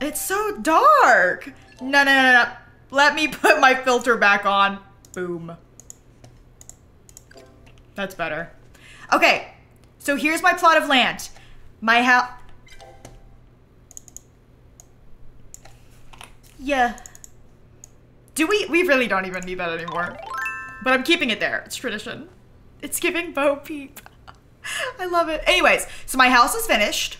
It's so dark. No, no, no, no. Let me put my filter back on. Boom. That's better. Okay, so here's my plot of land. My house. Yeah. Do we? We really don't even need that anymore. But I'm keeping it there. It's tradition. It's giving Bo Peep. I love it. Anyways, so my house is finished.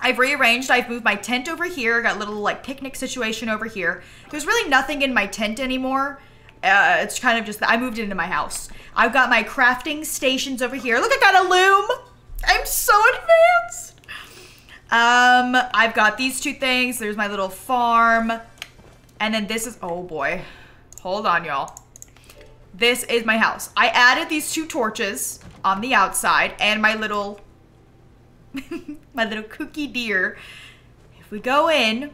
I've rearranged. I've moved my tent over here. Got a little like picnic situation over here. There's really nothing in my tent anymore. Uh, it's kind of just that I moved it into my house. I've got my crafting stations over here. Look, I got a loom. I'm so advanced. Um, I've got these two things. There's my little farm. And then this is, oh boy. Hold on, y'all. This is my house. I added these two torches on the outside and my little my little cookie deer. If we go in,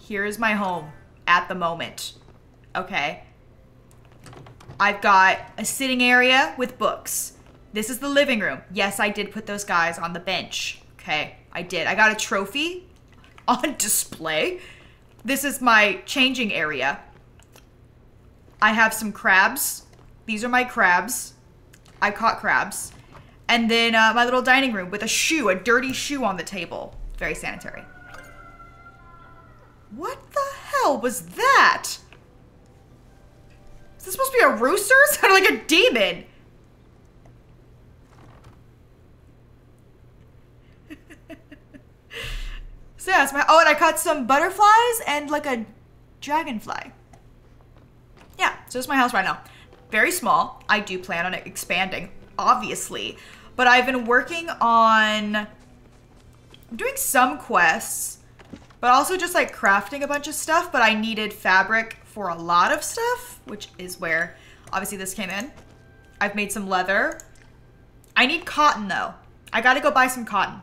here is my home at the moment. Okay. I've got a sitting area with books. This is the living room. Yes, I did put those guys on the bench. Okay, I did. I got a trophy on display. This is my changing area. I have some crabs. These are my crabs. I caught crabs. And then uh, my little dining room with a shoe, a dirty shoe on the table. Very sanitary. What the hell was that? Is this supposed to be a rooster? It sounded like a demon. so yeah, my, oh, and I caught some butterflies and like a dragonfly. Yeah, so it's my house right now. Very small. I do plan on expanding, obviously. But I've been working on doing some quests, but also just like crafting a bunch of stuff. But I needed fabric for a lot of stuff, which is where obviously this came in. I've made some leather. I need cotton though. I gotta go buy some cotton.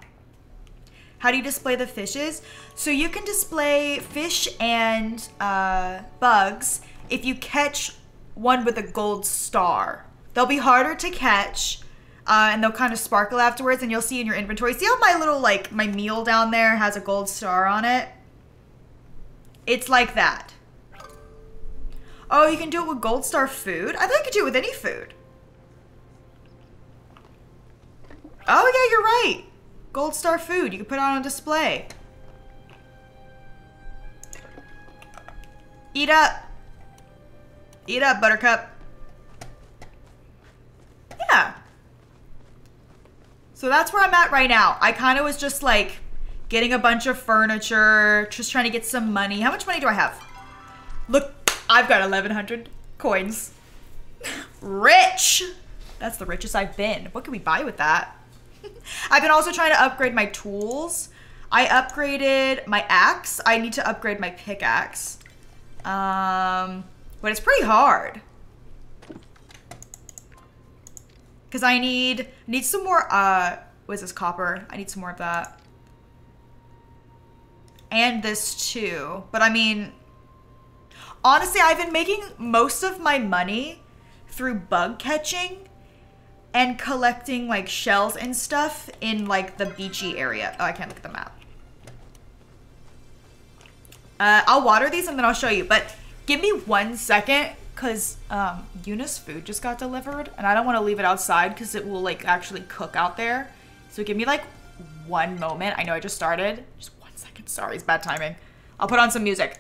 How do you display the fishes? So you can display fish and uh, bugs if you catch one with a gold star. They'll be harder to catch uh, and they'll kind of sparkle afterwards and you'll see in your inventory. See how my little like my meal down there has a gold star on it? It's like that. Oh you can do it with gold star food? I think you could do it with any food. Oh yeah you're right. Gold star food you can put it on a display. Eat up. Eat up buttercup. Yeah so that's where I'm at right now. I kind of was just like getting a bunch of furniture, just trying to get some money. How much money do I have? Look, I've got 1100 coins. Rich! That's the richest I've been. What can we buy with that? I've been also trying to upgrade my tools. I upgraded my axe. I need to upgrade my pickaxe. Um, but it's pretty hard. Because I need need some more, uh, what is this, copper? I need some more of that. And this too. But I mean, honestly, I've been making most of my money through bug catching and collecting like shells and stuff in like the beachy area. Oh, I can't look at the map. Uh, I'll water these and then I'll show you. But give me one second because um, Eunice food just got delivered and I don't want to leave it outside because it will like actually cook out there. So give me like one moment. I know I just started. Just one second. Sorry, it's bad timing. I'll put on some music.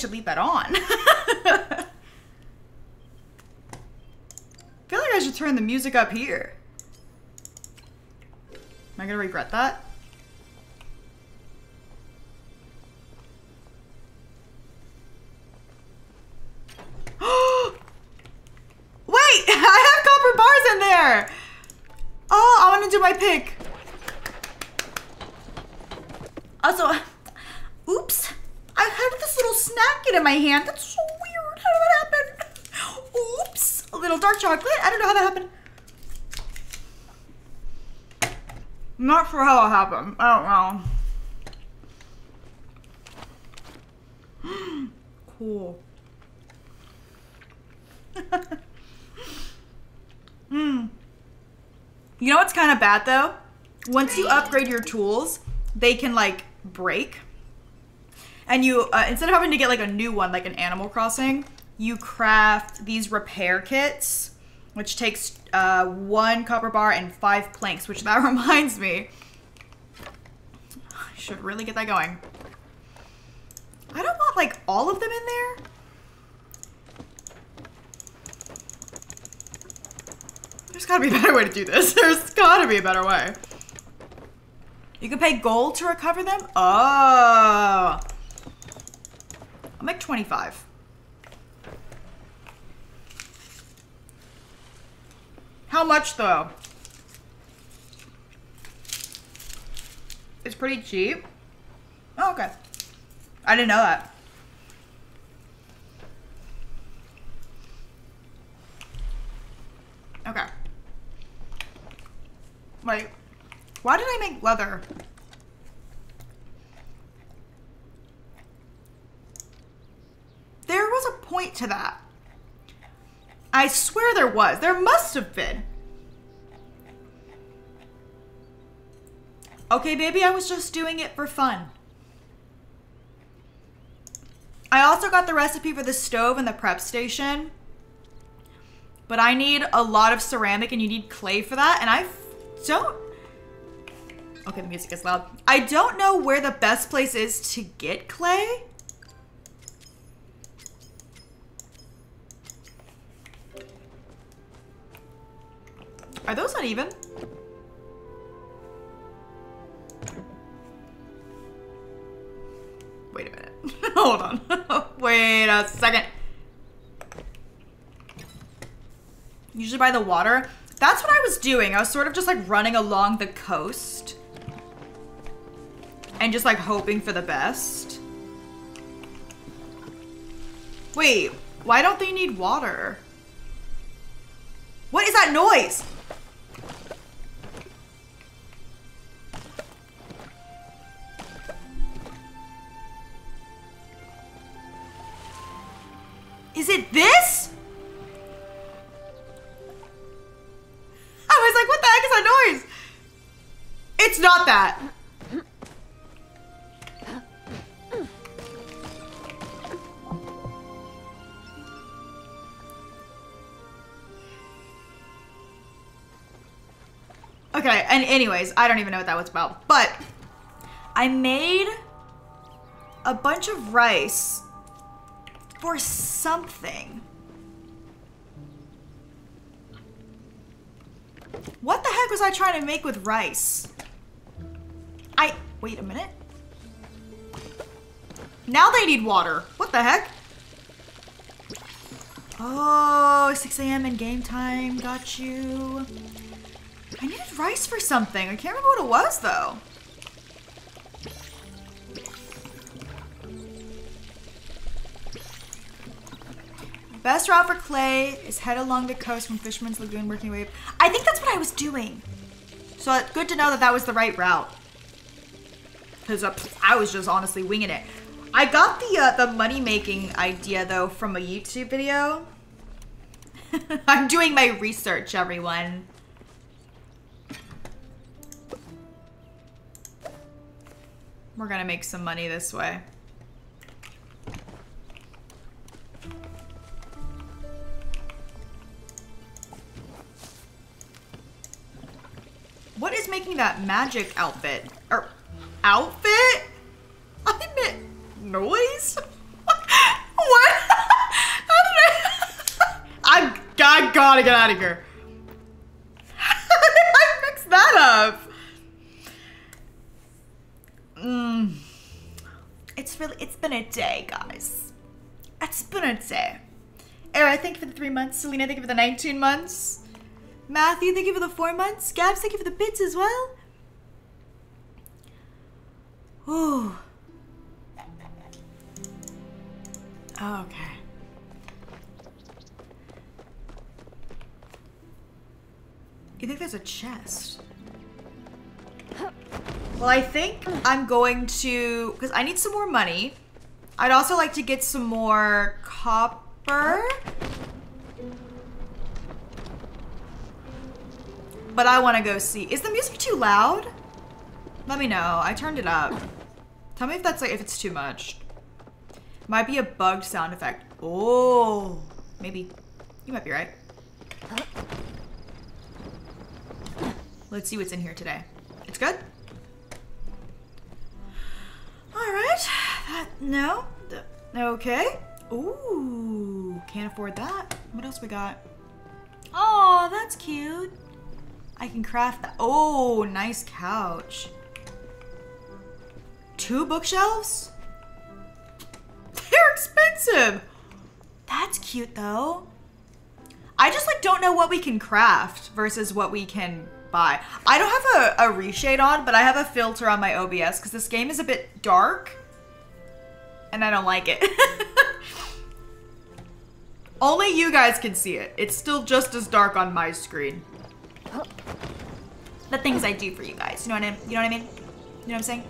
Should leave that on. I feel like I should turn the music up here. Am I gonna regret that? Wait! I have copper bars in there! Oh, I want to do my pick. Also, oops. Little snack in my hand. That's so weird. How did that happen? Oops. A little dark chocolate. I don't know how that happened. Not sure how it happened. I don't know. cool. Hmm. You know what's kind of bad though? Once you upgrade your tools, they can like break. And you, uh, instead of having to get like a new one, like an Animal Crossing, you craft these repair kits, which takes uh, one copper bar and five planks, which that reminds me. I should really get that going. I don't want like all of them in there. There's gotta be a better way to do this. There's gotta be a better way. You can pay gold to recover them? Oh. I'll make 25. How much though? It's pretty cheap. Oh, okay. I didn't know that. Okay. Wait. Why did I make leather? There was a point to that. I swear there was. There must have been. Okay, baby, I was just doing it for fun. I also got the recipe for the stove and the prep station. But I need a lot of ceramic and you need clay for that. And I don't... Okay, the music is loud. I don't know where the best place is to get clay. Are those uneven? Wait a minute. Hold on. Wait a second. Usually by the water. That's what I was doing. I was sort of just like running along the coast. And just like hoping for the best. Wait, why don't they need water? What is that noise? Is it this? I was like, what the heck is that noise? It's not that. Okay, and anyways, I don't even know what that was about. But I made a bunch of rice for something. What the heck was I trying to make with rice? I, wait a minute. Now they need water. What the heck? Oh, 6 a.m. in game time. Got you. I needed rice for something. I can't remember what it was, though. Best route for clay is head along the coast from Fisherman's Lagoon working wave. I think that's what I was doing. So uh, good to know that that was the right route. Because uh, I was just honestly winging it. I got the uh, the money making idea though from a YouTube video. I'm doing my research, everyone. We're gonna make some money this way. What is making that magic outfit? Or outfit? I meant noise? what? How did I? I, I gotta get out of here. I mixed that up. Mm. It's really, it's been a day, guys. It's been a day. Era, thank you for the three months. Selena, thank you for the 19 months. Matthew, thank you for the four months. Gabs, thank you for the bits as well. Ooh. Oh, okay. You think there's a chest? Well, I think I'm going to, because I need some more money. I'd also like to get some more copper. But I want to go see. Is the music too loud? Let me know. I turned it up. Tell me if that's like, if it's too much. Might be a bugged sound effect. Oh, maybe. You might be right. Let's see what's in here today. It's good? Alright. That, no. Okay. Ooh, can't afford that. What else we got? Oh, that's cute. I can craft that. Oh, nice couch. Two bookshelves? They're expensive. That's cute though. I just like don't know what we can craft versus what we can buy. I don't have a, a reshade on, but I have a filter on my OBS because this game is a bit dark and I don't like it. Only you guys can see it. It's still just as dark on my screen. The things I do for you guys. You know what I? You know what I mean? You know what I'm saying?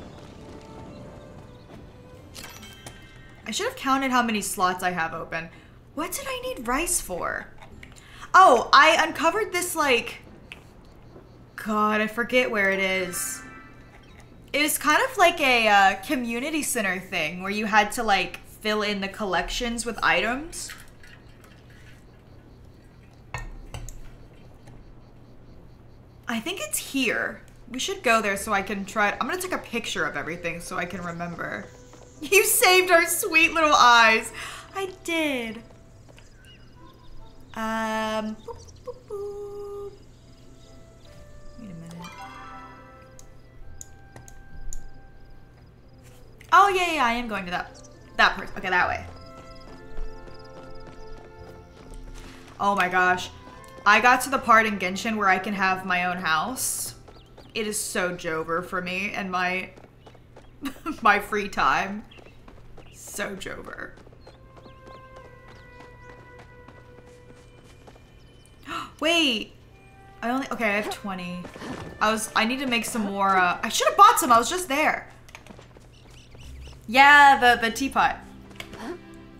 I should have counted how many slots I have open. What did I need rice for? Oh, I uncovered this like God, I forget where it is. It was kind of like a uh, community center thing where you had to like fill in the collections with items. I think it's here. We should go there so I can try. I'm gonna take a picture of everything so I can remember. You saved our sweet little eyes. I did. Um. Boop, boop, boop. Wait a minute. Oh yeah, yeah, I am going to that that person. Okay, that way. Oh my gosh. I got to the part in Genshin where I can have my own house. It is so Jover for me and my my free time. So Jover. Wait. I only okay, I have 20. I was I need to make some more uh I should have bought some. I was just there. Yeah, the the teapot.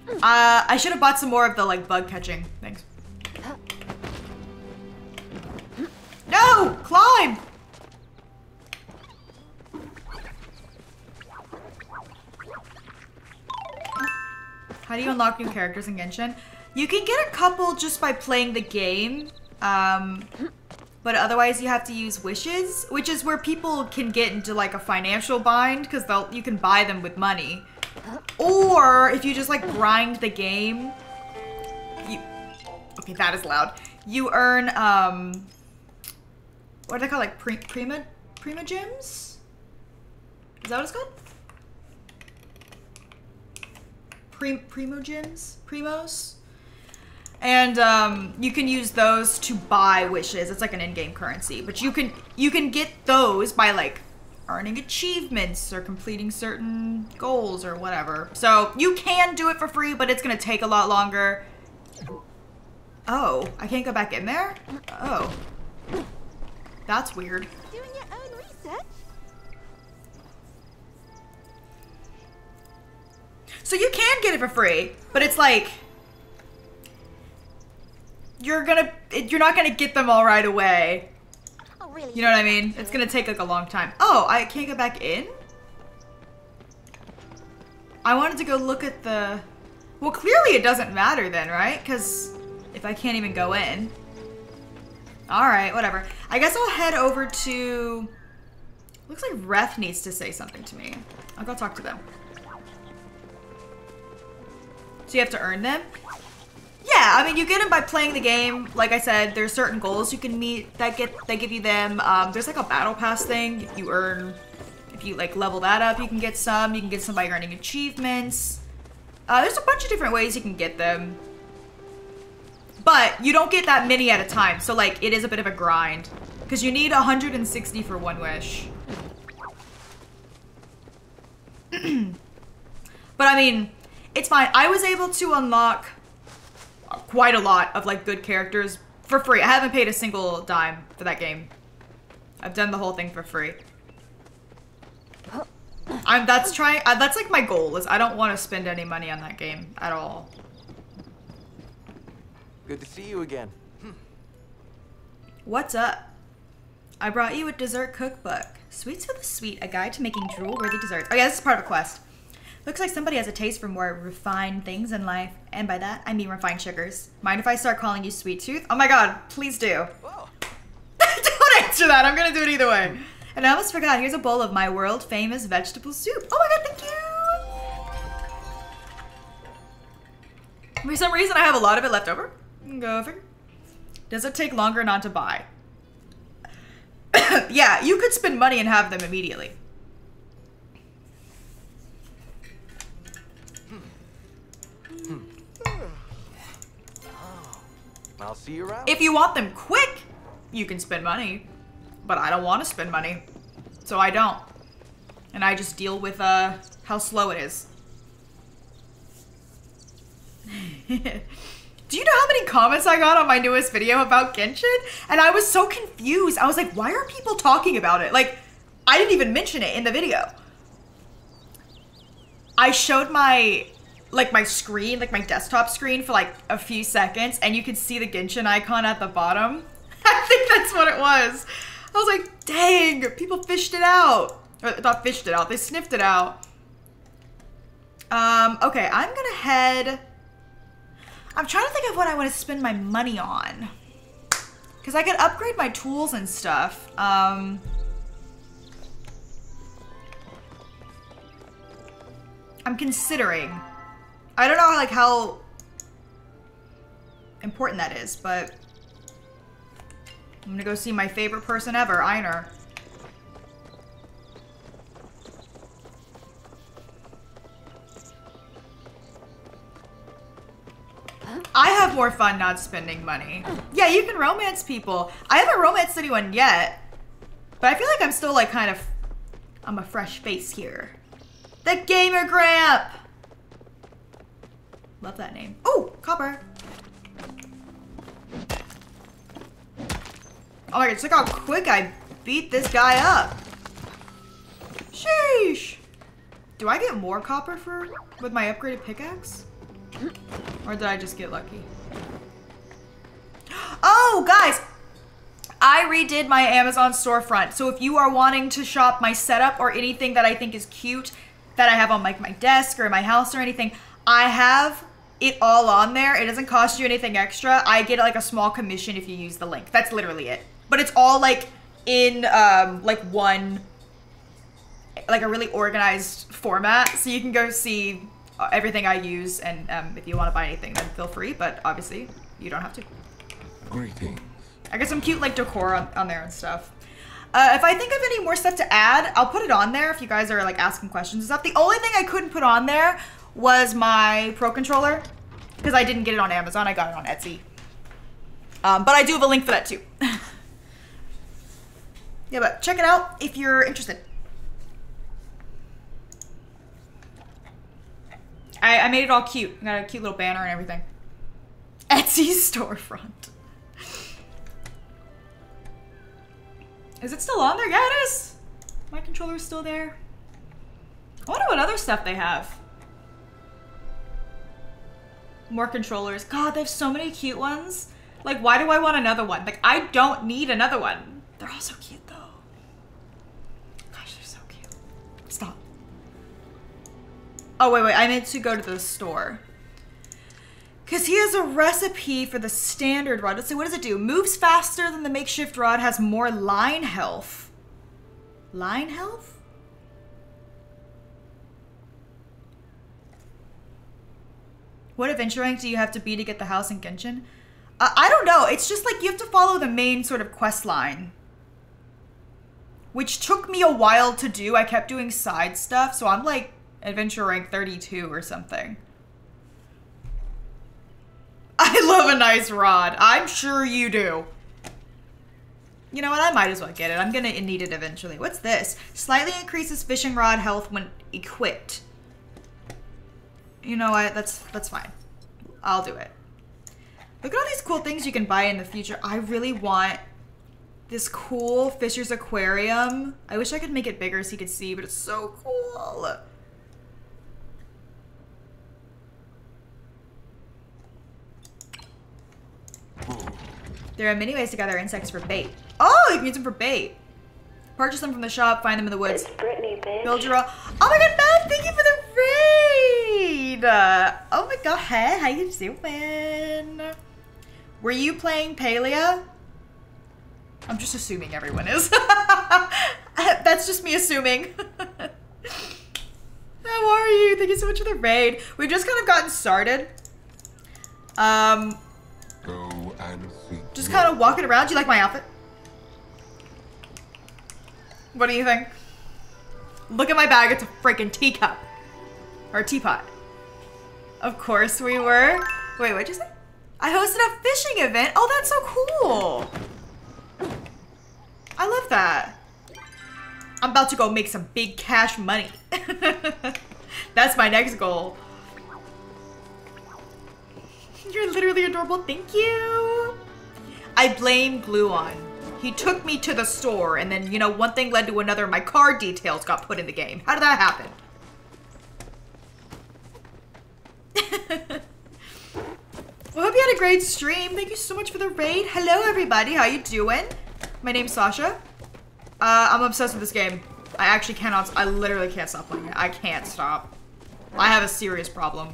Uh I should have bought some more of the like bug catching No! Climb! How do you unlock new characters in Genshin? You can get a couple just by playing the game. Um, but otherwise you have to use wishes, which is where people can get into like a financial bind because they'll you can buy them with money. Or if you just like grind the game, you Okay, that is loud. You earn um what are they called? Like pre prima prima gems? Is that what it's called? Prim primo gems? Primos? And um, you can use those to buy wishes. It's like an in-game currency, but you can you can get those by like earning achievements or completing certain goals or whatever. So you can do it for free, but it's gonna take a lot longer. Oh, I can't go back in there? Oh. That's weird. Doing your own research? So you can get it for free, but it's like you're gonna you're not gonna get them all right away. Oh, really? You know what I mean? It's gonna take like a long time. Oh, I can't get back in? I wanted to go look at the... Well, clearly it doesn't matter then, right? Because if I can't even go in. All right, whatever. I guess I'll head over to. Looks like Reth needs to say something to me. I'll go talk to them. So you have to earn them? Yeah, I mean you get them by playing the game. Like I said, there's certain goals you can meet that get they give you them. Um, there's like a battle pass thing. If you earn, if you like level that up, you can get some. You can get some by earning achievements. Uh, there's a bunch of different ways you can get them. But you don't get that many at a time, so like it is a bit of a grind. Because you need 160 for one wish. but I mean, it's fine. I was able to unlock quite a lot of like good characters for free. I haven't paid a single dime for that game. I've done the whole thing for free. I'm that's trying uh, that's like my goal is I don't want to spend any money on that game at all. Good to see you again. What's up? I brought you a dessert cookbook. Sweets for the Sweet, a guide to making drool-worthy desserts. Oh yeah, this is part of a quest. Looks like somebody has a taste for more refined things in life. And by that, I mean refined sugars. Mind if I start calling you Sweet Tooth? Oh my god, please do. Don't answer that, I'm gonna do it either way. And I almost forgot, here's a bowl of my world famous vegetable soup. Oh my god, thank you! For some reason, I have a lot of it left over. Go figure. Does it take longer not to buy? yeah, you could spend money and have them immediately. I'll see you around. If you want them quick, you can spend money. But I don't want to spend money. So I don't. And I just deal with uh, how slow it is. Do you know how many comments I got on my newest video about Genshin? And I was so confused. I was like, why are people talking about it? Like, I didn't even mention it in the video. I showed my like my screen, like my desktop screen for like a few seconds and you could see the Genshin icon at the bottom. I think that's what it was. I was like, dang, people fished it out. Or not fished it out, they sniffed it out. Um, okay, I'm gonna head... I'm trying to think of what I want to spend my money on. Because I could upgrade my tools and stuff. Um... I'm considering. I don't know like how important that is, but I'm gonna go see my favorite person ever, Einar. I have more fun not spending money. Yeah, you can romance people. I haven't romanced anyone yet, but I feel like I'm still like kind of, I'm a fresh face here. The Gamer Gramp! Love that name. Oh, copper. Oh my god, look how quick I beat this guy up. Sheesh. Do I get more copper for with my upgraded pickaxe? Or did I just get lucky? Oh, guys! I redid my Amazon storefront. So if you are wanting to shop my setup or anything that I think is cute that I have on like my desk or my house or anything, I have it all on there. It doesn't cost you anything extra. I get like a small commission if you use the link. That's literally it. But it's all like in um, like one, like a really organized format. So you can go see everything I use. And um, if you want to buy anything, then feel free. But obviously, you don't have to. Greetings. I got some cute like decor on, on there and stuff. Uh, if I think of any more stuff to add, I'll put it on there if you guys are like asking questions and stuff. The only thing I couldn't put on there was my Pro Controller because I didn't get it on Amazon. I got it on Etsy. Um, but I do have a link for that too. yeah, but check it out if you're interested. I, I made it all cute. I got a cute little banner and everything. Etsy storefront. Is it still on there? Yeah, it is. My controller is still there. I wonder what other stuff they have. More controllers. God, they have so many cute ones. Like, why do I want another one? Like, I don't need another one. They're all so cute, though. Oh, wait, wait. I meant to go to the store. Because he has a recipe for the standard rod. Let's see, what does it do? Moves faster than the makeshift rod, has more line health. Line health? What adventure rank do you have to be to get the house in Genshin? Uh, I don't know. It's just like you have to follow the main sort of quest line. Which took me a while to do. I kept doing side stuff, so I'm like adventure rank 32 or something. I love a nice rod. I'm sure you do. You know what? I might as well get it. I'm gonna need it eventually. What's this? Slightly increases fishing rod health when equipped. You know what? That's that's fine. I'll do it. Look at all these cool things you can buy in the future. I really want this cool Fisher's Aquarium. I wish I could make it bigger so you could see, but it's so cool. There are many ways to gather insects for bait. Oh, you can use them for bait. Purchase them from the shop, find them in the woods. It's Brittany, bitch. Build your own. Oh my god, Matt, thank you for the raid. Uh, oh my god, hey, how you doing? Were you playing Palia? I'm just assuming everyone is. That's just me assuming. How are you? Thank you so much for the raid. We've just kind of gotten started. Um, Go and seek just kind of walking around. Do you like my outfit? What do you think? Look at my bag. It's a freaking teacup. Or a teapot. Of course we were. Wait, what'd you say? I hosted a fishing event. Oh, that's so cool. I love that. I'm about to go make some big cash money. that's my next goal. You're literally adorable. Thank you. I blame Gluon. He took me to the store, and then, you know, one thing led to another. My card details got put in the game. How did that happen? well, hope you had a great stream. Thank you so much for the raid. Hello, everybody. How you doing? My name's Sasha. Uh, I'm obsessed with this game. I actually cannot. I literally can't stop playing it. I can't stop. I have a serious problem.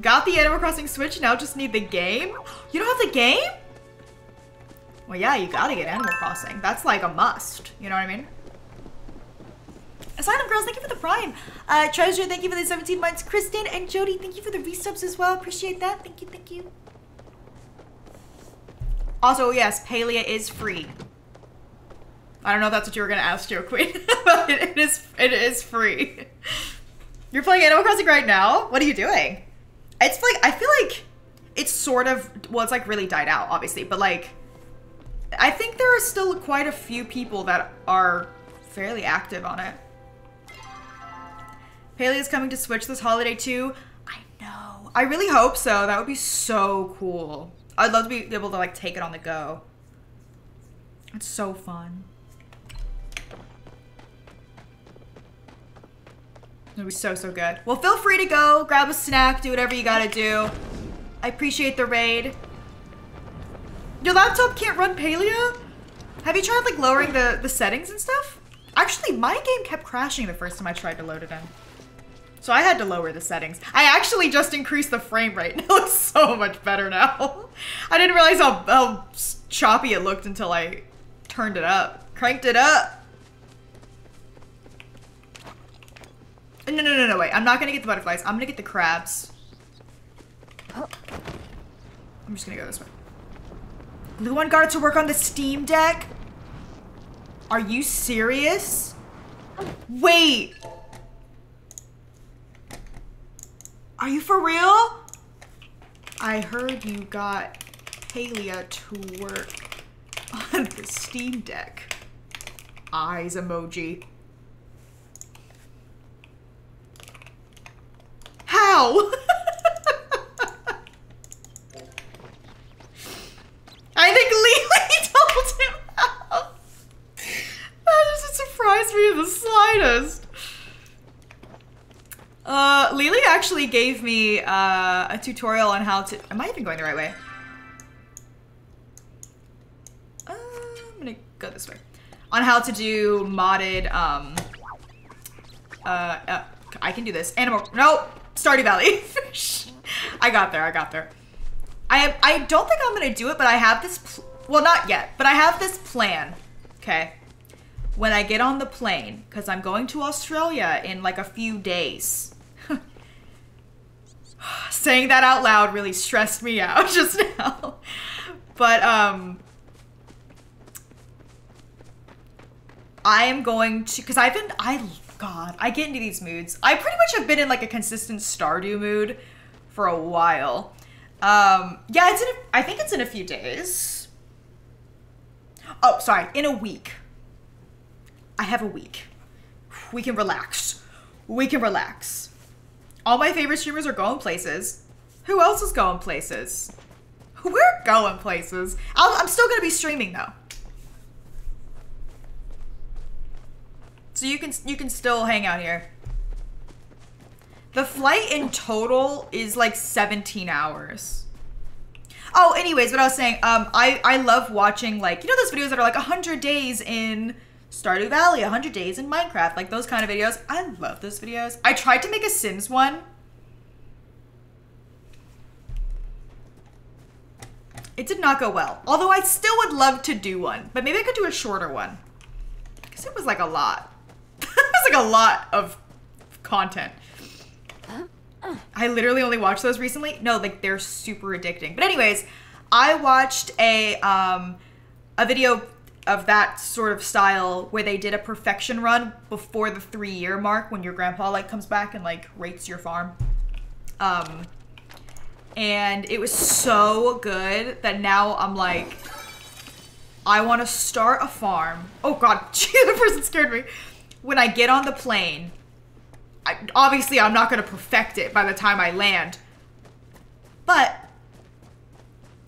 Got the Animal Crossing Switch, now just need the game? You don't have the game? Well, yeah, you gotta get Animal Crossing. That's like a must. You know what I mean? Asylum Girls, thank you for the Prime. Uh, Treasure, thank you for the 17 months. Kristen and Jody, thank you for the resubs as well. Appreciate that. Thank you, thank you. Also, yes, Palia is free. I don't know if that's what you were gonna ask, Joe Queen, but it, it is it is free. You're playing Animal Crossing right now? What are you doing? It's like I feel like it's sort of well, it's like really died out, obviously, but like I think there are still quite a few people that are fairly active on it. Palia is coming to Switch this holiday too. I know. I really hope so. That would be so cool. I'd love to be able to like take it on the go. It's so fun. It'll be so, so good. Well, feel free to go, grab a snack, do whatever you gotta do. I appreciate the raid. Your laptop can't run Palia? Have you tried like lowering the, the settings and stuff? Actually, my game kept crashing the first time I tried to load it in. So I had to lower the settings. I actually just increased the frame rate. It looks so much better now. I didn't realize how, how choppy it looked until I turned it up. Cranked it up. No, no, no, no, wait. I'm not gonna get the butterflies. I'm gonna get the crabs. I'm just gonna go this way. Blue One got it to work on the Steam Deck? Are you serious? Wait. Are you for real? I heard you got Palia to work on the Steam Deck. Eyes emoji. How? I think Lily told him how. That doesn't surprise me in the slightest. Uh, Lily actually gave me uh, a tutorial on how to. Am I even going the right way? Uh, I'm gonna go this way. On how to do modded um, uh, uh, I can do this. Animal. No, Stardew Valley. I got there. I got there. I I don't think I'm gonna do it, but I have this. Well, not yet, but I have this plan. Okay. When I get on the plane, because I'm going to Australia in like a few days. Saying that out loud really stressed me out just now. But um I am going to because I've been I God, I get into these moods. I pretty much have been in like a consistent Stardew mood for a while. Um yeah, it's in a, I think it's in a few days. Oh, sorry, in a week. I have a week. We can relax. We can relax. All my favorite streamers are going places. Who else is going places? We're going places. i am still gonna be streaming though. So you can you can still hang out here. The flight in total is like 17 hours. Oh, anyways, what I was saying, um, I I love watching like you know those videos that are like 100 days in Stardew Valley, 100 days in Minecraft, like those kind of videos. I love those videos. I tried to make a Sims one. It did not go well. Although I still would love to do one, but maybe I could do a shorter one. Because it was like a lot. Like a lot of content. I literally only watched those recently. No, like they're super addicting. But anyways, I watched a um a video of that sort of style where they did a perfection run before the three year mark when your grandpa like comes back and like rates your farm. Um, and it was so good that now I'm like, I want to start a farm. Oh god, the person scared me. When I get on the plane, I, obviously I'm not going to perfect it by the time I land, but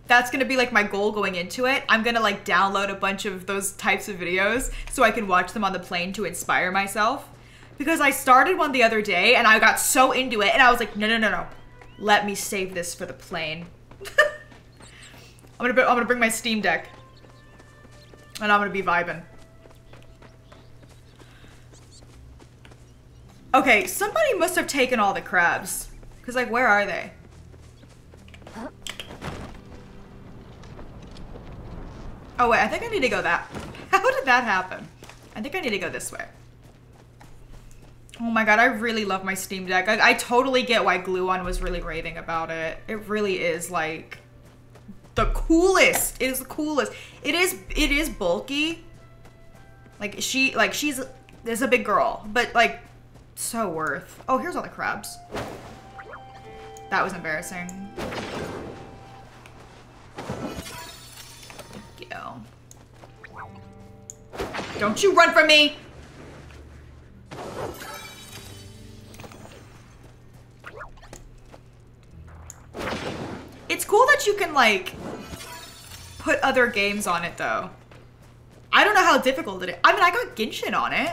that's gonna be like my goal going into it. I'm gonna like download a bunch of those types of videos so I can watch them on the plane to inspire myself. Because I started one the other day and I got so into it and I was like, no, no, no, no. Let me save this for the plane. I'm gonna I'm gonna bring my Steam Deck. And I'm gonna be vibing. Okay, somebody must have taken all the crabs. Cause like, where are they? Oh wait, I think I need to go that. How did that happen? I think I need to go this way. Oh my god, I really love my Steam Deck. I, I totally get why Gluon was really raving about it. It really is like the coolest. It is the coolest. It is it is bulky. Like she like she's is a big girl, but like so worth. Oh, here's all the crabs. That was embarrassing. Don't you run from me! It's cool that you can, like, put other games on it, though. I don't know how difficult it is. I mean, I got Genshin on it.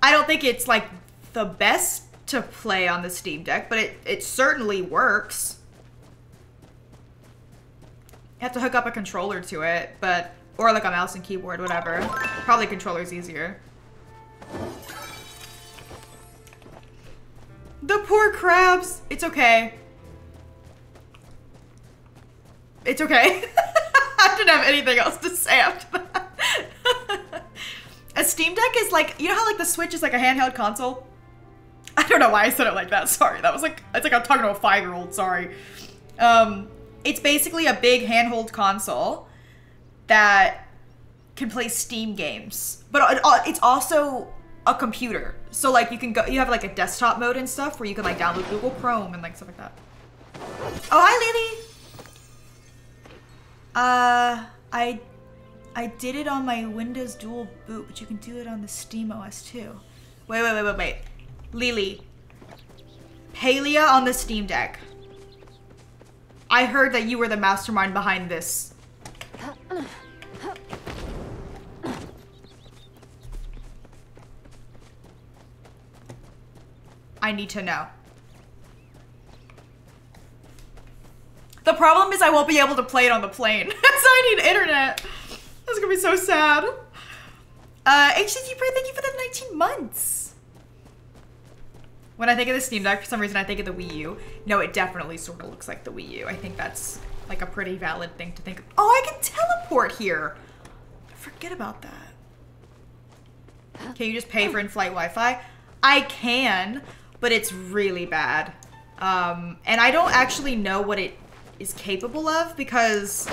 I don't think it's, like, the best to play on the Steam Deck, but it, it certainly works. You have to hook up a controller to it, but or like a mouse and keyboard, whatever. Probably controller's easier. The poor crabs. It's okay. It's okay. I didn't have anything else to say after that. a Steam Deck is like, you know how like the Switch is like a handheld console? I don't know why I said it like that. Sorry. That was like, it's like I'm talking to a five-year-old. Sorry. Um, it's basically a big handheld console that can play Steam games, but it's also a computer. So like you can go, you have like a desktop mode and stuff where you can like download Google Chrome and like stuff like that. Oh hi Lily. Uh, I I did it on my Windows Dual Boot, but you can do it on the Steam OS too. Wait, wait, wait, wait, wait. Lily. Palia on the Steam Deck. I heard that you were the mastermind behind this. I need to know. The problem is I won't be able to play it on the plane. so I need internet. That's gonna be so sad. Uh, thank you for the 19 months. When I think of the Steam Deck, for some reason I think of the Wii U. No, it definitely sort of looks like the Wii U. I think that's like a pretty valid thing to think of. Oh, I can teleport here. Forget about that. Can you just pay for in-flight Wi-Fi? I can, but it's really bad. Um, and I don't actually know what it is capable of because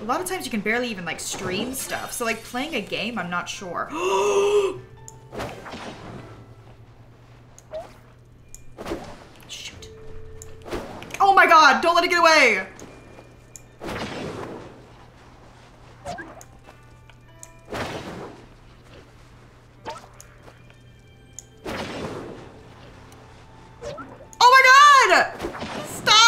a lot of times you can barely even like stream stuff. So like playing a game, I'm not sure. Shoot. Oh my god, don't let it get away! Oh my god! Stop!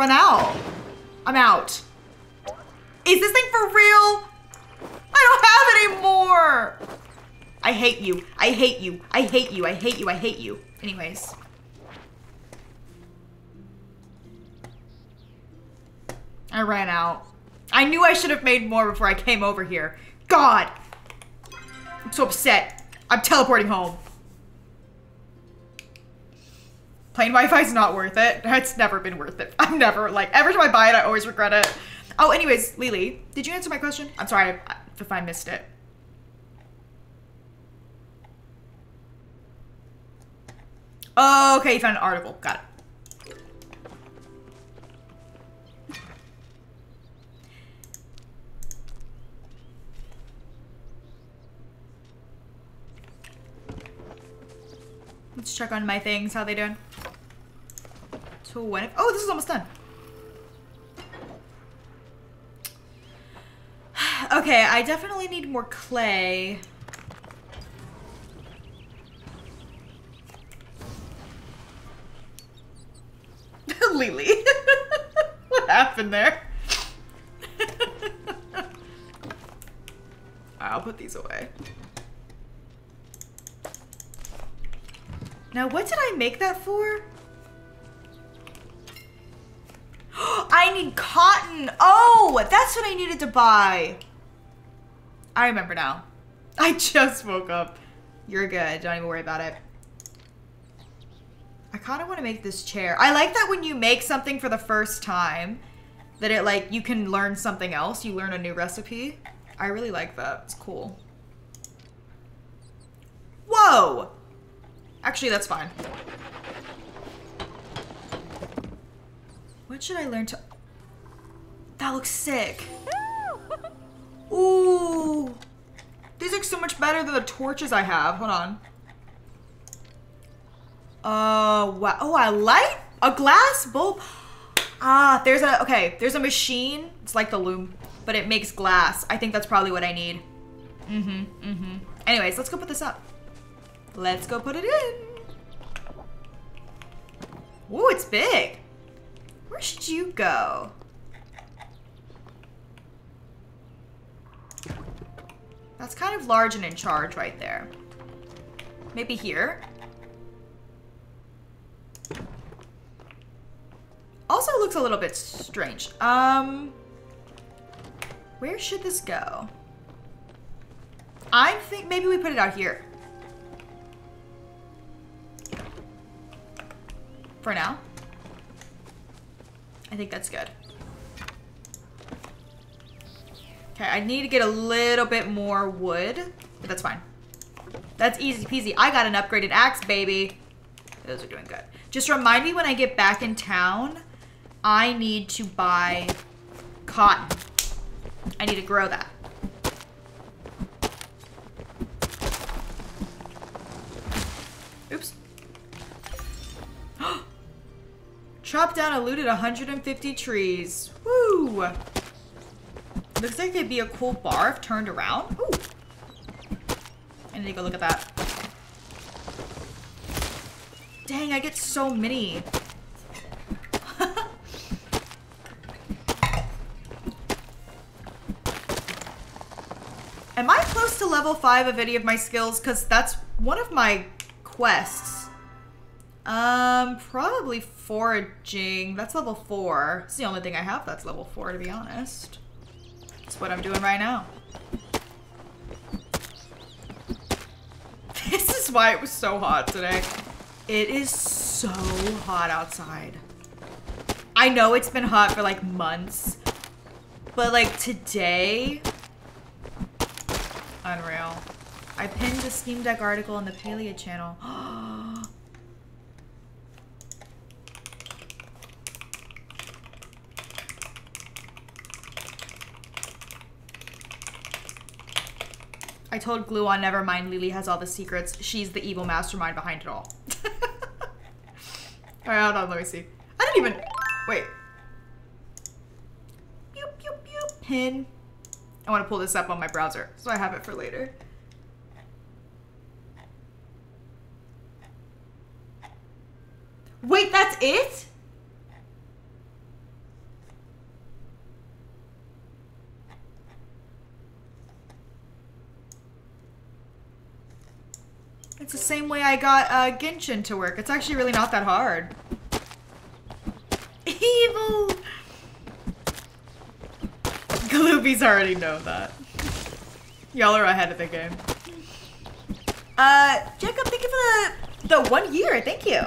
Run out. I'm out. Is this thing for real? I don't have it anymore. I hate you. I hate you. I hate you. I hate you. I hate you. Anyways. I ran out. I knew I should have made more before I came over here. God! I'm so upset. I'm teleporting home. Plane Wi-Fi is not worth it. It's never been worth it. I've never, like, every time I buy it, I always regret it. Oh, anyways, Lily, did you answer my question? I'm sorry if I missed it. Oh, okay, you found an article. Got it. Let's check on my things. How they doing? So when? If, oh, this is almost done. okay, I definitely need more clay. Lily. what happened there? I'll put these away. Now, what did I make that for? I need cotton. Oh, that's what I needed to buy. I remember now. I just woke up. You're good. Don't even worry about it. I kind of want to make this chair. I like that when you make something for the first time, that it like, you can learn something else. You learn a new recipe. I really like that. It's cool. Whoa! Actually, that's fine. What should I learn to... That looks sick. Ooh. These look so much better than the torches I have. Hold on. Uh, wow. Oh, I light? a glass bulb. Ah, there's a, okay, there's a machine. It's like the loom, but it makes glass. I think that's probably what I need. Mm-hmm, mm-hmm. Anyways, let's go put this up. Let's go put it in. Ooh, it's big. Where should you go? That's kind of large and in charge right there. Maybe here? Also looks a little bit strange. Um, where should this go? I think maybe we put it out here. For now. I think that's good. Okay, I need to get a little bit more wood, but that's fine. That's easy peasy. I got an upgraded axe, baby. Those are doing good. Just remind me when I get back in town, I need to buy cotton. I need to grow that. Chopped down and looted 150 trees. Woo! Looks like it'd be a cool bar if turned around. Ooh. I need to go look at that. Dang, I get so many. Am I close to level 5 of any of my skills? Because that's one of my quests. Um, probably foraging. That's level four. It's the only thing I have that's level four, to be honest. That's what I'm doing right now. This is why it was so hot today. It is so hot outside. I know it's been hot for like months, but like today, unreal. I pinned the Steam Deck article in the Palia channel. I told Gluon, never mind, Lily has all the secrets. She's the evil mastermind behind it all. Alright, hold on, let me see. I didn't even, wait. Pin. I want to pull this up on my browser, so I have it for later. Wait, that's it? It's the same way I got uh, Genshin to work. It's actually really not that hard. Evil! Galoobies already know that. Y'all are ahead of the game. Uh, Jacob, thank you for the, the one year. Thank you.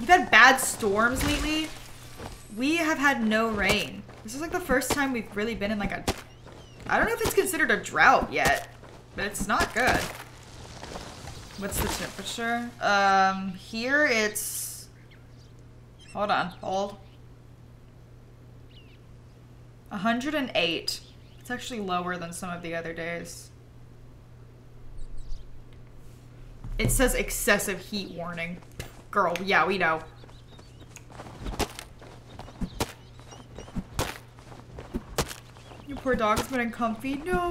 You've had bad storms lately. We have had no rain. This is like the first time we've really been in like a... I don't know if it's considered a drought yet, but it's not good. What's the temperature? Um, here it's... Hold on, hold. 108. It's actually lower than some of the other days. It says excessive heat warning. Girl, yeah, we know. Your poor dog's been uncomfy. No.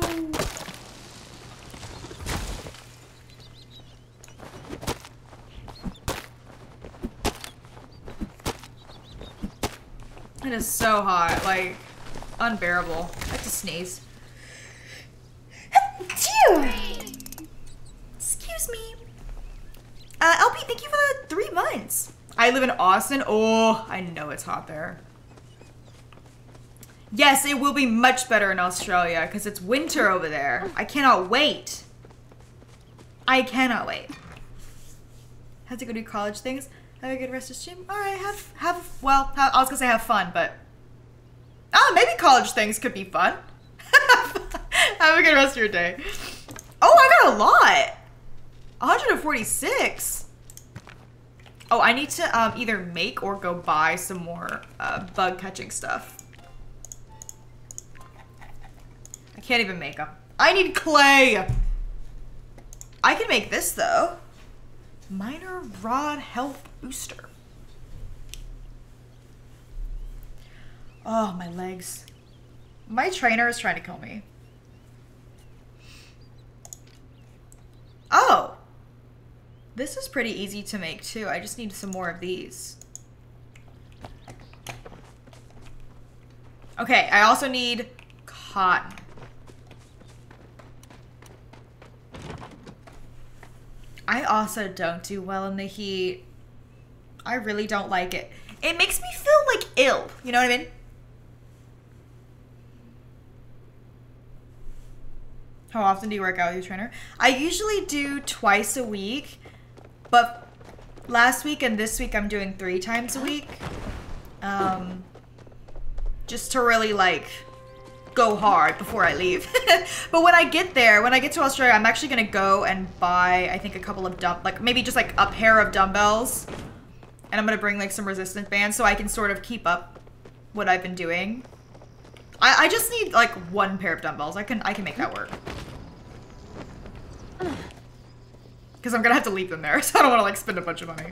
It is so hot, like unbearable. I have to sneeze. Excuse me. Uh, LP, thank you for the three months. I live in Austin. Oh, I know it's hot there. Yes, it will be much better in Australia because it's winter over there. I cannot wait. I cannot wait. Had to go do college things. Have a good rest of stream. All right, have have well. Have, I was gonna say have fun, but oh, maybe college things could be fun. have a good rest of your day. Oh, I got a lot. 146. Oh, I need to um, either make or go buy some more uh, bug catching stuff. I can't even make them. I need clay. I can make this though. Minor rod health booster. Oh, my legs. My trainer is trying to kill me. Oh. This is pretty easy to make too. I just need some more of these. Okay, I also need cotton. I also don't do well in the heat. I really don't like it. It makes me feel like ill. You know what I mean? How often do you work out with your trainer? I usually do twice a week, but last week and this week I'm doing three times a week. Um, just to really like go hard before I leave. but when I get there, when I get to Australia, I'm actually gonna go and buy, I think, a couple of dumb, like maybe just like a pair of dumbbells, and I'm gonna bring like some resistance bands so I can sort of keep up what I've been doing. I, I just need like one pair of dumbbells. I can I can make that work. Because I'm gonna have to leave them there, so I don't want to like spend a bunch of money.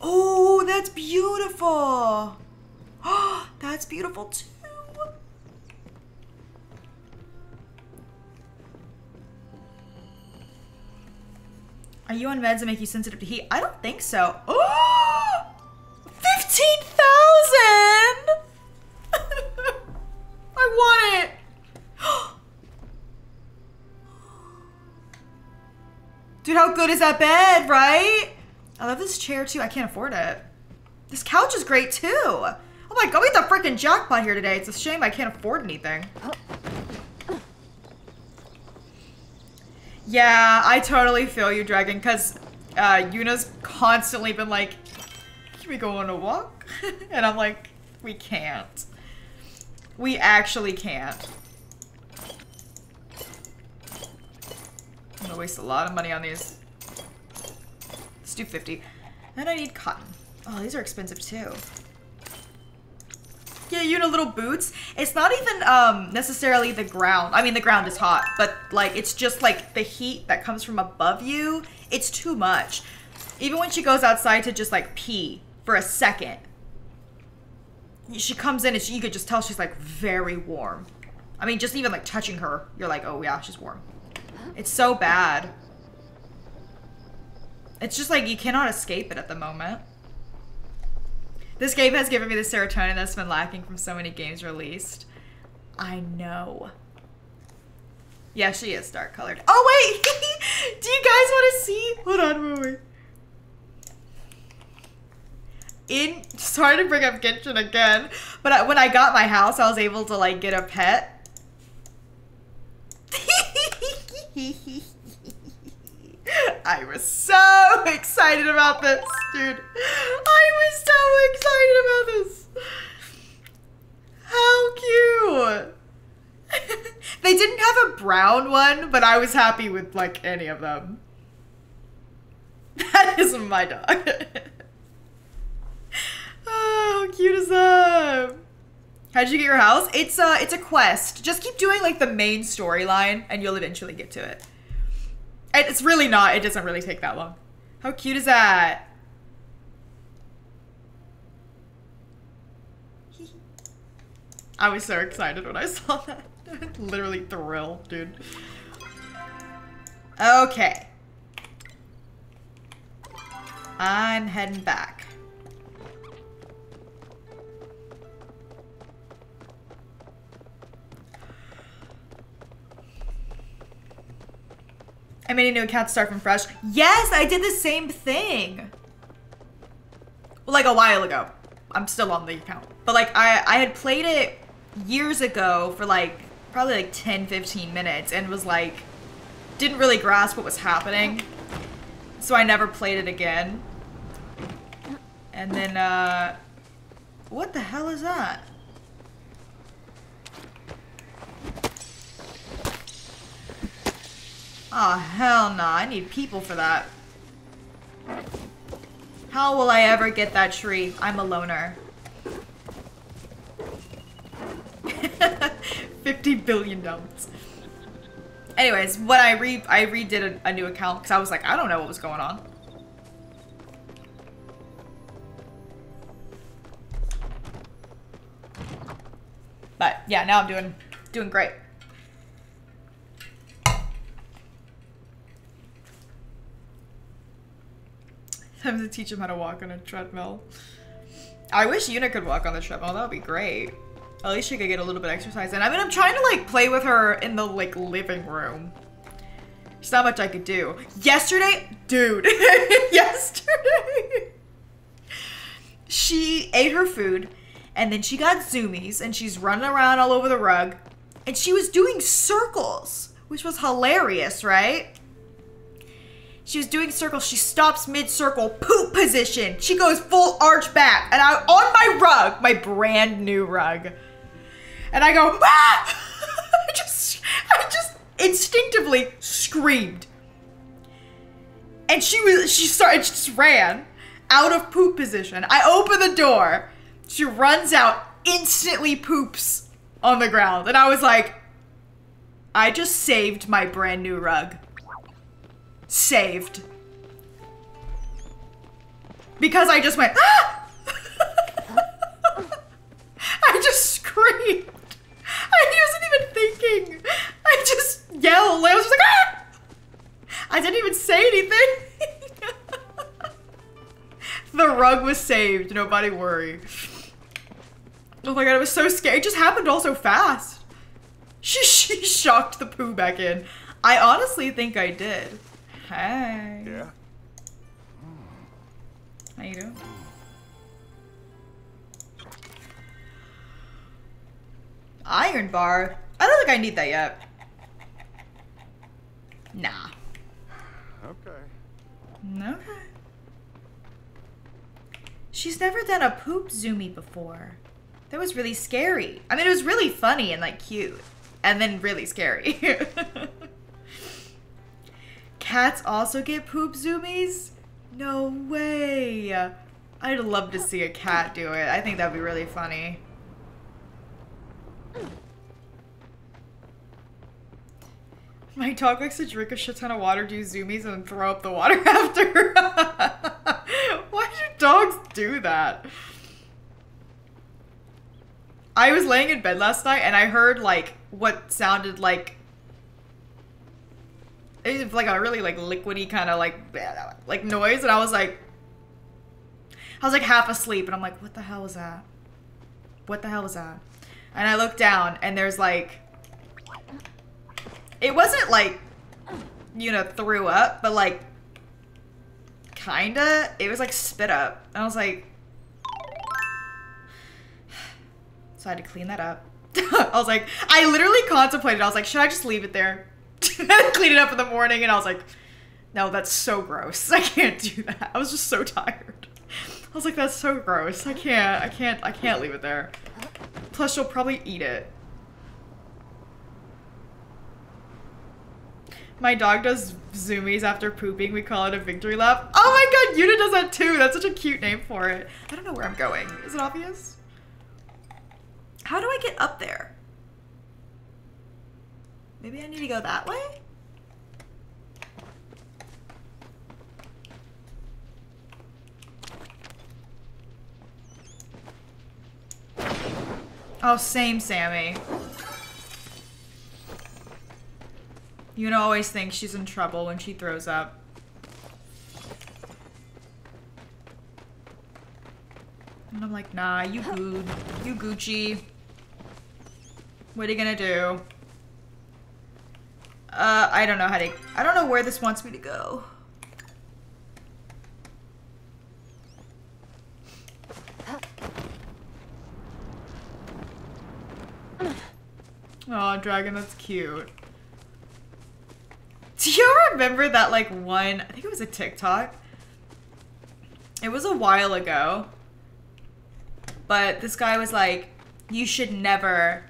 Oh, that's beautiful. Oh, that's beautiful too. Are you on meds that make you sensitive to heat? I don't think so. Oh! 15,000! I want it! Dude, how good is that bed, right? I love this chair too. I can't afford it. This couch is great too. Oh my god, we hit the freaking jackpot here today. It's a shame I can't afford anything. Oh. Yeah, I totally feel you, Dragon, because uh, Yuna's constantly been like, can we go on a walk? and I'm like, we can't. We actually can't. I'm gonna waste a lot of money on these. Let's do 50. And I need cotton. Oh, these are expensive too. Yeah, you know, little boots. It's not even um, necessarily the ground. I mean, the ground is hot, but like it's just like the heat that comes from above you. It's too much. Even when she goes outside to just like pee for a second, she comes in and she, you could just tell she's like very warm. I mean, just even like touching her, you're like, oh yeah, she's warm. It's so bad. It's just like you cannot escape it at the moment. This game has given me the serotonin that's been lacking from so many games released. I know. Yeah, she is dark colored. Oh wait! Do you guys want to see? Hold on, wait, wait. In sorry to bring up Genshin again, but when I got my house, I was able to like get a pet. I was so excited about this, dude. I was so excited about this. How cute. they didn't have a brown one, but I was happy with like any of them. That is my dog. oh, how cute is that? How'd you get your house? It's a, it's a quest. Just keep doing like the main storyline and you'll eventually get to it. It's really not. It doesn't really take that long. How cute is that? I was so excited when I saw that. Literally thrilled, dude. Okay. I'm heading back. I made a new account to start from fresh. Yes, I did the same thing. Like a while ago. I'm still on the account. But like I, I had played it years ago for like probably like 10, 15 minutes and was like, didn't really grasp what was happening. So I never played it again. And then, uh, what the hell is that? Oh, hell no. I need people for that. How will I ever get that tree? I'm a loner. 50 billion dollars. Anyways, when I re I redid a, a new account because I was like, I don't know what was going on. But yeah, now I'm doing doing great. Time to teach him how to walk on a treadmill. I wish Yuna could walk on the treadmill. That would be great. At least she could get a little bit of exercise And I mean, I'm trying to like play with her in the like living room. There's not much I could do. Yesterday, dude, yesterday, she ate her food and then she got zoomies and she's running around all over the rug and she was doing circles, which was hilarious, right? She was doing circles. She stops mid-circle, poop position. She goes full arch back. And I, on my rug, my brand new rug. And I go, ah! I just, I just instinctively screamed. And she was, she started, she just ran out of poop position. I open the door. She runs out, instantly poops on the ground. And I was like, I just saved my brand new rug saved. Because I just went, ah! I just screamed. I wasn't even thinking. I just yelled. I was just like, ah! I didn't even say anything. the rug was saved. Nobody worry. Oh my god, I was so scared. It just happened all so fast. She, she shocked the poo back in. I honestly think I did. Hey. Yeah? How you doing? Iron bar? I don't think I need that yet. Nah. Okay. Okay. She's never done a poop zoomy before. That was really scary. I mean, it was really funny and like cute, and then really scary. Cats also get poop zoomies? No way. I'd love to see a cat do it. I think that'd be really funny. My dog likes to drink a shit ton of water, do zoomies, and throw up the water after. Why do dogs do that? I was laying in bed last night and I heard like what sounded like it was like a really like liquidy kind of like like noise and I was like I was like half asleep and I'm like what the hell was that? What the hell was that? And I looked down and there's like it wasn't like you know threw up but like kinda it was like spit up and I was like so I had to clean that up I was like I literally contemplated I was like should I just leave it there clean it up in the morning and I was like no that's so gross I can't do that I was just so tired I was like that's so gross I can't I can't I can't leave it there plus she'll probably eat it My dog does zoomies after pooping. We call it a victory lap. Oh my god, Yuna does that too. That's such a cute name for it. I don't know where I'm going. Is it obvious? How do I get up there? Maybe I need to go that way? Oh, same, Sammy. Yuna always think she's in trouble when she throws up. And I'm like, nah, you good. You Gucci. What are you gonna do? Uh, I don't know how to... I don't know where this wants me to go. Oh, dragon, that's cute. Do you remember that like one, I think it was a TikTok. It was a while ago. But this guy was like, you should never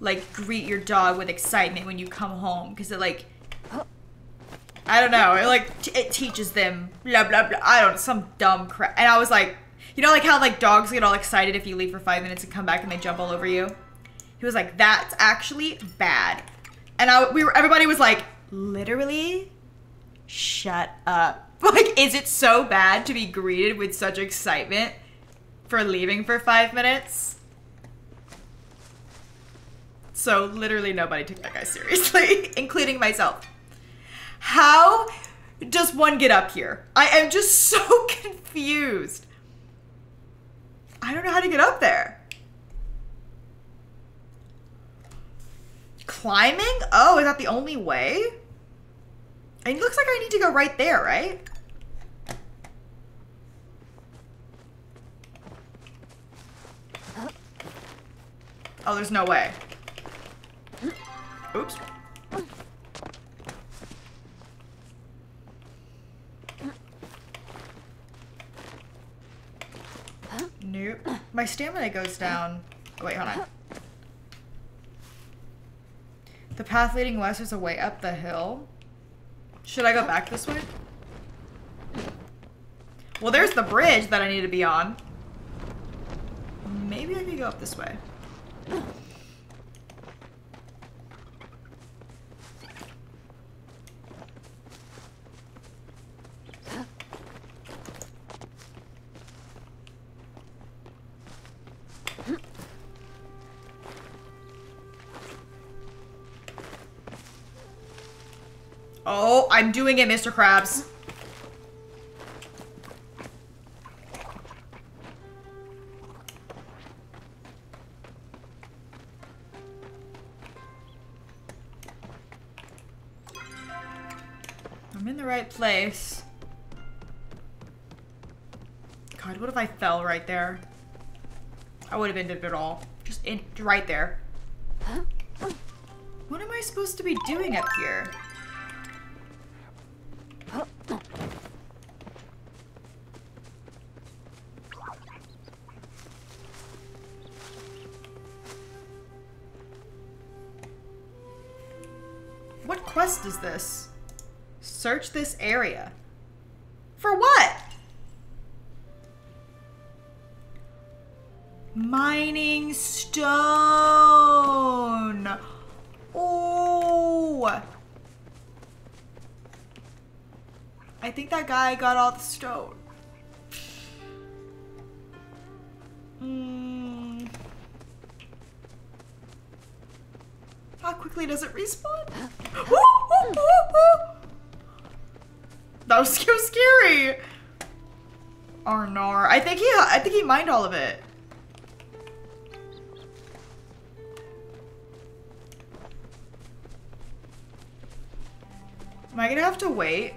like greet your dog with excitement when you come home because it like I don't know, it like it teaches them blah blah blah. I don't know, some dumb crap. And I was like, you know like how like dogs get all excited if you leave for 5 minutes and come back and they jump all over you? He was like, that's actually bad. And I, we were, everybody was like, literally, shut up. Like, is it so bad to be greeted with such excitement for leaving for five minutes? So literally nobody took that guy seriously, including myself. How does one get up here? I am just so confused. I don't know how to get up there. Climbing? Oh, is that the only way? It looks like I need to go right there, right? Oh, there's no way. Oops. Nope. My stamina goes down. Oh, wait, hold on. The path leading west is a way up the hill. Should I go back this way? Well, there's the bridge that I need to be on. Maybe I could go up this way. Oh, I'm doing it, Mr. Krabs. I'm in the right place. God, what if I fell right there? I would have ended it all. Just in right there. What am I supposed to be doing up here? What quest is this? Search this area. For what? Mining stone. Oh. I think that guy got all the stone. Hmm. How quickly does it respawn? that was so scary. Arnar. I think he I think he mined all of it. Am I gonna have to wait?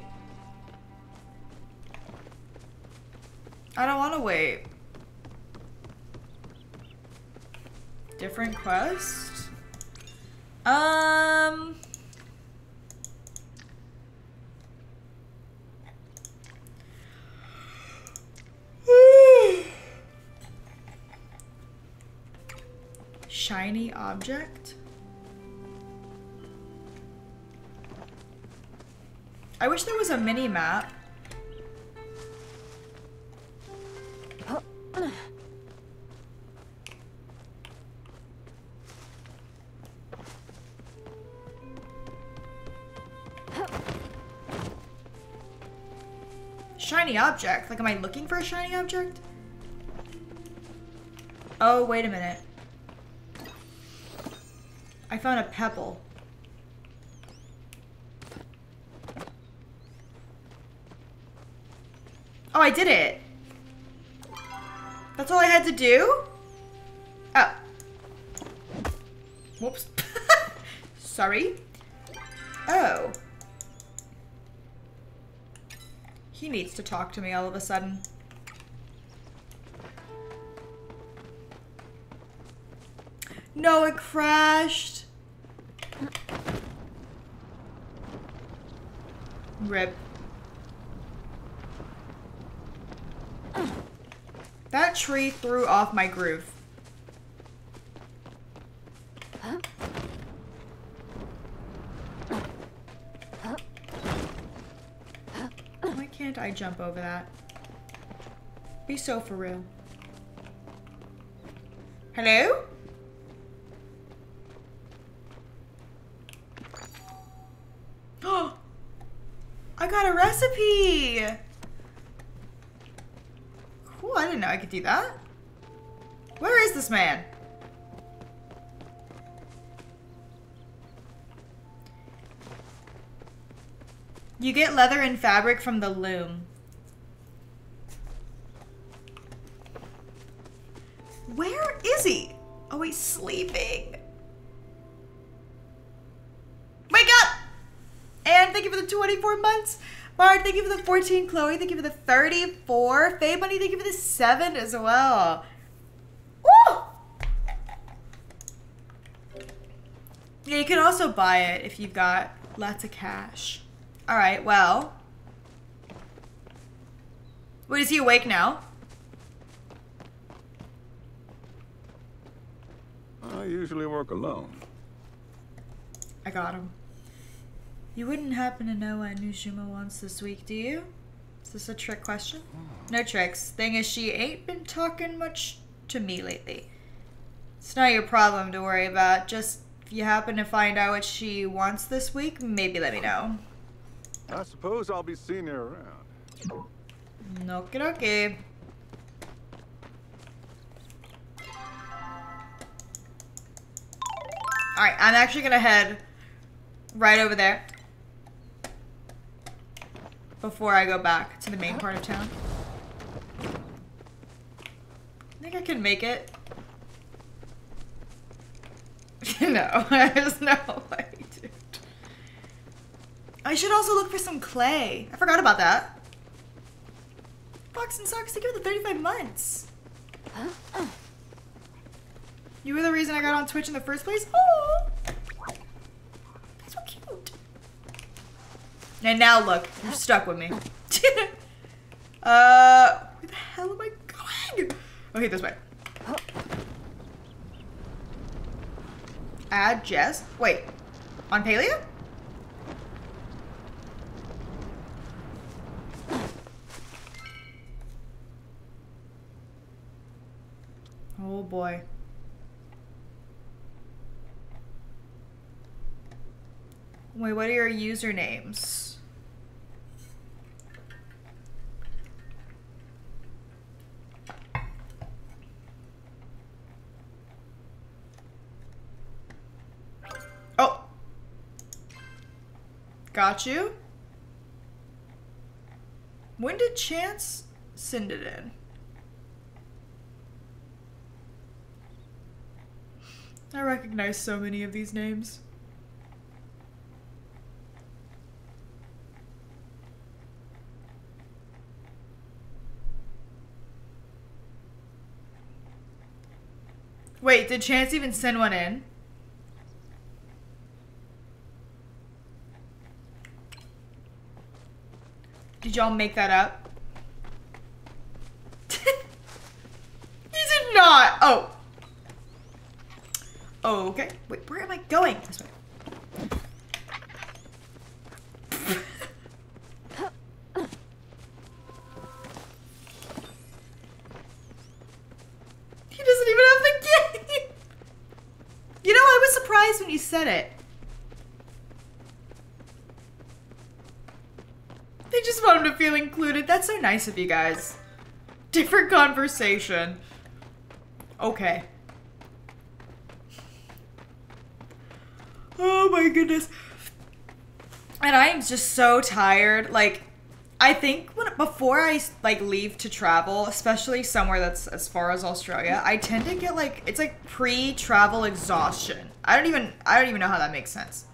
I don't want to wait. Different quest? Um... Shiny object? I wish there was a mini map. Shiny object? Like, am I looking for a shiny object? Oh, wait a minute. I found a pebble. Oh, I did it. That's all I had to do? Oh. Whoops. Sorry. Needs to talk to me all of a sudden. No, it crashed. Rip. That tree threw off my groove. I jump over that? Be so for real. Hello? Oh, I got a recipe! Cool, I didn't know I could do that. Where is this man? You get leather and fabric from the loom. Where is he? Oh, he's sleeping. Wake up! And thank you for the 24 months. Bard, thank you for the 14. Chloe, thank you for the 34. Faye Bunny, thank you for the 7 as well. Woo! Yeah, you can also buy it if you've got lots of cash. Alright, well. Wait, is he awake now? I usually work alone. I got him. You wouldn't happen to know what Najuma wants this week, do you? Is this a trick question? No tricks. Thing is, she ain't been talking much to me lately. It's not your problem to worry about. Just if you happen to find out what she wants this week, maybe let me know. I suppose I'll be seeing you around. Okie dokie. Alright, I'm actually gonna head right over there before I go back to the main part of town. I think I can make it. no, there's no way. I should also look for some clay. I forgot about that. Box and socks, thank you for the 35 months. You were the reason I got on Twitch in the first place? Oh, that's so cute. And now look, you're stuck with me. uh, where the hell am I going? Okay, this way. Add Jess. Wait, on Palia? Oh boy. Wait, what are your usernames? Oh. Got you. When did Chance send it in? I recognize so many of these names. Wait, did Chance even send one in? Did y'all make that up? you did not! Oh. Okay. Wait, where am I going? This way. he doesn't even have the game. You know, I was surprised when you said it. They just want him to feel included. That's so nice of you guys. Different conversation. Okay. Oh my goodness. And I am just so tired. Like, I think when before I like leave to travel, especially somewhere that's as far as Australia, I tend to get like it's like pre-travel exhaustion. I don't even I don't even know how that makes sense.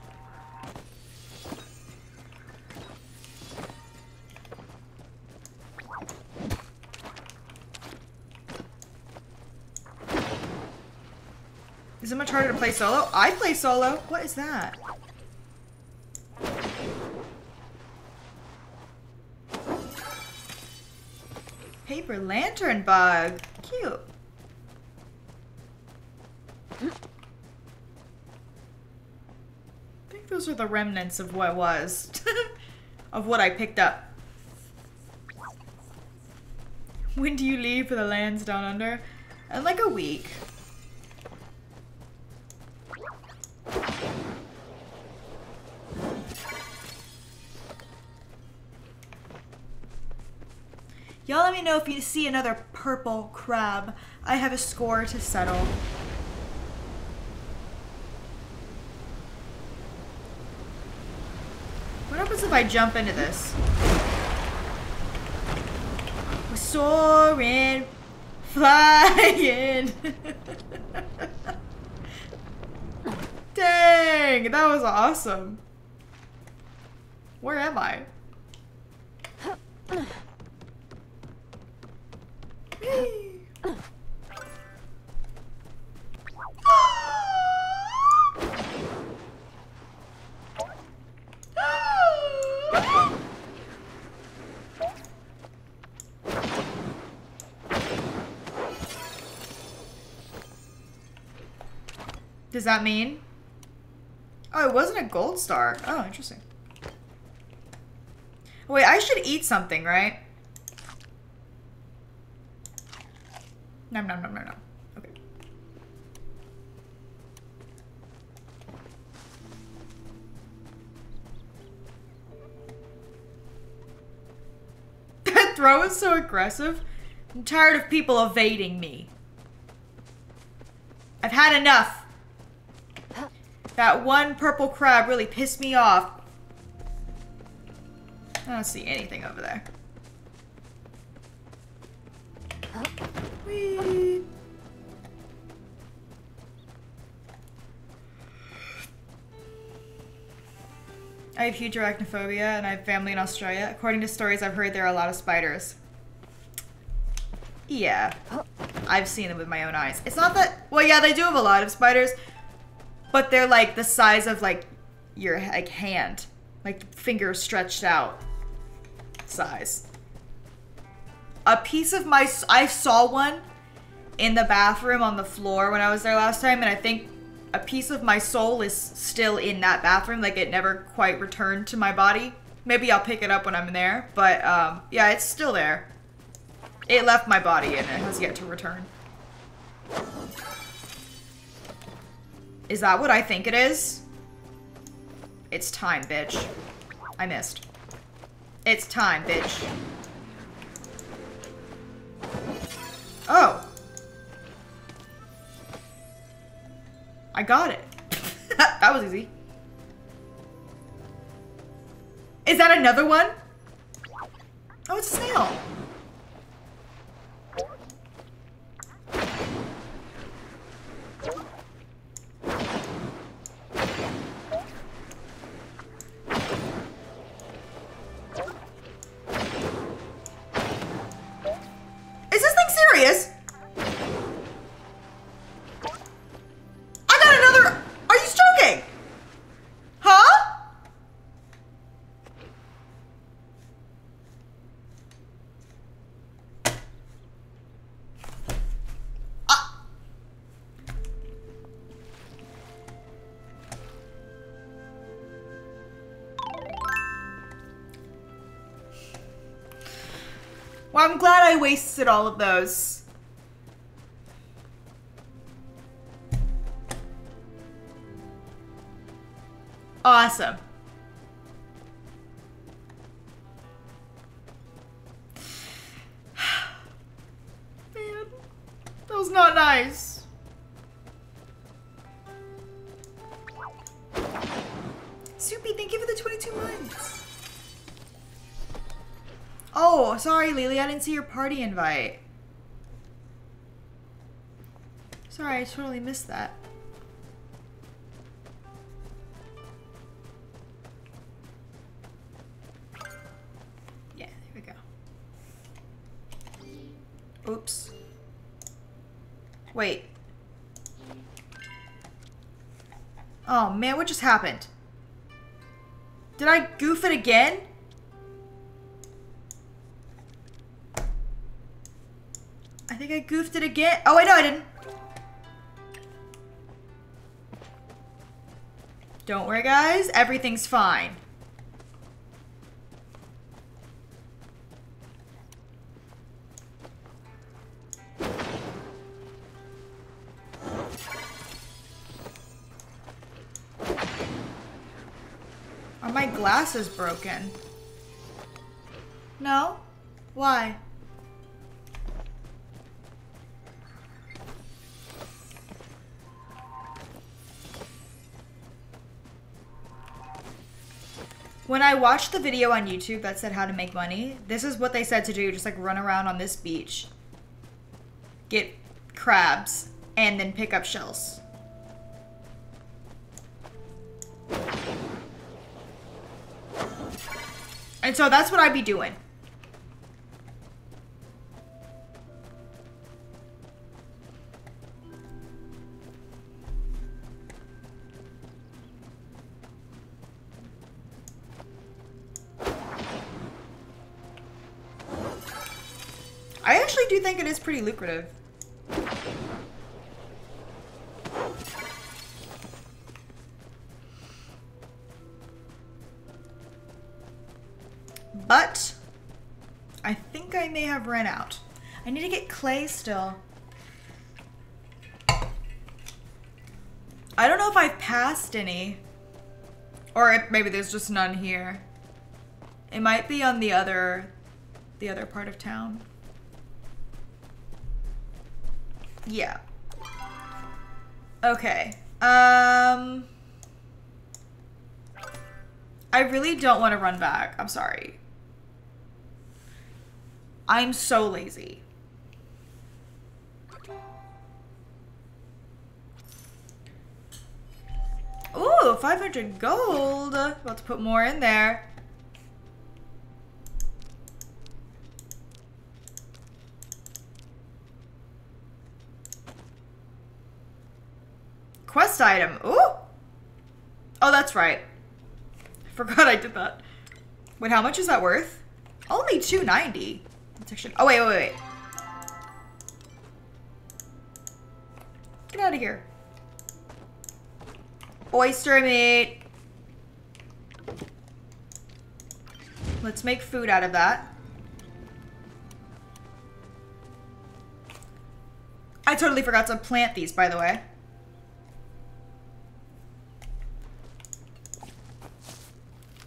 Is it much harder to play solo? I play solo. What is that? Paper lantern bug. Cute. I think those are the remnants of what was. of what I picked up. When do you leave for the lands down under? In like a week. Y'all let me know if you see another purple crab. I have a score to settle. What happens if I jump into this? We're soaring, flying. Dang, that was awesome. Where am I? Does that mean? Oh, it wasn't a gold star. Oh, interesting. Wait, I should eat something, right? Nom nom nom nom nom. Okay. That throw is so aggressive. I'm tired of people evading me. I've had enough. That one purple crab really pissed me off. I don't see anything over there. Whee. I have huge arachnophobia and I have family in Australia. According to stories I've heard, there are a lot of spiders. Yeah. I've seen them with my own eyes. It's not that well yeah, they do have a lot of spiders, but they're like the size of like your like hand. Like finger stretched out size. A piece of my I saw one in the bathroom on the floor when I was there last time and I think a piece of my soul is still in that bathroom like it never quite returned to my body. Maybe I'll pick it up when I'm there, but um yeah, it's still there. It left my body and it has yet to return. Is that what I think it is? It's time, bitch. I missed. It's time, bitch. Oh. I got it. that was easy. Is that another one? Oh, it's a snail. Wasted all of those. Awesome. Didn't see your party invite. Sorry, I totally missed that. Yeah, there we go. Oops. Wait. Oh man, what just happened? Did I goof it again? Think I goofed it again. Oh, wait, no, I didn't. Don't worry, guys. Everything's fine. Are my glasses broken? No? Why? Watched the video on YouTube that said how to make money, this is what they said to do. Just like run around on this beach, get crabs, and then pick up shells. And so that's what I'd be doing. Think it is pretty lucrative. But I think I may have ran out. I need to get clay still. I don't know if I've passed any. Or maybe there's just none here. It might be on the other the other part of town. Yeah. Okay. Um I really don't want to run back. I'm sorry. I'm so lazy. Ooh, 500 gold. About to put more in there. Quest item. Ooh. Oh, that's right. I forgot I did that. Wait, how much is that worth? Only 290. Protection. Oh, wait, wait, wait. Get out of here. Oyster meat. Let's make food out of that. I totally forgot to plant these, by the way.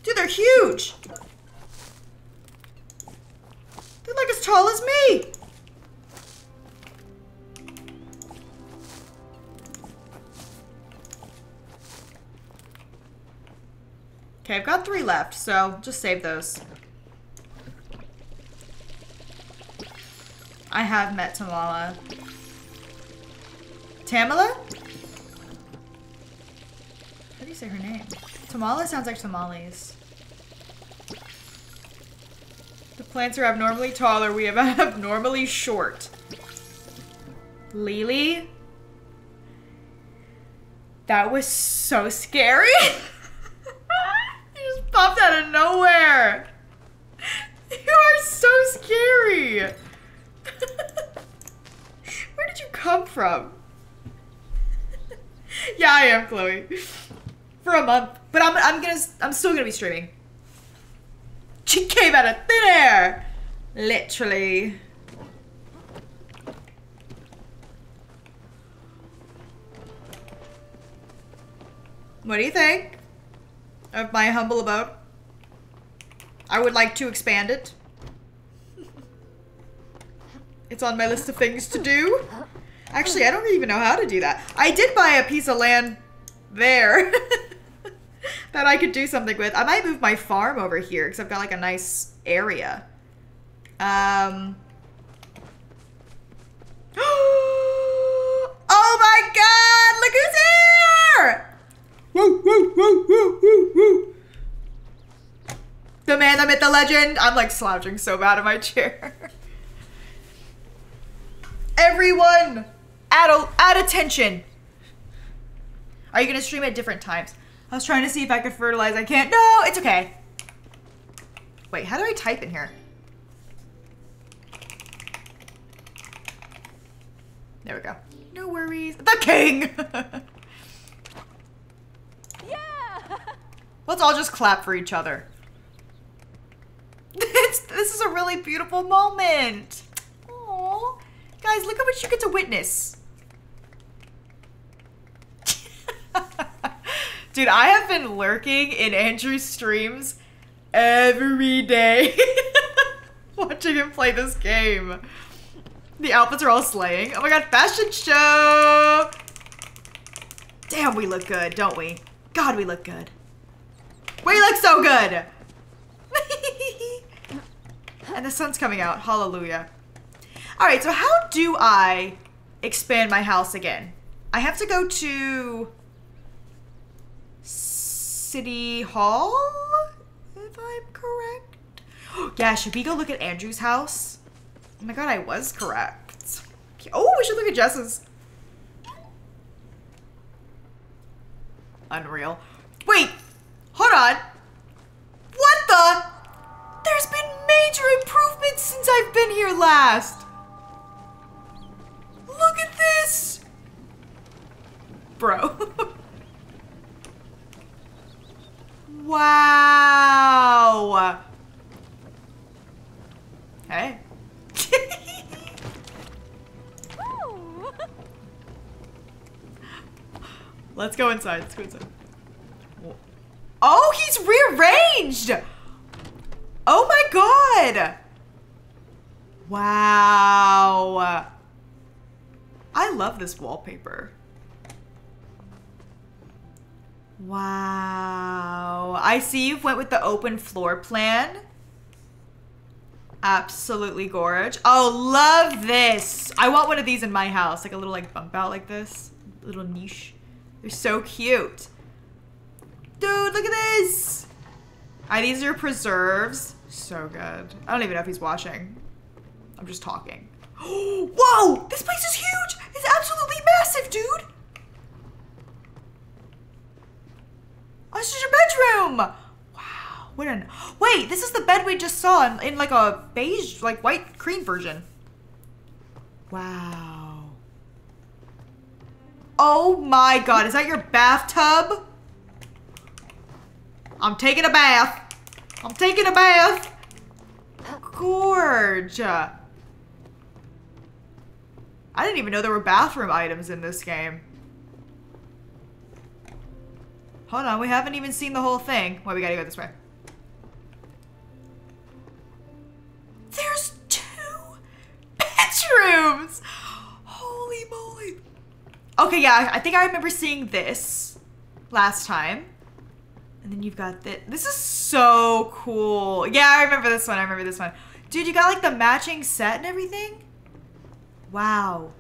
Dude, they're huge! They're like as tall as me! Okay, I've got three left, so just save those. I have met Tamala. Tamala? How do you say her name? Tamala sounds like tamales. The plants are abnormally taller. We have abnormally short. Lily? That was so scary. you just popped out of nowhere. You are so scary. Where did you come from? yeah, I am, Chloe. For a month. But I'm, I'm gonna, I'm still gonna be streaming. She came out of thin air. Literally. What do you think of my humble abode? I would like to expand it. It's on my list of things to do. Actually, I don't even know how to do that. I did buy a piece of land there that I could do something with. I might move my farm over here because I've got like a nice area. Um. oh my god! Look who's here! Woo, woo, woo, woo, woo, woo. The man, the myth, the legend. I'm like slouching so bad in my chair. Everyone, add, add attention. Are you gonna stream at different times? I was trying to see if I could fertilize. I can't. No, it's okay. Wait, how do I type in here? There we go. No worries. The king! Yeah! Let's all just clap for each other. It's, this is a really beautiful moment. Aww. Guys, look at what you get to witness. Dude, I have been lurking in Andrew's streams every day. Watching him play this game. The outfits are all slaying. Oh my god, fashion show! Damn, we look good, don't we? God, we look good. We look so good! and the sun's coming out. Hallelujah. Alright, so how do I expand my house again? I have to go to City Hall, if I'm correct. yeah, should we go look at Andrew's house? Oh my god, I was correct. Oh, we should look at Jess's. Unreal. Wait, hold on. What the? There's been major improvements since I've been here last. Look at this. Bro. wow. Hey. Let's go inside. Let's go inside. Oh, he's rearranged. Oh my god. Wow. I love this wallpaper. Wow. I see you've went with the open floor plan. Absolutely gorge. Oh, love this. I want one of these in my house. Like a little like bump out like this. Little niche. They're so cute. Dude, look at this. Are these your preserves. So good. I don't even know if he's watching. I'm just talking. Whoa! This place is huge! It's absolutely massive, dude! Oh, this is your bedroom! Wow. What an... Wait, this is the bed we just saw in, in like a beige, like white cream version. Wow. Oh my god, is that your bathtub? I'm taking a bath. I'm taking a bath. Gorge. I didn't even know there were bathroom items in this game. Hold on, we haven't even seen the whole thing. Well, we gotta go this way. There's two bedrooms! Holy moly. Okay, yeah, I think I remember seeing this last time. And then you've got this. This is so cool. Yeah, I remember this one. I remember this one. Dude, you got like the matching set and everything? Wow.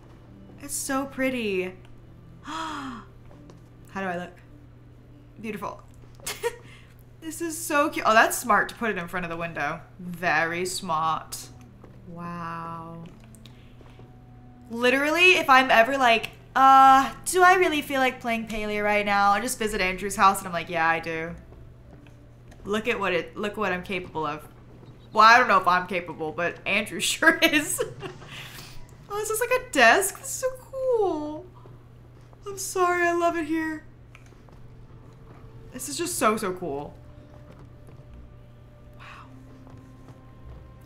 It's so pretty. How do I look? Beautiful. this is so cute. Oh, that's smart to put it in front of the window. Very smart. Wow. Literally, if I'm ever like, uh, do I really feel like playing Palia right now? I just visit Andrew's house and I'm like, yeah, I do. Look at what it, look what I'm capable of. Well, I don't know if I'm capable, but Andrew sure is. oh, this is like a desk. This is so cool. I'm sorry, I love it here. This is just so, so cool. Wow.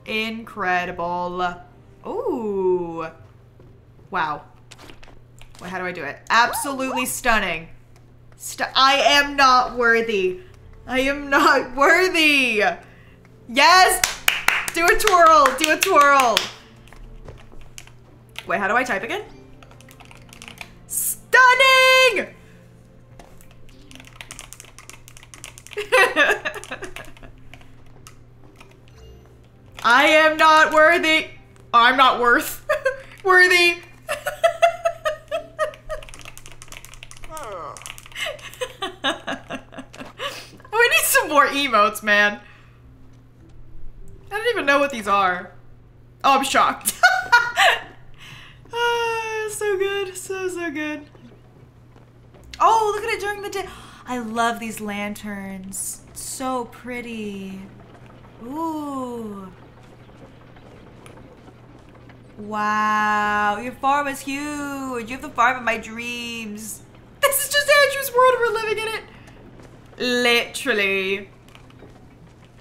Incredible. Ooh. Wow. Wait, how do I do it? Absolutely stunning. St I am not worthy. I am not worthy. Yes! Do a twirl. Do a twirl. Wait, how do I type again? Stunning! I am not worthy. I'm not worth. worthy. we need some more emotes, man. I don't even know what these are. Oh, I'm shocked. ah, so good. So, so good. Oh, look at it during the day. I love these lanterns. So pretty. Ooh. Wow, your farm is huge. You have the farm of my dreams. This is just Andrew's world. We're living in it. Literally.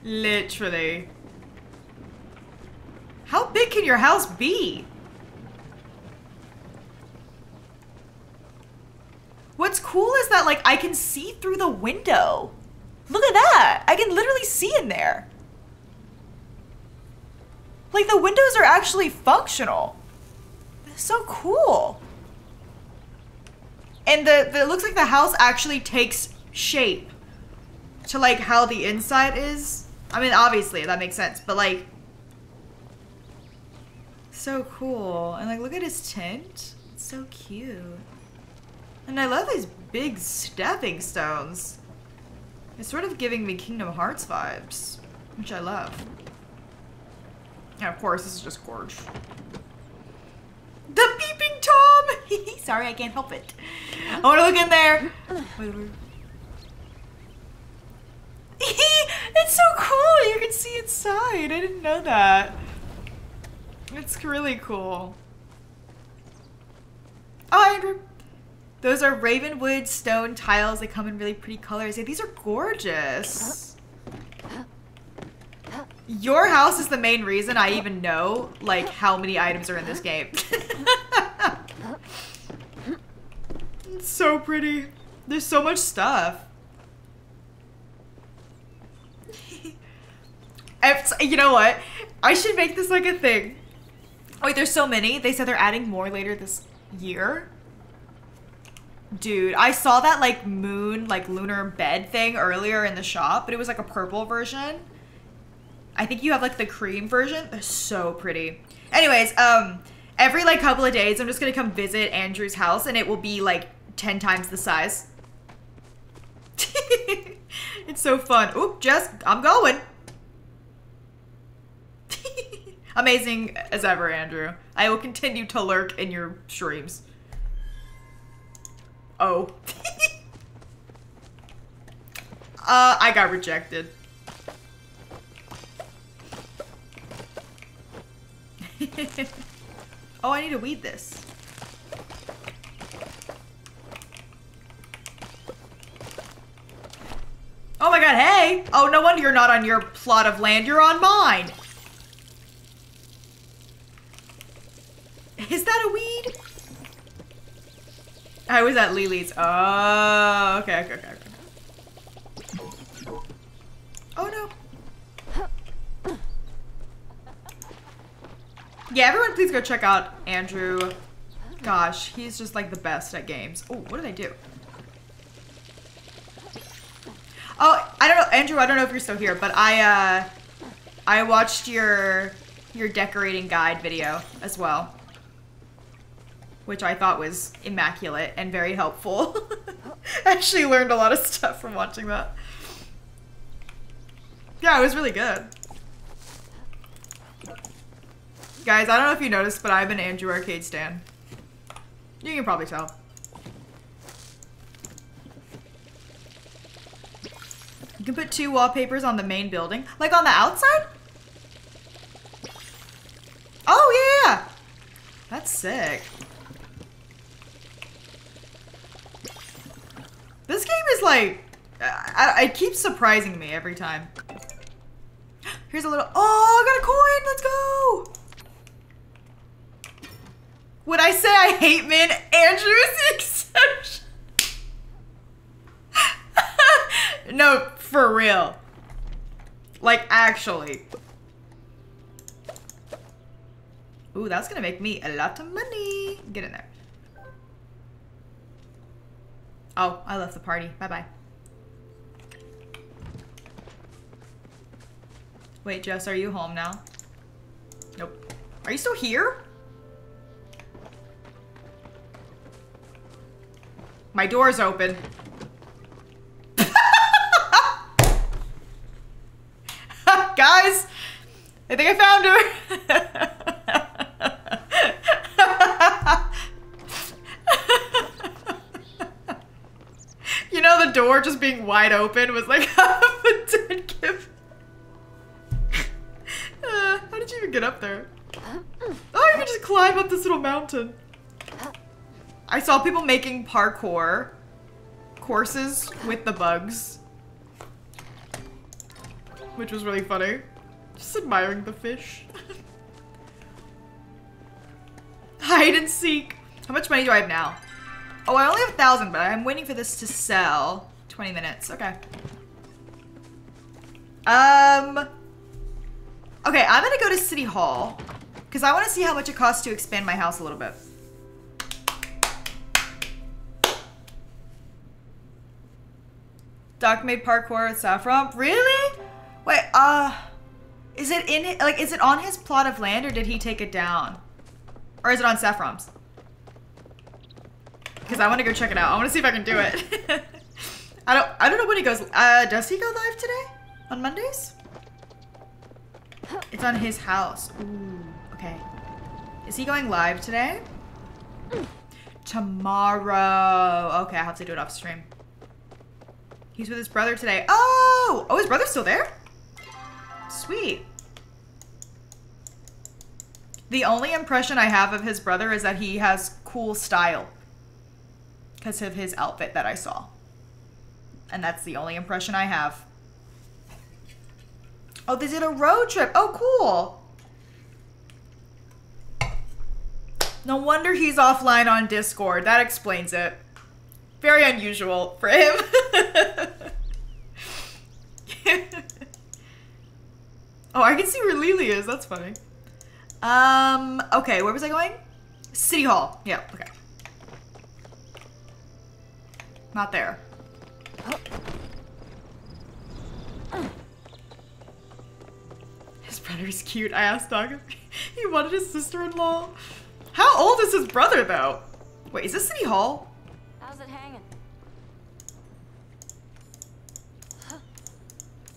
Literally. How big can your house be? What's cool is that like I can see through the window. Look at that. I can literally see in there. Like the windows are actually functional. It's so cool. And the, the it looks like the house actually takes shape to like how the inside is. I mean, obviously that makes sense, but like so cool. And like look at his tent. It's so cute. And I love these big stepping stones. It's sort of giving me Kingdom Hearts vibes, which I love. And of course, this is just gorge. The peeping Tom! Sorry, I can't help it. I want to look in there. it's so cool. You can see inside. I didn't know that. It's really cool. Oh, Andrew. Those are Ravenwood stone tiles. They come in really pretty colors. Yeah, these are gorgeous. Your house is the main reason I even know, like, how many items are in this game. it's so pretty. There's so much stuff. you know what? I should make this like a thing. Wait, there's so many. They said they're adding more later this year. Dude, I saw that like moon, like lunar bed thing earlier in the shop, but it was like a purple version. I think you have like the cream version. They're so pretty. Anyways, um, every like couple of days, I'm just gonna come visit Andrew's house and it will be like 10 times the size. it's so fun. Oop, Jess, I'm going. Amazing as ever, Andrew. I will continue to lurk in your streams. Oh. uh, I got rejected. oh, I need to weed this. Oh my god, hey! Oh, no wonder you're not on your plot of land, you're on mine! Is that a weed? I was at Lily's. Oh, okay, okay, okay, okay. Oh no. Yeah, everyone please go check out Andrew. Gosh, he's just like the best at games. Oh, what did I do? Oh, I don't know, Andrew, I don't know if you're still here, but I, uh, I watched your, your decorating guide video as well. Which I thought was immaculate and very helpful. I actually learned a lot of stuff from watching that. Yeah, it was really good. Guys, I don't know if you noticed, but I'm an Andrew Arcade stan. You can probably tell. You can put two wallpapers on the main building. Like on the outside? Oh, yeah, yeah. That's sick. This game is like, I, it keeps surprising me every time. Here's a little, oh, I got a coin, let's go. Would I say I hate men? Andrew is the exception. no, for real. Like, actually. Ooh, that's gonna make me a lot of money. Get in there. Oh, I left the party. Bye-bye. Wait, Jess, are you home now? Nope. Are you still here? My door's open. Guys, I think I found her. door just being wide open was like half a dead. Uh, how did you even get up there? Oh, you can just climb up this little mountain. I saw people making parkour courses with the bugs. Which was really funny. Just admiring the fish. Hide and seek. How much money do I have now? Oh, I only have a thousand, but I'm waiting for this to sell. 20 minutes. Okay. Um. Okay, I'm gonna go to City Hall. Because I want to see how much it costs to expand my house a little bit. Doc made parkour at Saffron. Really? Wait, uh, is it in like is it on his plot of land or did he take it down, or is it on Saffron's? Because I want to go check it out. I want to see if I can do it. I don't. I don't know when he goes. Uh, does he go live today? On Mondays? It's on his house. Ooh. Okay. Is he going live today? Tomorrow. Okay, I have to do it off stream. He's with his brother today. Oh! Oh, his brother's still there? Sweet. The only impression I have of his brother is that he has cool style. Because of his outfit that I saw. And that's the only impression I have. Oh, they did a road trip. Oh, cool. No wonder he's offline on Discord. That explains it. Very unusual for him. oh, I can see where Lily is. That's funny. Um, okay, where was I going? City Hall. Yeah, okay. Not there. His brother's cute. I asked Doug. he wanted his sister-in-law. How old is his brother, though? Wait, is this City Hall? How's it hanging?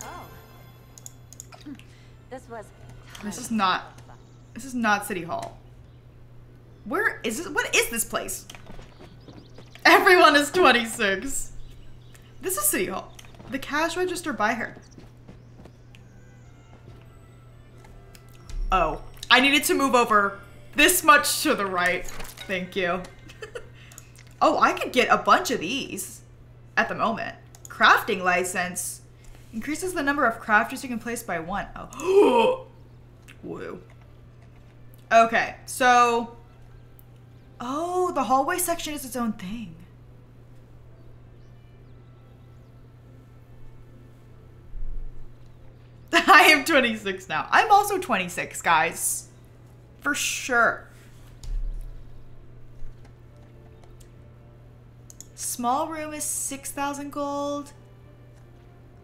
Oh. This was... This is not... This is not City Hall. Where is this? What is this place? Everyone is 26. This is City Hall. The cash register by her. Oh, I needed to move over this much to the right. Thank you. oh, I could get a bunch of these at the moment. Crafting license increases the number of crafters you can place by one. Oh, woo. Okay, so oh, the hallway section is its own thing. I am 26 now. I'm also 26, guys. For sure. Small room is 6,000 gold.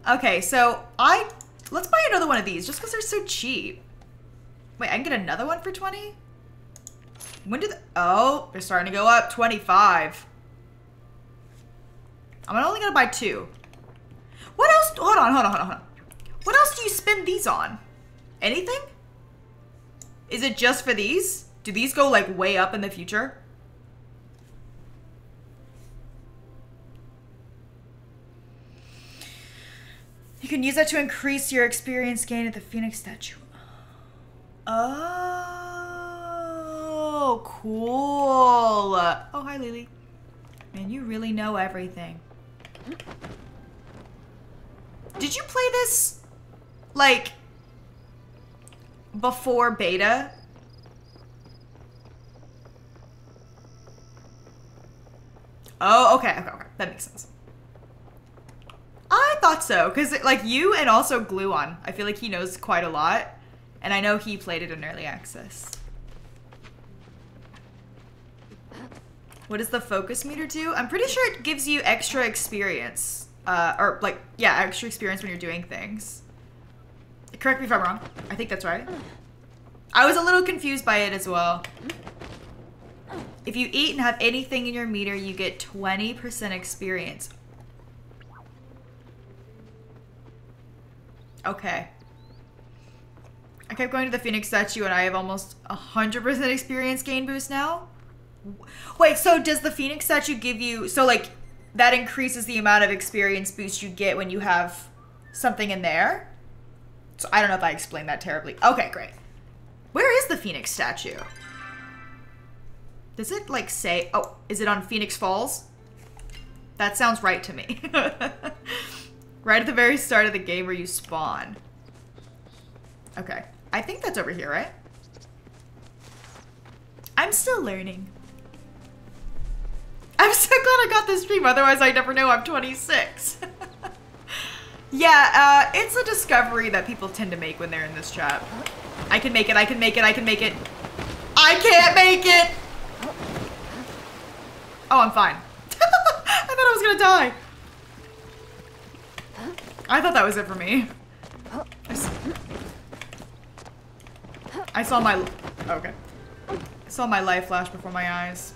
Okay, so I... Let's buy another one of these just because they're so cheap. Wait, I can get another one for 20? When did... The, oh, they're starting to go up. 25. I'm only going to buy two. What else? Hold on, hold on, hold on, hold on. What else do you spend these on? Anything? Is it just for these? Do these go like way up in the future? You can use that to increase your experience gain at the Phoenix statue. Oh, cool. Oh, hi, Lily. Man, you really know everything. Did you play this like before beta. Oh, okay, okay, okay. That makes sense. I thought so, because like you and also Gluon, I feel like he knows quite a lot, and I know he played it in early access. What does the focus meter do? I'm pretty sure it gives you extra experience, uh, or like yeah, extra experience when you're doing things. Correct me if I'm wrong. I think that's right. I was a little confused by it as well. If you eat and have anything in your meter, you get 20% experience. Okay. I kept going to the Phoenix statue and I have almost 100% experience gain boost now. Wait, so does the Phoenix statue give you... So, like, that increases the amount of experience boost you get when you have something in there? So I don't know if I explained that terribly. Okay, great. Where is the Phoenix statue? Does it like say, oh, is it on Phoenix Falls? That sounds right to me. right at the very start of the game where you spawn. Okay. I think that's over here, right? I'm still learning. I'm so glad I got this stream, otherwise I'd never know I'm 26. Yeah, uh, it's a discovery that people tend to make when they're in this chat. I can make it, I can make it, I can make it. I can't make it! Oh, I'm fine. I thought I was gonna die. I thought that was it for me. I saw my... Okay. I saw my life flash before my eyes.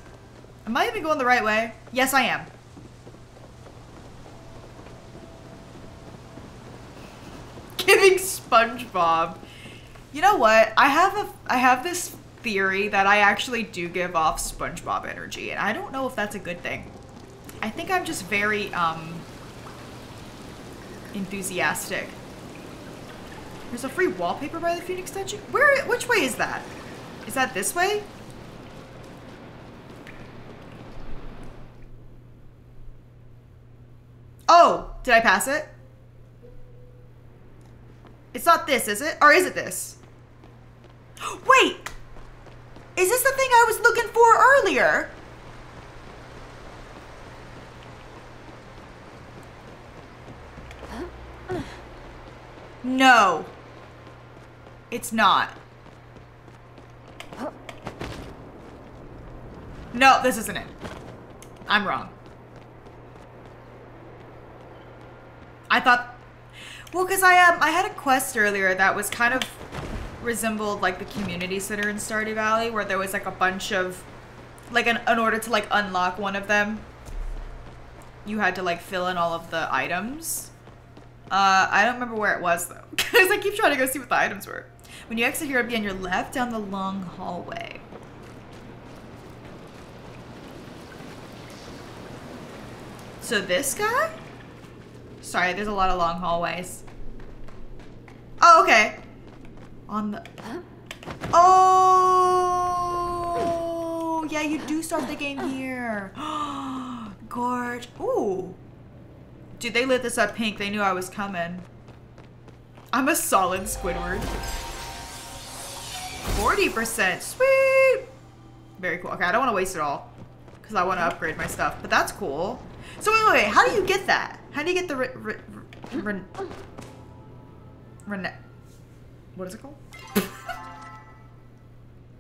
Am I even going the right way? Yes, I am. Giving SpongeBob. You know what? I have a I have this theory that I actually do give off SpongeBob energy, and I don't know if that's a good thing. I think I'm just very um enthusiastic. There's a free wallpaper by the Phoenix statue. Where which way is that? Is that this way? Oh, did I pass it? It's not this, is it? Or is it this? Wait! Is this the thing I was looking for earlier? No. It's not. No, this isn't it. I'm wrong. I thought well, because I um I had a quest earlier that was kind of resembled like the community center in Stardew Valley, where there was like a bunch of like an, in order to like unlock one of them, you had to like fill in all of the items. Uh, I don't remember where it was though, because I keep trying to go see what the items were. When you exit here, it'll be on your left down the long hallway. So this guy? Sorry, there's a lot of long hallways. Oh, okay. On the... Oh! Yeah, you do start the game here. Gorge. Ooh. Dude, they lit this up pink. They knew I was coming. I'm a solid Squidward. 40%. Sweet! Very cool. Okay, I don't want to waste it all. Because I want to upgrade my stuff. But that's cool. So wait, wait, wait. How do you get that? How do you get the... Re, re, re, rena- what is it called?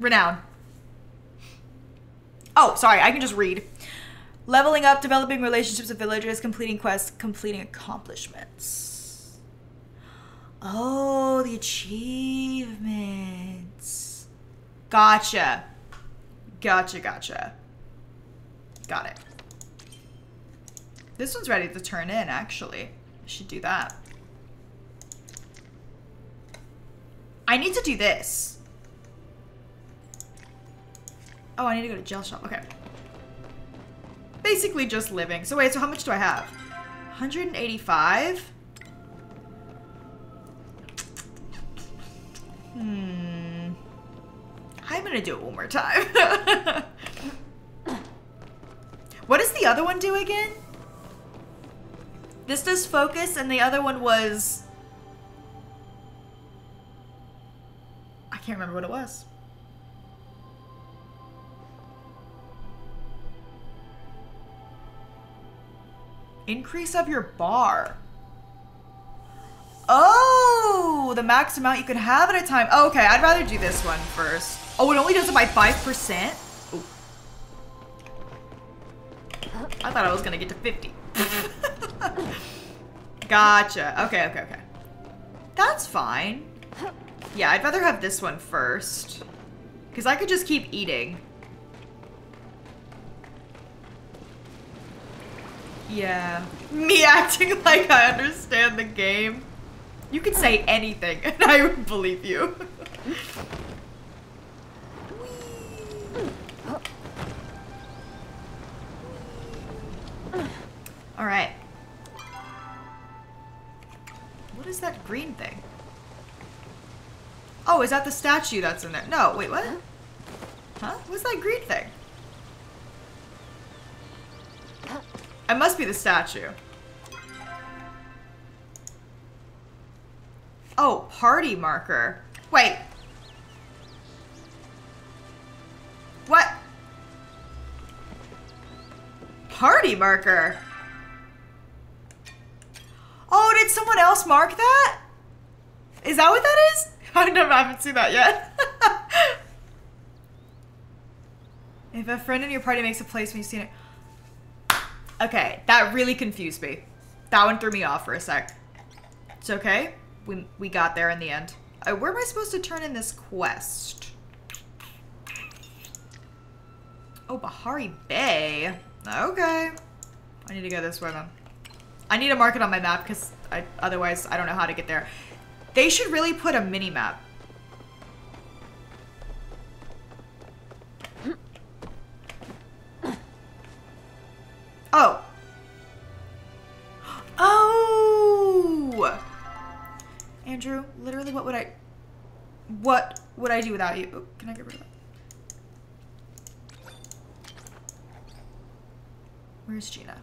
Renown. Oh, sorry. I can just read. Leveling up, developing relationships with villagers, completing quests, completing accomplishments. Oh, the achievements. Gotcha. Gotcha, gotcha. Got it. This one's ready to turn in, actually. I should do that. I need to do this. Oh, I need to go to Jel shop. Okay. Basically just living. So wait, so how much do I have? 185? Hmm. I'm gonna do it one more time. what does the other one do again? This does focus and the other one was... I can't remember what it was. Increase of your bar. Oh, the max amount you could have at a time. Oh, okay, I'd rather do this one first. Oh, it only does it by 5%? I thought I was gonna get to 50. gotcha. Okay, okay, okay. That's fine. Yeah, I'd rather have this one first. Because I could just keep eating. Yeah. Me acting like I understand the game. You could say anything and I would believe you. Alright. What is that green thing? Oh, is that the statue that's in there? No, wait, what? Huh? What's that green thing? It must be the statue. Oh, party marker. Wait. What? Party marker? Oh, did someone else mark that? Is that what that is? I never haven't seen that yet. if a friend in your party makes a place when you've seen it. Okay, that really confused me. That one threw me off for a sec. It's okay. We, we got there in the end. Uh, where am I supposed to turn in this quest? Oh, Bahari Bay. Okay. I need to go this way then. I need to mark it on my map because otherwise I don't know how to get there. They should really put a mini map. Oh. Oh! Andrew, literally what would I... What would I do without you? Oh, can I get rid of that? Where's Jina?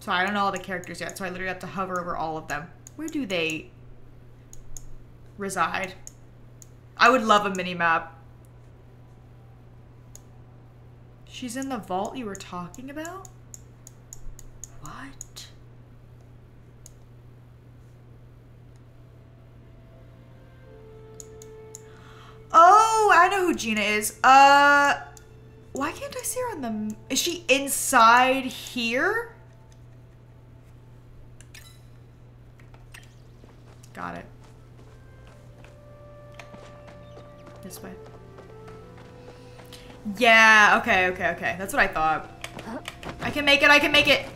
So I don't know all the characters yet, so I literally have to hover over all of them. Where do they reside? I would love a mini map. She's in the vault you were talking about? What? Oh, I know who Jina is. Uh, why can't I see her on the... Is she inside here? Got it. This way. Yeah, okay, okay, okay. That's what I thought. I can make it, I can make it.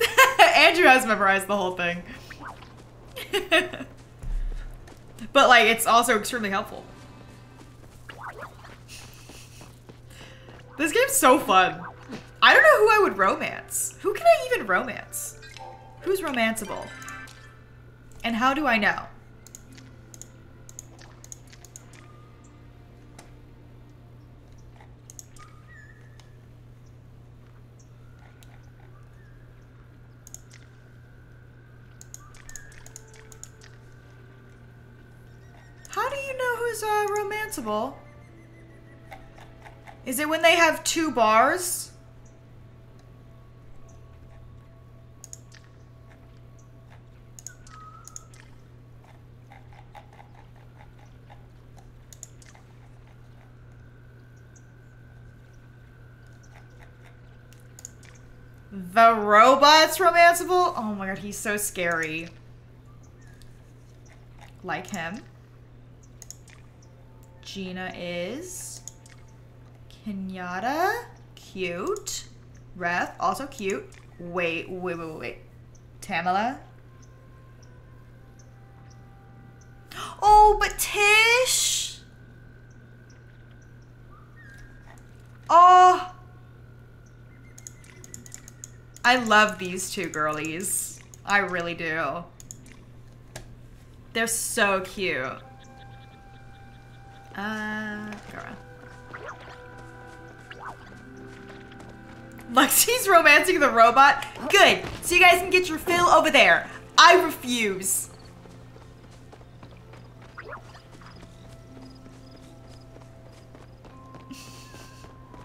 Andrew has memorized the whole thing. but like, it's also extremely helpful. This game's so fun. I don't know who I would romance. Who can I even romance? Who's romanceable? And how do I know? How do who's uh, romanceable? Is it when they have two bars? The robot's romanceable? Oh my god, he's so scary. Like him. Jina is. Kenyatta, cute. Reth, also cute. Wait, wait, wait, wait. Tamala. Oh, but Tish. Oh. I love these two girlies. I really do. They're so cute. Uh, Gara. Lexi's romancing the robot? Good. So you guys can get your fill over there. I refuse.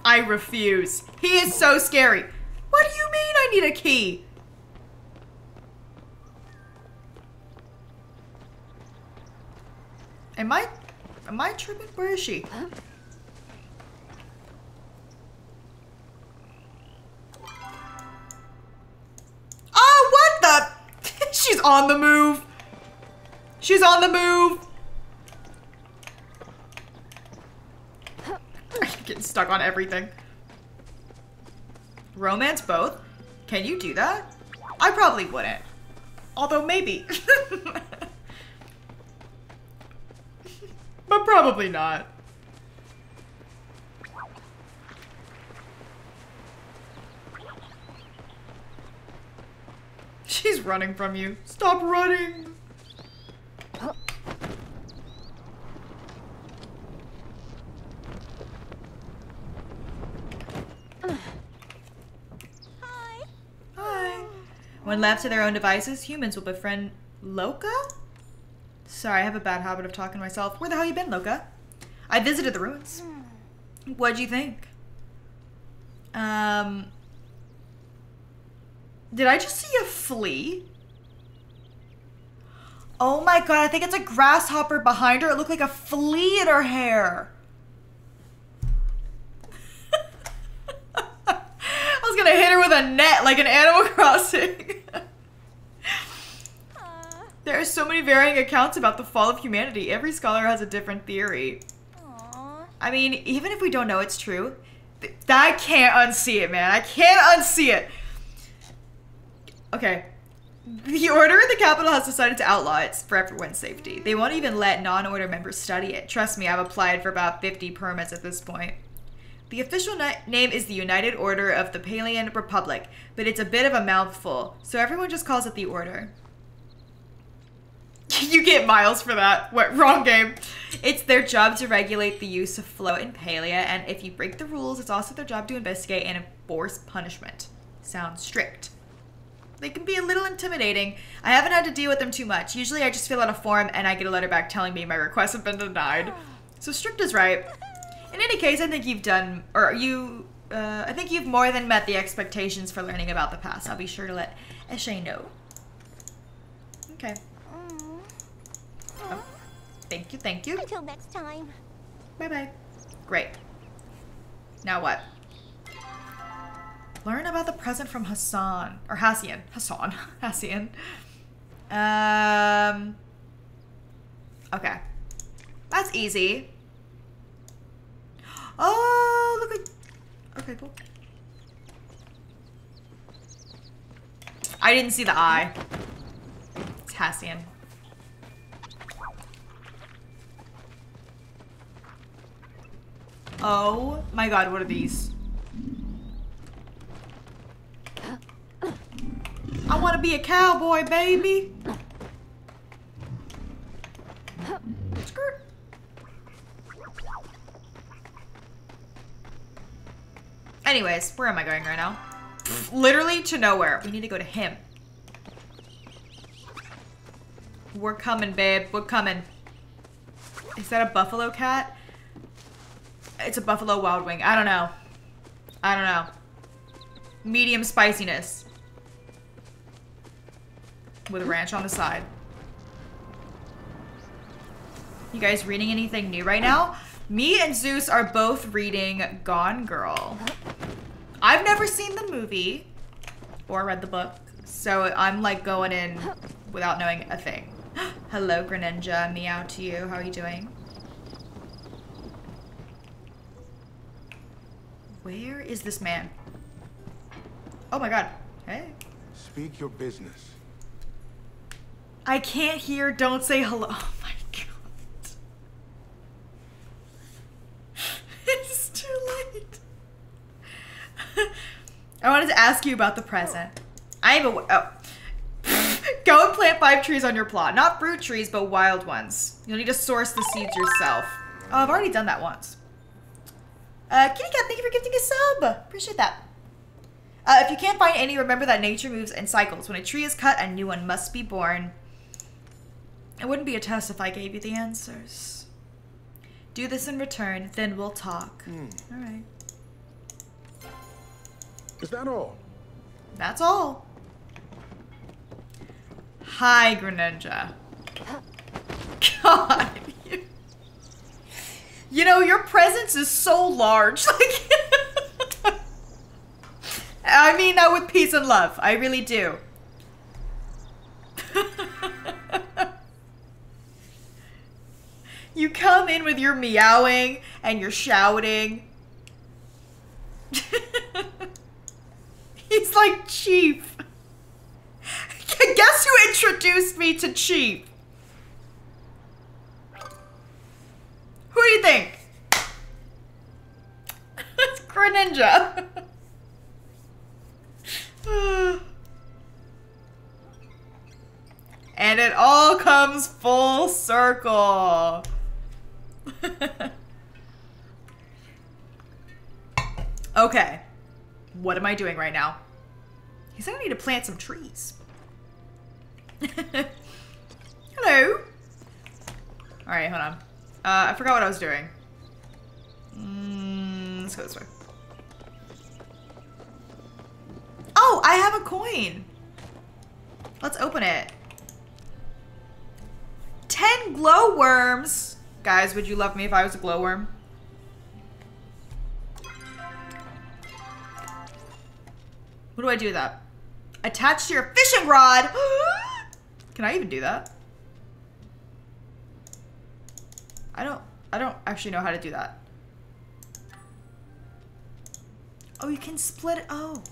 I refuse. He is so scary. What do you mean I need a key? Am I, am I tripping? Where is she? Oh, what the? She's on the move. She's on the move. I'm getting stuck on everything. Romance both? Can you do that? I probably wouldn't. Although maybe. but probably not. She's running from you. Stop running. Hi. Hi. When left to their own devices, humans will befriend Loka? Sorry, I have a bad habit of talking to myself. Where the hell you been, Loka? I visited the ruins. What'd you think? Um. Did I just see a flea? Oh my god, I think it's a grasshopper behind her. It looked like a flea in her hair. I was gonna hit her with a net like an Animal Crossing. There are so many varying accounts about the fall of humanity. Every scholar has a different theory. aw. I mean, even if we don't know it's true, th- I can't unsee it, man. I can't unsee it. Okay. The Order in the Capitol has decided to outlaw it for everyone's safety. They won't even let non order members study it. Trust me, I've applied for about 50 permits at this point. The official name is the United Order of the Palean Republic, but it's a bit of a mouthful, so everyone just calls it the Order. you get miles for that. What? Wrong game. It's their job to regulate the use of float and palium, and if you break the rules, it's also their job to investigate and enforce punishment. Sounds strict. They can be a little intimidating. I haven't had to deal with them too much. Usually I just fill out a form and I get a letter back telling me my requests have been denied. So strict is right. In any case, I think you've done, or you, uh, I think you've more than met the expectations for learning about the past. I'll be sure to let Eshe know. Okay. Thank you, thank you. Until next time. Bye bye. Great. Now what? Learn about the present from Hassan. Or Hassian. Hassan. Hassian. Um. Okay. That's easy. Oh, look at... Okay, cool. I didn't see the eye. It's Hassian. Oh my god, what are these? I want to be a cowboy, baby. Skirt. Anyways, where am I going right now? Literally to nowhere. We need to go to him. We're coming, babe. We're coming. Is that a buffalo cat? It's a buffalo wild wing. I don't know. I don't know. Medium spiciness. With a ranch on the side. You guys reading anything new right now? Me and Zeus are both reading Gone Girl. I've never seen the movie or read the book, so I'm like going in without knowing a thing. Hello, Greninja. Meow to you. How are you doing? Where is this man? Oh my god. Hey. Speak your business. I can't hear. Don't say hello. Oh my god. it's too late. I wanted to ask you about the present. I have a. Oh. oh. Go and plant five trees on your plot. Not fruit trees, but wild ones. You'll need to source the seeds yourself. Oh, I've already done that once. Uh, Kitty Cat, thank you for gifting a sub. Appreciate that. Uh, if you can't find any, remember that nature moves in cycles. When a tree is cut, a new one must be born. It wouldn't be a test if I gave you the answers. Do this in return, then we'll talk. All right. Is that all? That's all. Hi, Greninja. God. You, know, your presence is so large. Like, I mean that with peace and love. I really do. you come in with your meowing and your shouting. He's like Chief. Guess who introduced me to Chief? Who do you think? it's Greninja. and it all comes full circle. okay. What am I doing right now? He said I need to plant some trees. Hello. All right, hold on. Uh, I forgot what I was doing. Mm, let's go this way. Oh, I have a coin. Let's open it. 10 glowworms. Guys, would you love me if I was a glowworm? What do I do with that? Attach to your fishing rod. Can I even do that? I don't, I don't actually know how to do that. Oh, you can split it. Oh.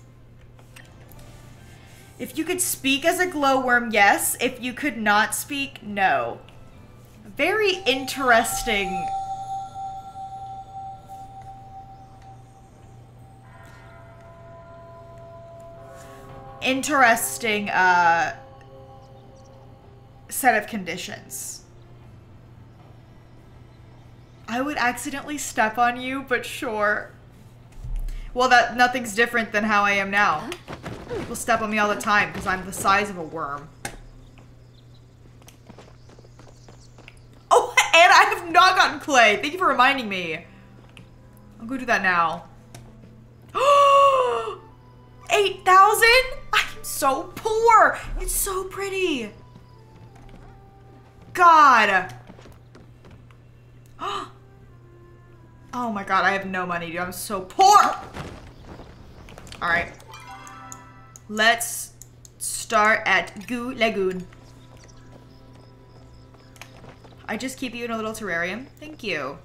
If you could speak as a glowworm, yes. If you could not speak, no. Very interesting. Interesting, uh, set of conditions. I would accidentally step on you, but sure. Well, that nothing's different than how I am now. People step on me all the time because I'm the size of a worm. Oh, and I have not gotten clay. Thank you for reminding me. I'll go do that now. 8,000? I'm so poor. It's so pretty. God. Oh my god, I have no money, dude. I'm so poor. Alright. Let's start at Goo Lagoon. I just keep you in a little terrarium. Thank you.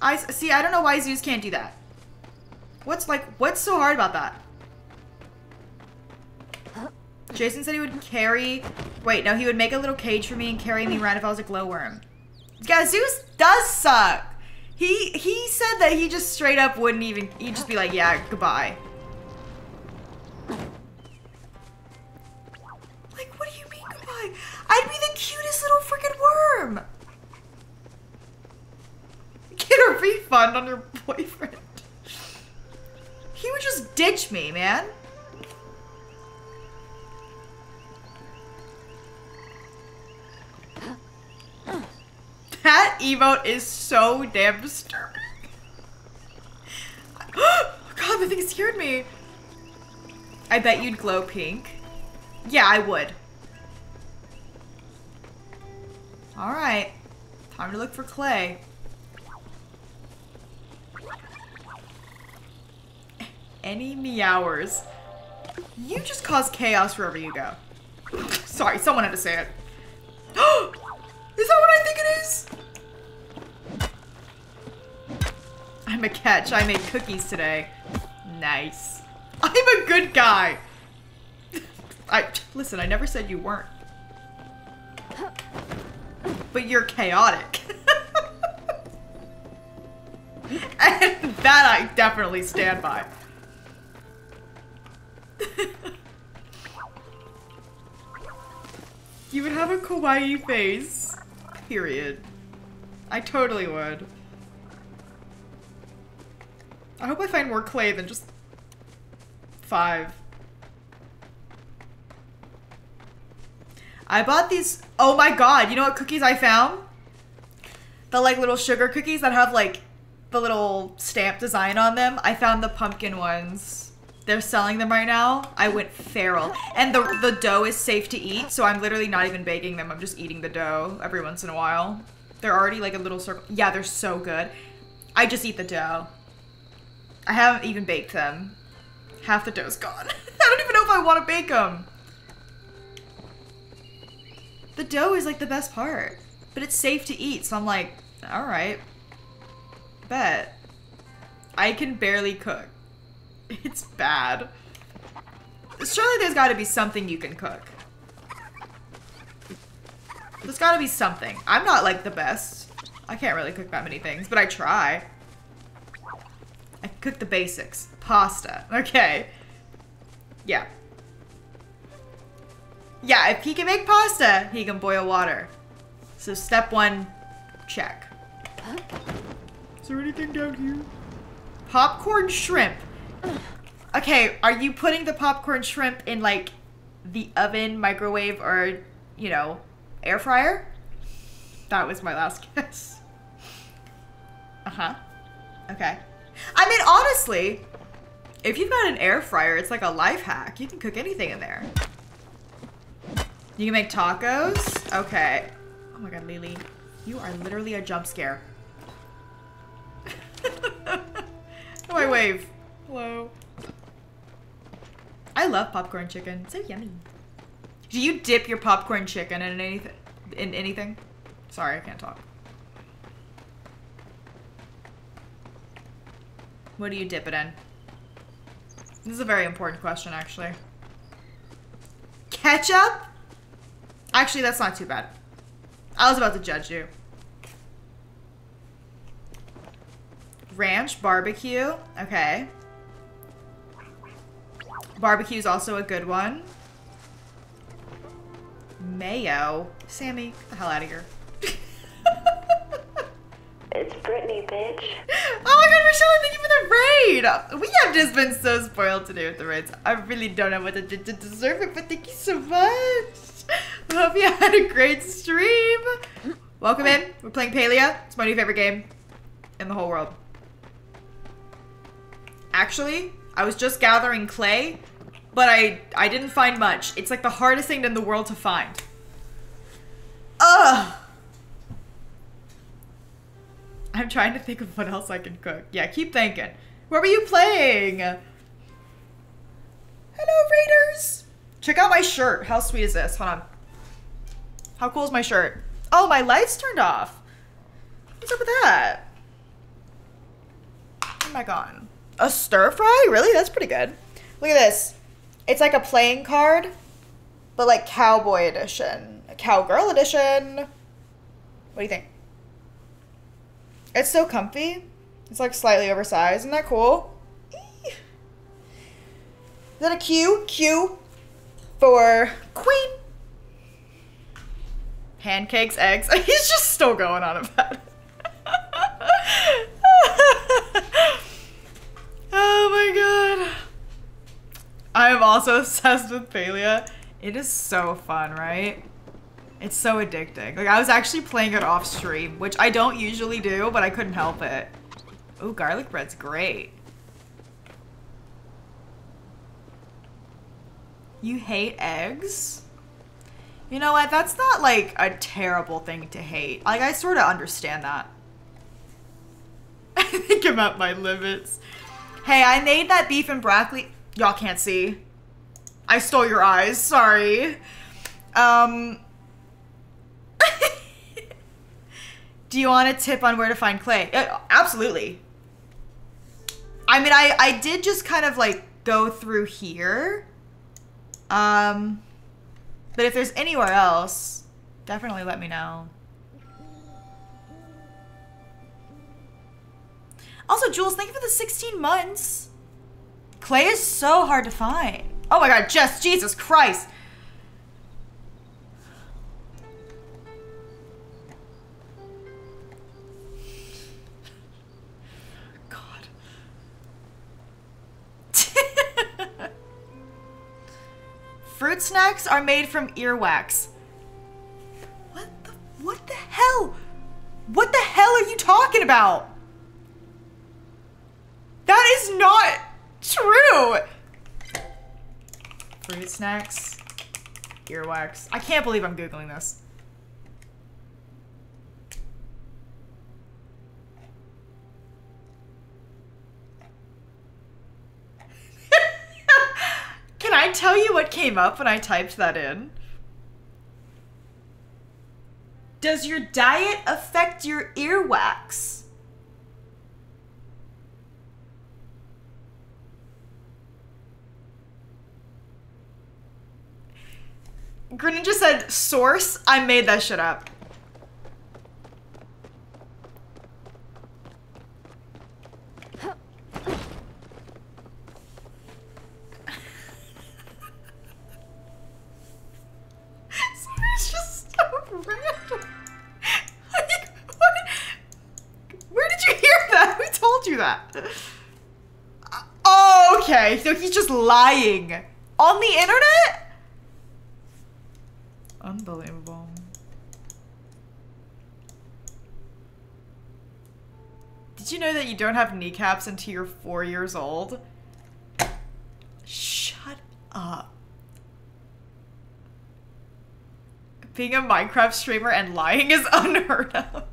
I see. I don't know why zoos can't do that. What's like? What's so hard about that? Jason said he would carry. Wait, no, he would make a little cage for me and carry me around if I was a glowworm. Yeah, Zeus does suck. He he said that he just straight up wouldn't even. He'd just be like, yeah, goodbye. Like, what do you mean goodbye? I'd be the cutest little freaking worm. Get a refund on your boyfriend. He would just ditch me, man. That emote is so damn disturbing. Oh God, the thing scared me. I bet you'd glow pink. Yeah, I would. Alright. Time to look for clay. Any meowers. You just cause chaos wherever you go. Sorry, someone had to say it. is that what I think it is? I'm a catch. I made cookies today. Nice. I'm a good guy. I listen, I never said you weren't. But you're chaotic. and that I definitely stand by. you would have a kawaii face. Period. I totally would. I hope I find more clay than just five. I bought these. Oh my god, you know what cookies I found? The like little sugar cookies that have like the little stamp design on them. I found the pumpkin ones. They're selling them right now. I went feral. And the, the dough is safe to eat, so I'm literally not even baking them. I'm just eating the dough every once in a while. They're already like a little circle. Yeah, they're so good. I just eat the dough. I haven't even baked them. Half the dough's gone. I don't even know if I want to bake them. The dough is like the best part. But it's safe to eat, so I'm like, alright. Bet. I can barely cook. It's bad. Surely there's gotta be something you can cook. There's gotta be something. I'm not like the best. I can't really cook that many things, but I try. I cook the basics. Pasta. Okay. Yeah. Yeah, if he can make pasta, he can boil water. So step one, check. Is there anything down here? Popcorn shrimp. Okay, are you putting the popcorn shrimp in like the oven, microwave, or, you know, air fryer? That was my last guess. Uh-huh. Okay. I mean, honestly, if you've got an air fryer, it's like a life hack. You can cook anything in there. You can make tacos? Okay. Oh my god, Lily. You are literally a jump scare. oh, I wave. Hello. I love popcorn chicken. So yummy. Do you dip your popcorn chicken in anything? In anything? Sorry, I can't talk. What do you dip it in? This is a very important question, actually. Ketchup? Actually, that's not too bad. I was about to judge you. Ranch barbecue. Okay. Barbecue is also a good one. Mayo. Sammy, get the hell out of here. It's Brittany, bitch. Oh my god, Michelle, thank you for the raid! We have just been so spoiled today with the raids. I really don't know what to to deserve it, but thank you so much. I hope you had a great stream. Welcome in. We're playing Palia. It's my new favorite game in the whole world. Actually, I was just gathering clay, but I I didn't find much. It's like the hardest thing in the world to find. Ugh. I'm trying to think of what else I can cook. Yeah, keep thinking. What were you playing? Hello, Raiders. Check out my shirt. How sweet is this? Hold on. How cool is my shirt? Oh, my lights turned off. What's up with that? Oh my god. A stir fry? Really? That's pretty good. Look at this. It's like a playing card, but like cowboy edition. A cowgirl edition. What do you think? It's so comfy. It's like slightly oversized. Isn't that cool? Is that a Q? Q for queen. Pancakes, eggs. He's just still going on about it. oh my god. I am also obsessed with Palia. It is so fun, right? It's so addicting. Like I was actually playing it off stream, which I don't usually do, but I couldn't help it. Ooh, garlic bread's great. You hate eggs? You know what? That's not like a terrible thing to hate. Like I sort of understand that. I think I'm at my limits. Hey, I made that beef and broccoli. Y'all can't see. I stole your eyes. Sorry. Um. Do you want a tip on where to find clay? Uh, absolutely. I mean, I, I did just kind of like go through here. Um, but if there's anywhere else, definitely let me know. Also, Jules, thank you for the 16 months. Clay is so hard to find. Oh my god, Jess, Jesus Christ. Fruit snacks are made from earwax. What the what the hell? What the hell are you talking about? That is not true. Fruit snacks, earwax. I can't believe I'm googling this. Can I tell you what came up when I typed that in? Does your diet affect your earwax? Greninja said, source? I made that shit up. So he's just lying. On the internet? Unbelievable. Did you know that you don't have kneecaps until you're four years old? Shut up. Being a Minecraft streamer and lying is unheard of.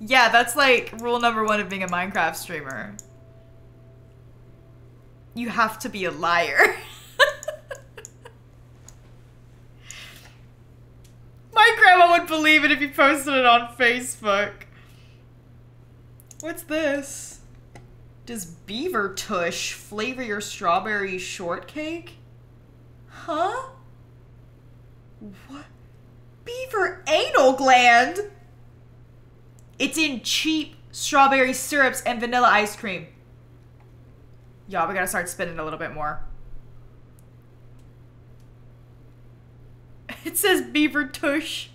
Yeah, that's like rule number one of being a Minecraft streamer. You have to be a liar. My grandma would believe it if you posted it on Facebook. What's this? Does beaver tush flavor your strawberry shortcake? Huh? What? Beaver anal gland? It's in cheap strawberry syrups and vanilla ice cream. Y'all, we gotta start spinning a little bit more. It says beaver tush.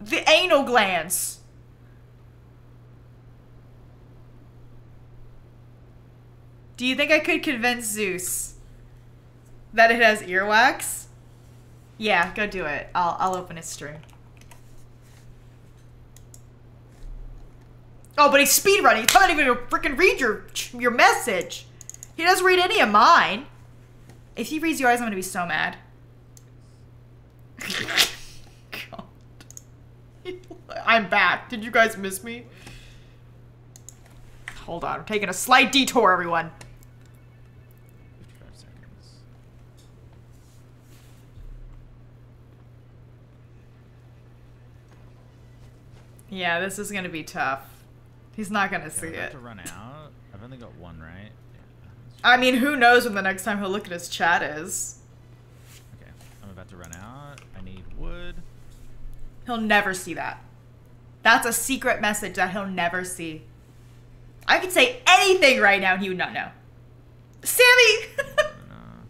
The anal glands. Do you think I could convince Zeus that it has earwax? Yeah, go do it. I'll I'll open his stream. Oh, but he's speedrunning. He can't even freaking read your your message. He doesn't read any of mine. If he reads yours, I'm gonna be so mad. God. I'm back. Did you guys miss me? Hold on. I'm taking a slight detour, everyone. Yeah, this is gonna be tough. He's not gonna Okay, see it. to run out. I've only got one, right? Yeah. I mean, who knows when the next time he'll look at his chat is. Okay. I'm about to run out. I need wood. He'll never see that. That's a secret message that he'll never see. I could say anything right now and he would not know. Sammy! Uh,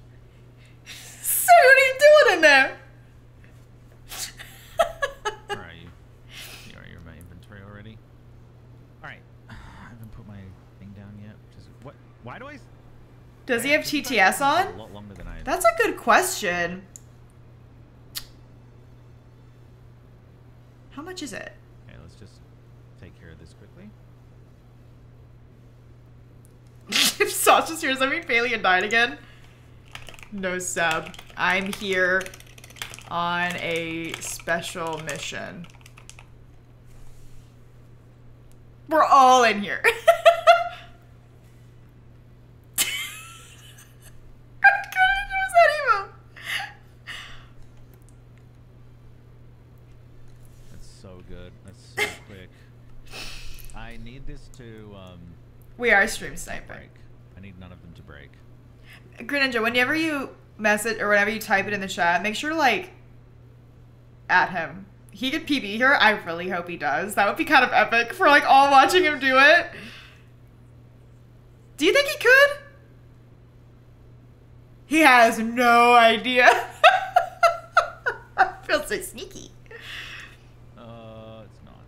Sammy, what are you doing in there? where are you? You are you in my inventory already? Alright. I haven't put my thing down yet. Which is, what? Why do I... s- Does he have TTS on? lot longer than I... That's a good question. How much is it? Okay, let's just take care of this quickly. if Sasha's here, does that mean Phaelian died again? No sub. I'm here on a special mission. We're all in here. What was that emo? That's so good. That's so quick. I need this to um, We are stream sniping. break. I need none of them to break. Greninja, whenever you message or whenever you type it in the chat, make sure to like at him. He could PB here. I really hope he does. That would be kind of epic for like all watching him do it. Do you think he could? He has no idea. Feels so sneaky. Uh, it's not.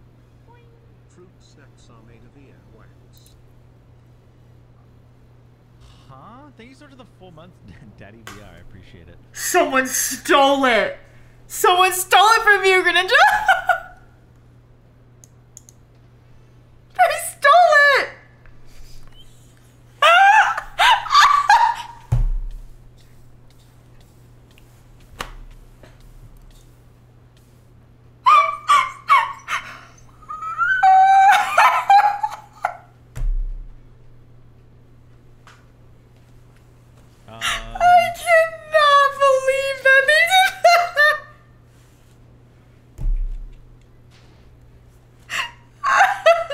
Fruit snacks are made of earwax. Thank you so much for the full month, Daddy VR. I appreciate it. Someone stole it. Someone stole it from you, Greninja. they stole it. Uh, I cannot believe that they did that.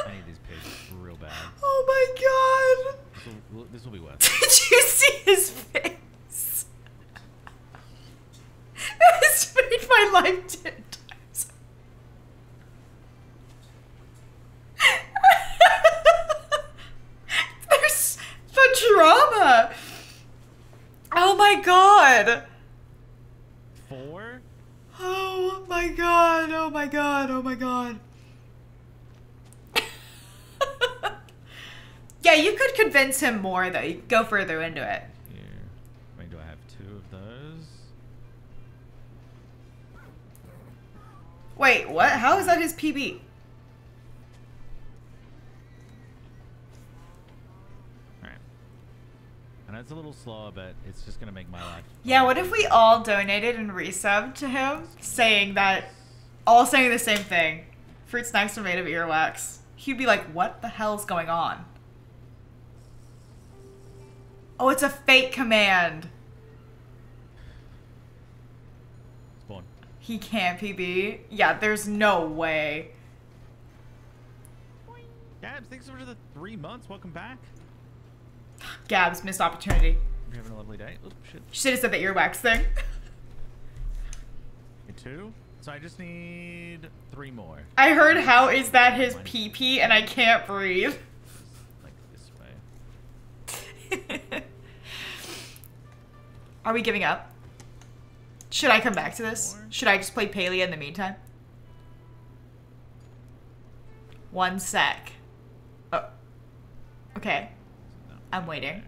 I need these pigs real bad. oh my god. This will, this will be worth it. Did you see his face? This made my life ten times. There's the drama. Oh my god. Four? Oh my god. Oh my god. Oh my god. yeah, you could convince him more though. You go further into it. Yeah. Wait, do I have two of those? Wait, what? How is that his PB? Alright. Know it's a little slower, but it's just gonna make my life. Yeah, what if we all donated and resubbed to him, saying that, all saying the same thing? Fruit snacks are made of earwax. He'd be like, what the hell's going on? Oh, it's a fake command. Spawn. He can't PB. Yeah, there's no way. Gabs, thanks for the three months. Welcome back. Gabs, missed opportunity. You're having a lovely day. Oh, shit. Should have said the earwax thing. Me too. So I just need three more. I heard how is that his PP and I can't breathe. Are we giving up? Should I come back to this? Should I just play Palia in the meantime? One sec. Oh. Okay. I'm waiting.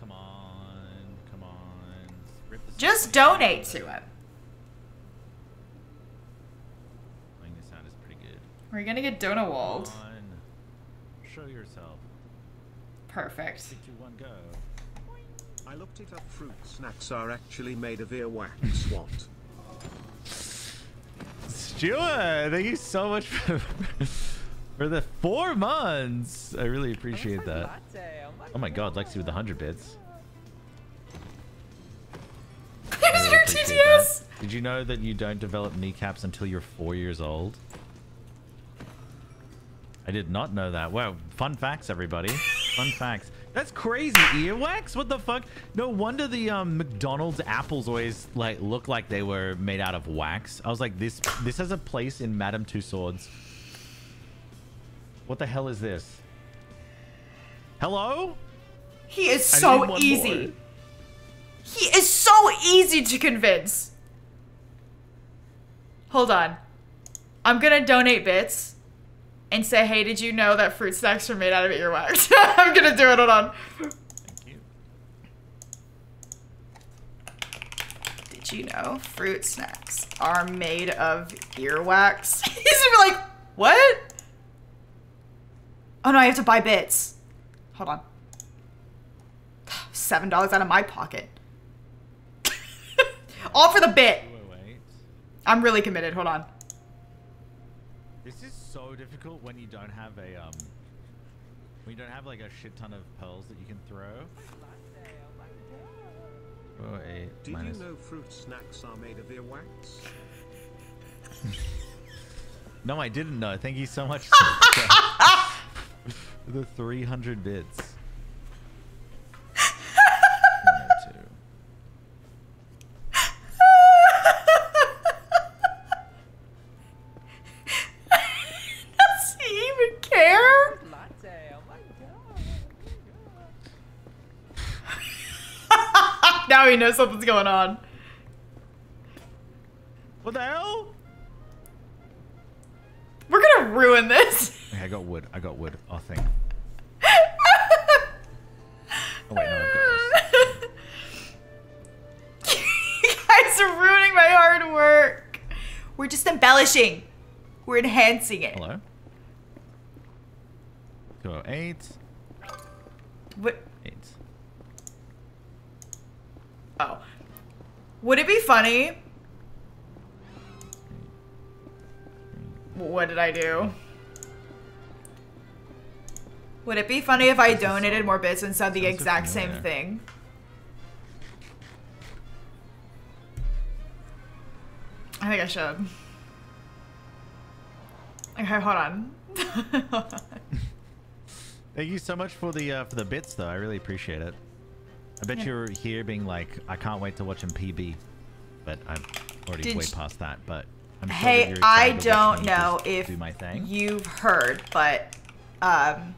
Come on. Come on. Just donate to him. Playing this sound is pretty good. We're gonna get Donawald. Come on. Show yourself. Perfect. Three, two, one, go. I looked it up. Fruit snacks are actually made of earwax. What? Stuart, thank you so much for, for the four months. I really appreciate that. Oh, oh my god, Lexi with the 100 bits. Here's your appreciate TTS! Did you know that you don't develop kneecaps until you're four years old? I did not know that. Wow, fun facts, everybody. fun facts. That's crazy. Earwax? What the fuck? No wonder the um, McDonald's apples always like look like they were made out of wax. I was like, this this has a place in Madame Tussauds. What the hell is this? Hello? He is I so easy. more. He is so easy to convince. Hold on. I'm gonna donate bits and say, hey, did you know that fruit snacks are made out of earwax? I'm gonna do it. Hold on. Thank you. Did you know fruit snacks are made of earwax? He's gonna be like, what? Oh no, I have to buy bits. Hold on. Seven dollars out of my pocket. All for the bit. I'm really committed. Hold on. This is so difficult when you don't have a um when you don't have like a shit ton of pearls that you can throw. Oh, eight Did minus- you know fruit snacks are made of earwax? No, I didn't know. Thank you so much. for the 300 bits. 102. Does he even care? Now he knows something's going on. What the hell? We're gonna ruin this. Okay, I got wood. I got wood. Oh, thing. Oh wait, no, I've got this. you guys are ruining my hard work. We're just embellishing. We're enhancing it. Hello. Go eight, What? eight. Oh. Would it be funny? What did I do? Would it be funny if I donated more bits and said the exact same thing? I think I should. Okay, hold on. Thank you so much for the uh, for the bits, though. I really appreciate it. I bet Yeah. you're here being like, I can't wait to watch him PB, but I'm already Did way past that. But I'm sure Hey, you're I excited to watch don't know if do my thing. you've heard, but um,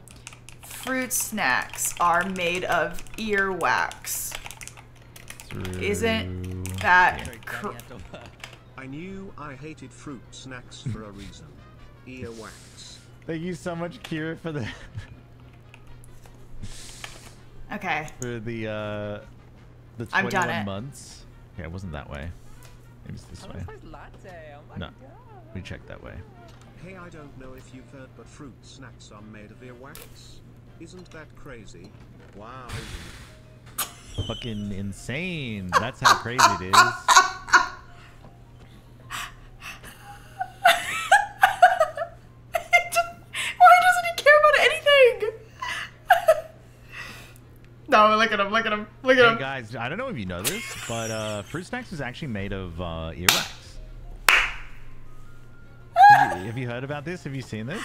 fruit snacks are made of earwax. Isn't that cr- I knew I hated fruit snacks for a reason. Earwax. Thank you so much, Kira, for the okay? for the uh the 21 I've done it. months. Okay, it wasn't that way. Maybe it's this way. Oh No, we checked that way. Hey, I don't know if you've heard, but fruit snacks are made of earwax. Isn't that crazy? Wow. Fucking insane. That's how crazy it is. Why doesn't he care about anything? no, look at him! Look at him! Look at Hey him! guys, I don't know if you know this, but uh, fruit snacks is actually made of uh, earwax. Have you, have you heard about this? Have you seen this?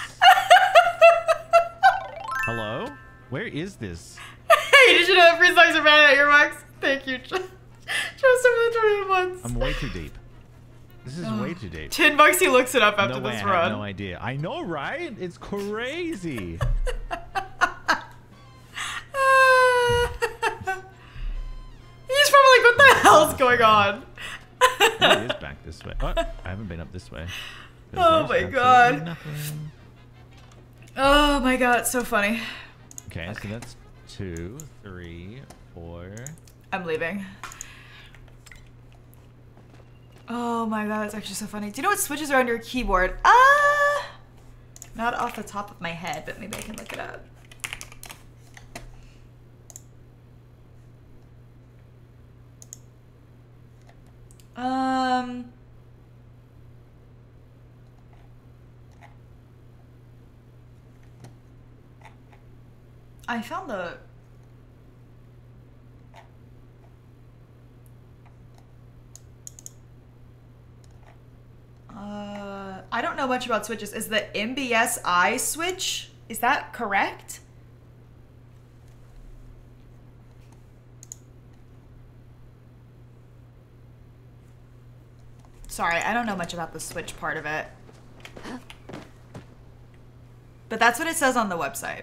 Hello? Where is this? Hey, did you know that free snacks are made out of earwax? Thank you. Show some the 21 months. I'm way too deep. This is way too deep. 10 bucks he looks it up after no way, this I run. have no idea. I know, right? It's crazy. going on? Oh, it is back this way. Oh, I haven't been up this way. Oh my God. nothing. oh my god, it's so funny. Okay, so that's two, three, four. I'm leaving. Oh my god, that's actually so funny. Do you know what switches are on your keyboard? Ah! Not off the top of my head, but maybe I can look it up. Um. I found the Uh, I don't know much about switches. Is the MBSI switch, is that correct? Sorry, I don't know much about the switch part of it. But that's what it says on the website.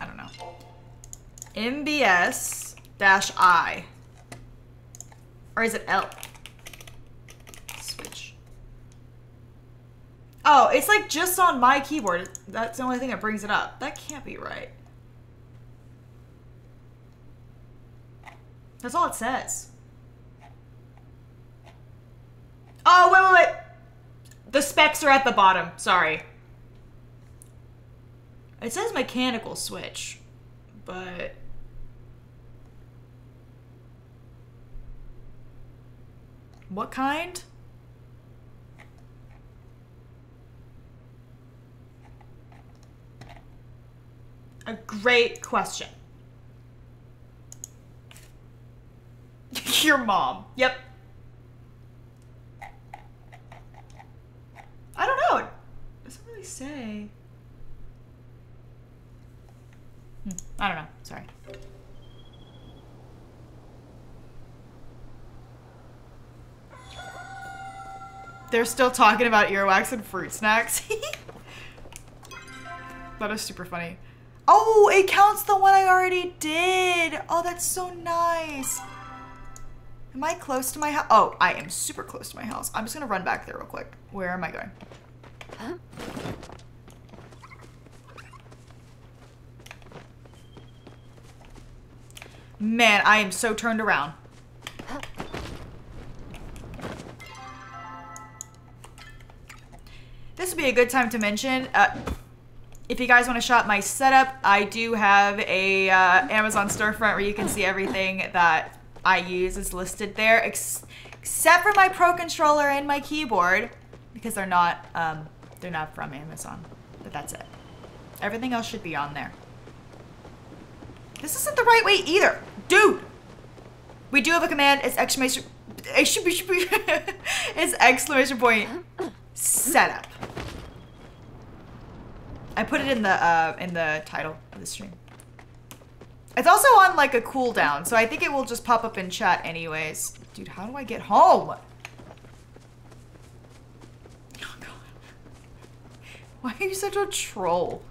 I don't know. MBS dash I. Or is it L? Switch. Oh, it's like just on my keyboard. That's the only thing that brings it up. That can't be right. That's all it says. Oh, wait, wait, wait. The specs are at the bottom. Sorry. It says mechanical switch, but what kind? A great question. Your mom. Yep. I don't know. It doesn't really say. Hmm. I don't know. Sorry. They're still talking about earwax and fruit snacks. that is super funny. Oh, it counts the one I already did. Oh, that's so nice. Am I close to my house? Oh, I am super close to my house. I'm just gonna run back there real quick. Where am I going? Man, I am so turned around. This would be a good time to mention, uh, if you guys want to shop my setup, I do have a uh, Amazon storefront where you can see everything that I use is listed there, ex except for my Pro controller and my keyboard, because they're not um, they're not from Amazon. But that's it. Everything else should be on there. This isn't the right way either, dude. We do have a command. It's exclamation. It's exclamation point setup. I put it in the uh, in the title of the stream. It's also on like a cooldown, so I think it will just pop up in chat anyways. Dude, how do I get home? Oh god. Why are you such a troll?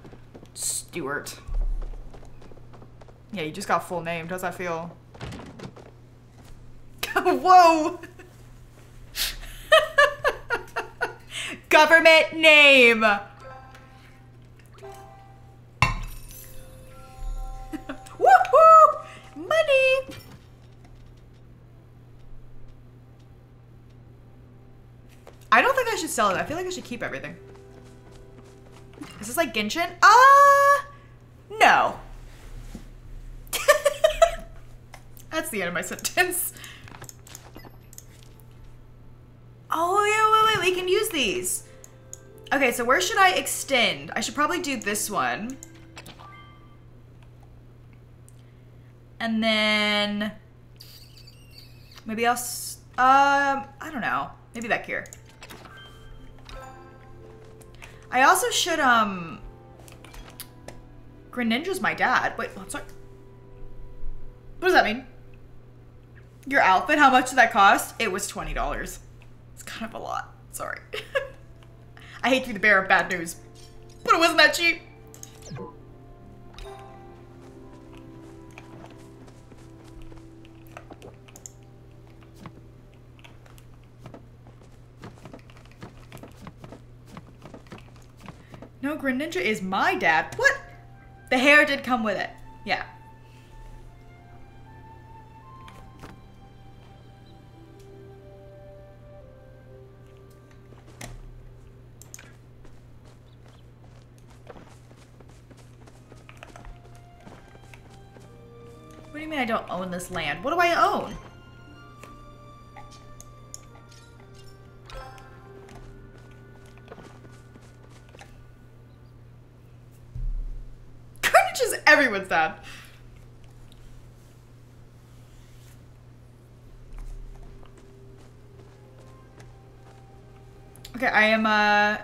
Stuart. Yeah, you just got full name. How's that feel? Whoa! Government name! Woohoo! Money! I don't think I should sell it. I feel like I should keep everything. Is this like Genshin? Uh, no. That's the end of my sentence. Oh, yeah, wait, wait, we can use these. Okay, so where should I extend? I should probably do this one. And then maybe I'll, um, I don't know. Maybe back here. I also should, um, Greninja's my dad. Wait, what's that? What does that mean? Your outfit, how much did that cost? It was $20. It's kind of a lot. Sorry. I hate to be the bearer of bad news, but it wasn't that cheap. No, Greninja is my dad. What? The hair did come with it. Yeah. What do you mean I don't own this land? What do I own? Everyone's dad. Okay, I am, uh...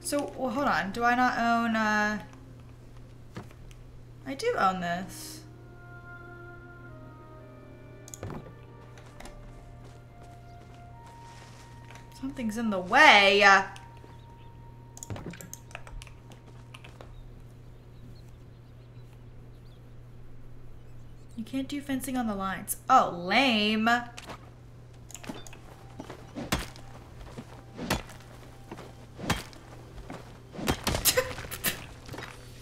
So, well, hold on. Do I not own, uh... I do own this. Something's in the way. You can't do fencing on the lines. Oh, lame.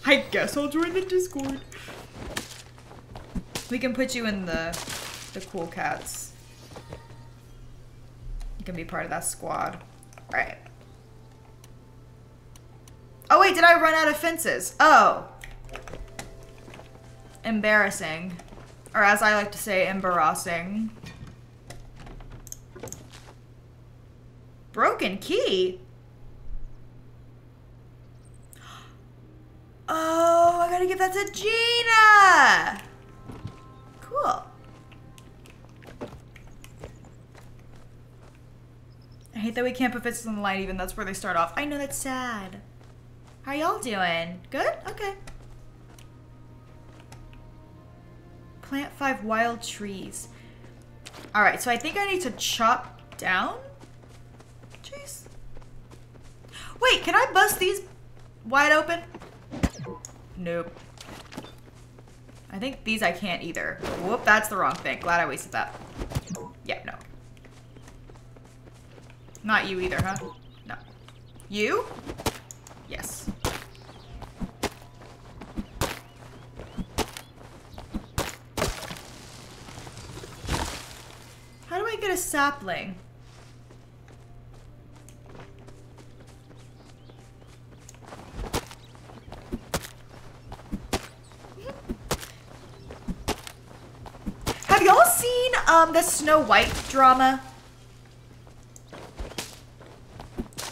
I guess I'll join the Discord. We can put you in the the cool cats. Can be part of that squad. Alright. Oh wait, did I run out of fences? Oh. Embarrassing. Or as I like to say, embarrassing. Broken key? That we can't put fences on the line even. That's where they start off. I know, that's sad. How y'all doing? Good? Okay. Plant five wild trees. Alright, so I think I need to chop down trees. Wait, can I bust these wide open? Nope. I think these I can't either. Whoop, that's the wrong thing. Glad I wasted that. Not you either, huh? No. You? Yes. How do I get a sapling? Have y'all seen um the Snow White drama?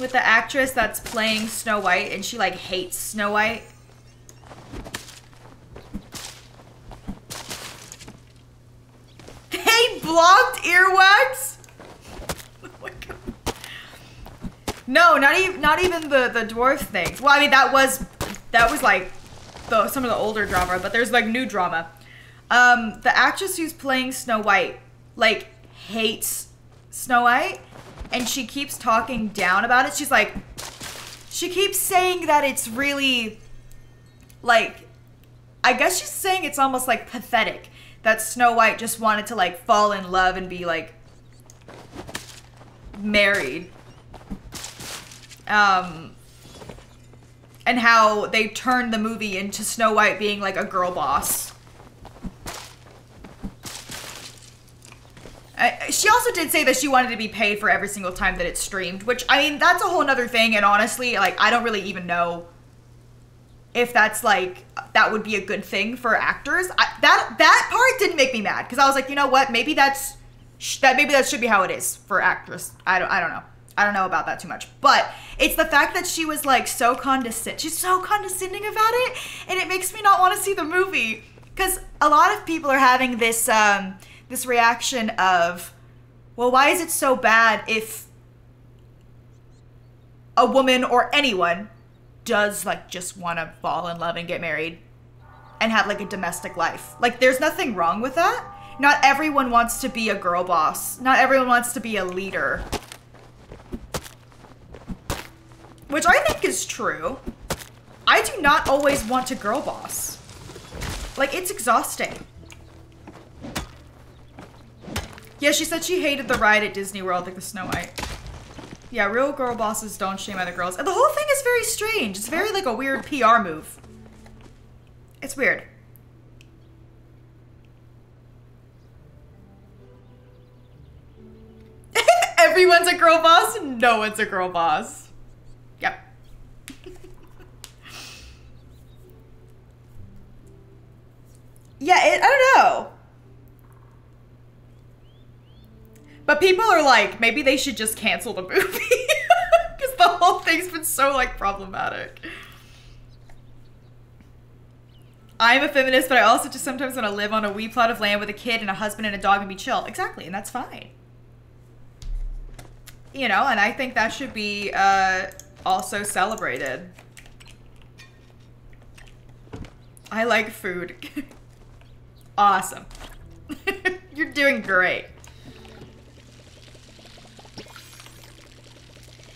With the actress that's playing Snow White and she like hates Snow White. Hey, blocked earwax? Oh. No, not even not even the the dwarf things. Well, I mean that was that was like the some of the older drama, but there's like new drama. Um, the actress who's playing Snow White like hates Snow White, and she keeps talking down about it. She's like, she keeps saying that it's really like, I guess she's saying it's almost like pathetic that Snow White just wanted to like fall in love and be like married. Um, and how they turned the movie into Snow White being like a girl boss. Uh, she also did say that she wanted to be paid for every single time that it's streamed, which I mean that's a whole nother thing. And honestly, like I don't really even know if that's like that would be a good thing for actors. I, that that part didn't make me mad because I was like, you know what? Maybe that's that maybe that should be how it is for actress. I don't I don't know. I don't know about that too much, but it's the fact that she was like so condescending. She's so condescending about it, and it makes me not want to see the movie because a lot of people are having this um, this reaction of, well, why is it so bad if a woman or anyone does like just want to fall in love and get married and have like a domestic life? Like, there's nothing wrong with that. Not everyone wants to be a girl boss. Not everyone wants to be a leader. Which I think is true. I do not always want to girl boss. Like, it's exhausting. Yeah, she said she hated the ride at Disney World, like the Snow White. Yeah, real girl bosses don't shame other girls. And the whole thing is very strange. It's very like a weird PR move. It's weird. Everyone's a girl boss. No one's a girl boss. Yep. yeah, it, I don't know. But people are like, maybe they should just cancel the movie. Because the whole thing's been so like problematic. I'm a feminist, but I also just sometimes want to live on a wee plot of land with a kid and a husband and a dog and be chill. Exactly, and that's fine. You know, and I think that should be uh, also celebrated. I like food. awesome. You're doing great.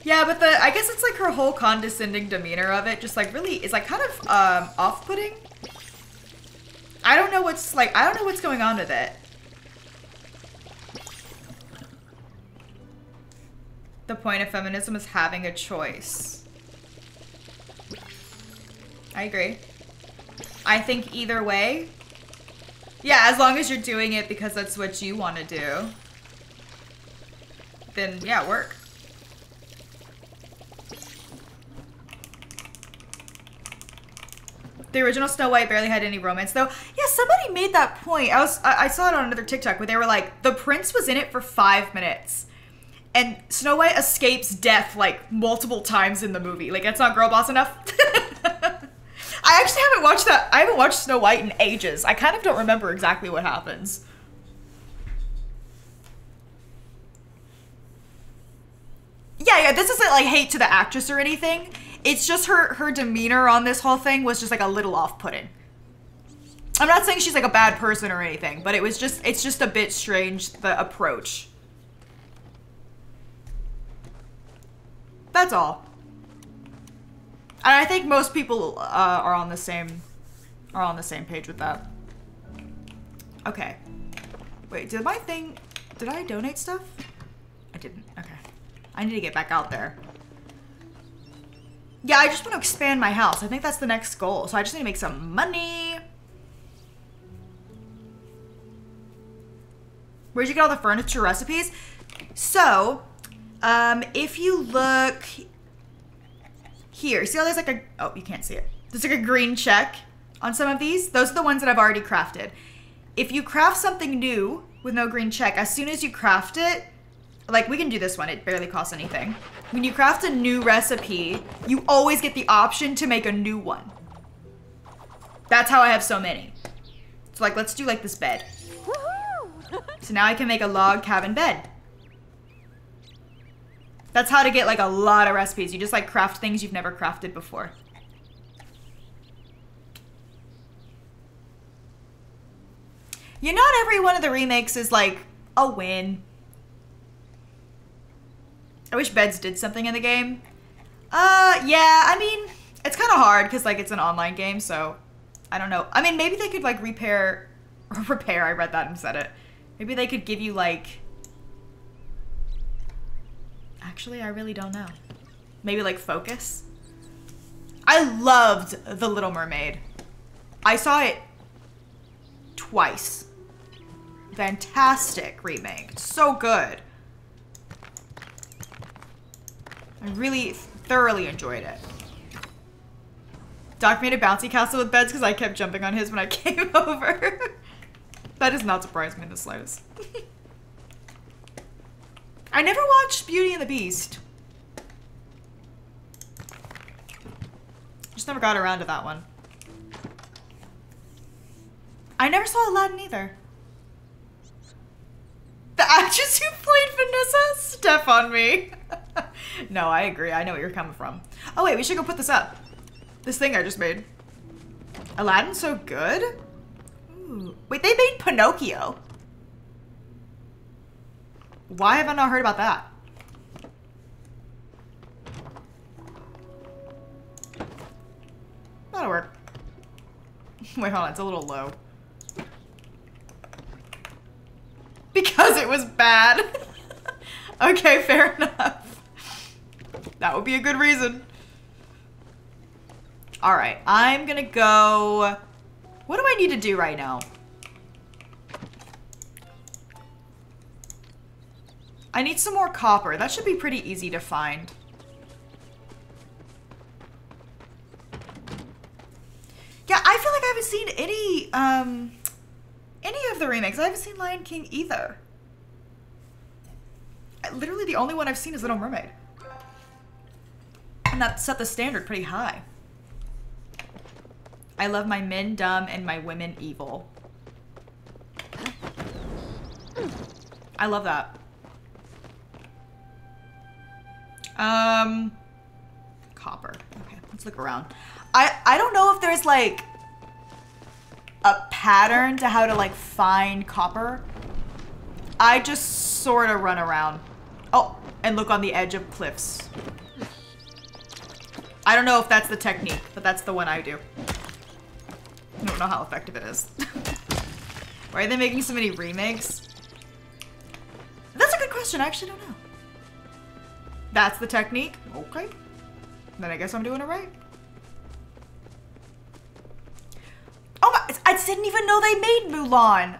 Yeah, but the I guess it's like her whole condescending demeanor of it just like really is like kind of um off-putting. I don't know what's like I don't know what's going on with it. The point of feminism is having a choice. I agree. I think either way. Yeah, as long as you're doing it because that's what you want to do. Then yeah, work. The original Snow White barely had any romance, though. Yeah, somebody made that point. I was I I saw it on another TikTok where they were like, the prince was in it for five minutes, and Snow White escapes death like multiple times in the movie. Like, that's not girl boss enough. I actually haven't watched that. I haven't watched Snow White in ages. I kind of don't remember exactly what happens. Yeah, yeah. This isn't like hate to the actress or anything. It's just her her demeanor on this whole thing was just like a little off-putting. I'm not saying she's like a bad person or anything, but it was just it's just a bit strange the approach. That's all. And I think most people uh, are on the same are on the same page with that. Okay. Wait, did my thing did I donate stuff? I didn't. Okay. I need to get back out there. Yeah, I just want to expand my house. I think that's the next goal. So I just need to make some money. Where'd you get all the furniture recipes? So, um, if you look here, see how there's like a, oh, you can't see it. There's like a green check on some of these. Those are the ones that I've already crafted. If you craft something new with no green check, as soon as you craft it, like we can do this one, it barely costs anything. When you craft a new recipe, you always get the option to make a new one. That's how I have so many. So like, let's do like this bed. So now I can make a log cabin bed. That's how to get like a lot of recipes. You just like craft things you've never crafted before. Yeah, not every one of the remakes is like a win. I wish beds did something in the game. Uh, yeah, I mean, it's kind of hard because like it's an online game, so I don't know. I mean, maybe they could like repair, repair. I read that and said it. Maybe they could give you like. Actually, I really don't know. Maybe like focus. I loved The Little Mermaid. I saw it twice. Fantastic remake. So good. I really thoroughly enjoyed it. Doc made a bouncy castle with beds because I kept jumping on his when I came over. that does not surprise me in the slightest. I never watched Beauty and the Beast. Just never got around to that one. I never saw Aladdin either. The actress who played Vanessa? Step on me. no, I agree. I know where you're coming from. Oh, wait, we should go put this up. This thing I just made. Aladdin's so good? Ooh. Wait, they made Pinocchio. Why have I not heard about that? That'll work. Wait, hold on. It's a little low. Because it was bad. okay, fair enough. That would be a good reason. All right, I'm gonna go. What do I need to do right now? I need some more copper. That should be pretty easy to find. Yeah, I feel like I haven't seen any, um, any of the remakes. I haven't seen Lion King either. Literally the only one I've seen is Little Mermaid. And that set the standard pretty high. I love my men dumb and my women evil. I love that. Um, copper. Okay, let's look around. I I don't know if there's like a pattern to how to like find copper. I just sort of run around. Oh, and look on the edge of cliffs. I don't know if that's the technique, but that's the one I do. I don't know how effective it is. Why are they making so many remakes? That's a good question. I actually don't know. That's the technique? Okay. Then I guess I'm doing it right. Oh my, I didn't even know they made Mulan.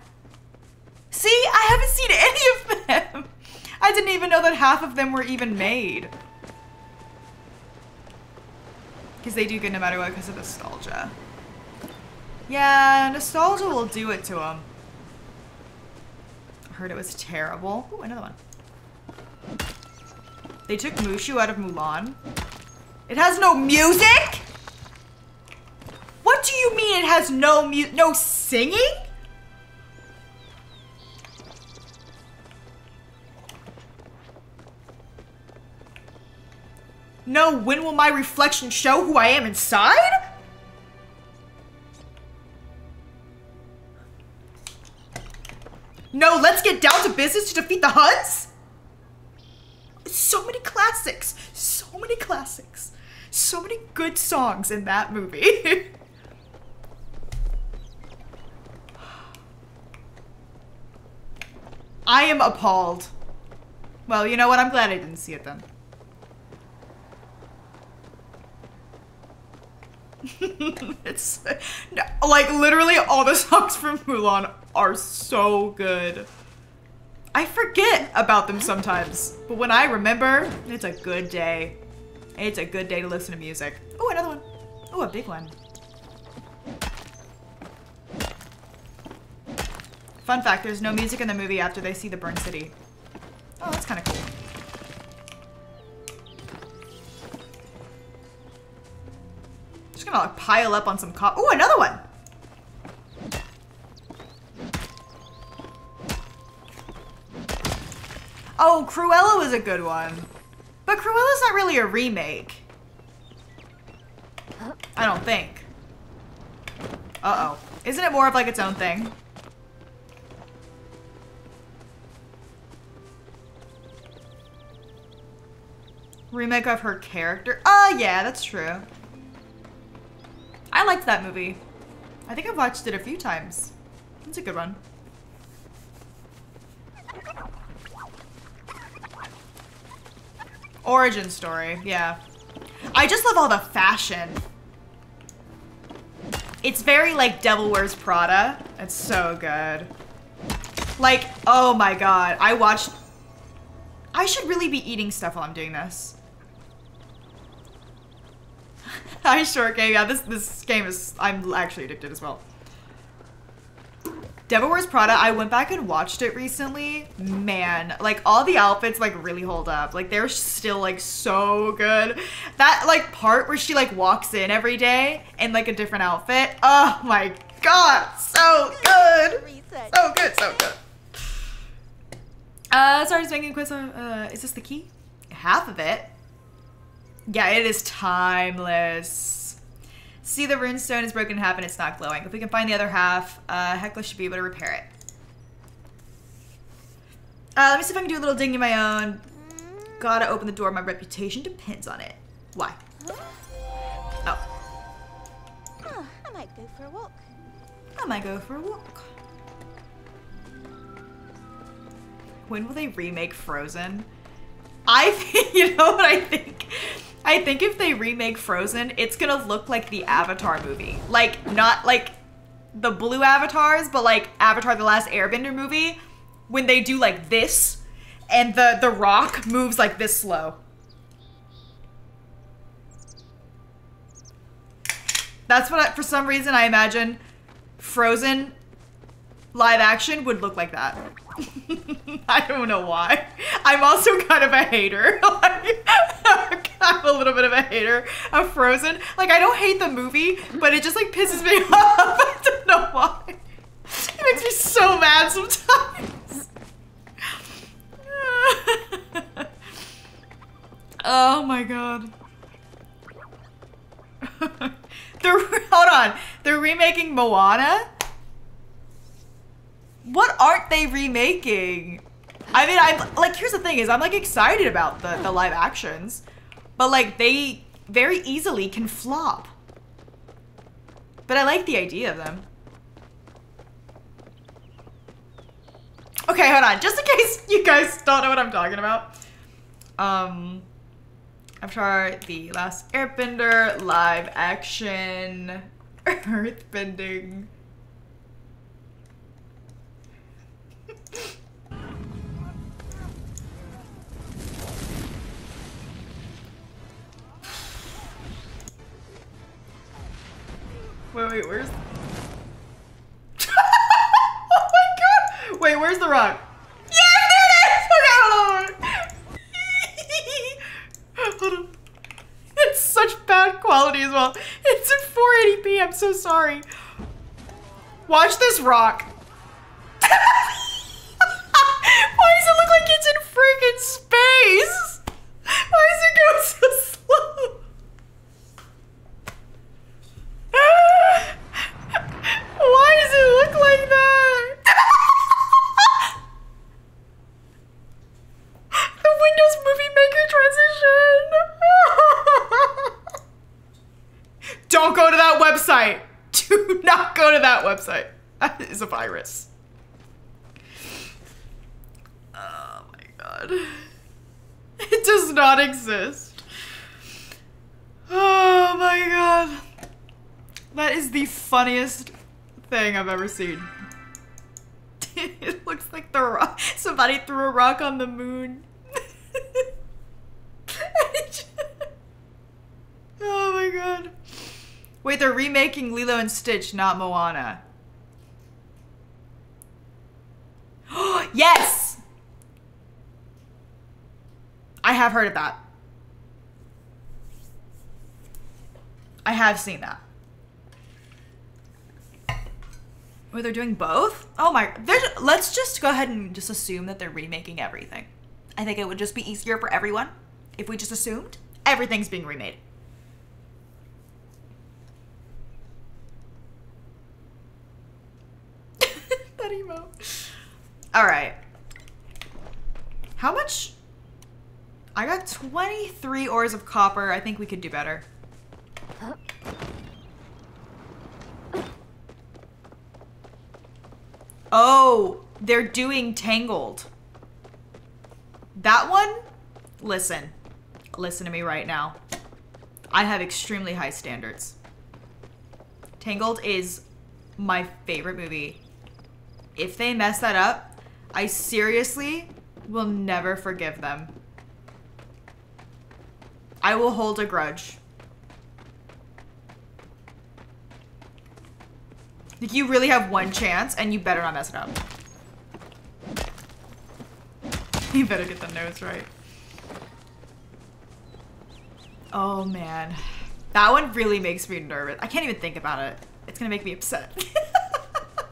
See, I haven't seen any of them. I didn't even know that half of them were even made. Because they do good no matter what because of nostalgia. Yeah, nostalgia will do it to them. I heard it was terrible. Ooh, another one. They took Mushu out of Mulan. It has no music? What do you mean it has no mu- no singing? No, when will my reflection show who I am inside? No, let's get down to business to defeat the Huns? So many classics. So many classics. So many good songs in that movie. I am appalled. Well, you know what? I'm glad I didn't see it then. it's like literally all the songs from Mulan are so good. I forget about them sometimes, but when I remember, it's a good day. It's a good day to listen to music. Oh, another one. Oh, a big one. Fun fact, there's no music in the movie after they see the burned city. Oh, that's kind of cool. Gonna like, pile up on some cop. Oh, another one! Oh, Cruella was a good one. But Cruella's not really a remake. I don't think. Uh-oh. Isn't it more of like its own thing? Remake of her character? Oh, yeah, that's true. I liked that movie. I think I've watched it a few times. It's a good one. Origin story, yeah. I just love all the fashion. It's very like Devil Wears Prada. It's so good. Like, oh my god. I watched... I should really be eating stuff while I'm doing this. Hi, short game. Yeah, this this game is. I'm actually addicted as well. Devil Wears Prada. I went back and watched it recently. Man, like all the outfits like really hold up. Like they're still like so good. That like part where she like walks in every day in like a different outfit. Oh my god, so good. So good, so good. Uh, sorry, just making a quiz. Uh, is this the key? Half of it. Yeah, it is timeless. See, the runestone is broken in half and it's not glowing. If we can find the other half, uh, Hekla should be able to repair it. Uh, let me see if I can do a little digging of my own. Gotta open the door. My reputation depends on it. Why? Oh. Oh, I might go for a walk. I might go for a walk. When will they remake Frozen? I think, you know what I think? I think if they remake Frozen, it's gonna look like the Avatar movie. Like, not like the blue avatars, but like Avatar The Last Airbender movie, when they do like this, and the, the rock moves like this slow. That's what, I, for some reason, I imagine Frozen live action would look like that. I don't know why. I'm also kind of a hater. I'm a little bit of a hater of Frozen. Like, I don't hate the movie, but it just like pisses me off. I don't know why. It makes me so mad sometimes. oh my god. They're hold on. They're remaking Moana. What aren't they remaking? I mean, I'm like, here's the thing: is I'm like excited about the the live actions, but like they very easily can flop. But I like the idea of them. Okay, hold on. Just in case you guys don't know what I'm talking about. Um, Avatar: The Last Airbender live action earthbending. Wait, wait, where's? oh my god! Wait, where's the rock? Yeah, there it is! On. hold on. It's such bad quality as well. It's in 480p. I'm so sorry. Watch this rock. Why does it look like it's in freaking space? Why does it go so slow? Why does it look like that? the Windows Movie Maker transition. Don't go to that website. Do not go to that website. That is a virus. Oh my god. It does not exist. Oh my god. That is the funniest thing I've ever seen. it looks like the rock. Somebody threw a rock on the moon. oh my god. Wait, they're remaking Lilo and Stitch, not Moana. yes! I have heard of that. I have seen that. Wait, they're doing both? Oh my, let's just go ahead and just assume that they're remaking everything. I think it would just be easier for everyone if we just assumed everything's being remade. that emo. All right. How much? I got 23 ores of copper. I think we could do better. Oh, they're doing Tangled. That one? Listen. Listen to me right now. I have extremely high standards. Tangled is my favorite movie. If they mess that up, I seriously will never forgive them. I will hold a grudge. Like you really have one chance and you better not mess it up. You better get the notes right. Oh man. That one really makes me nervous. I can't even think about it. It's gonna make me upset. I'm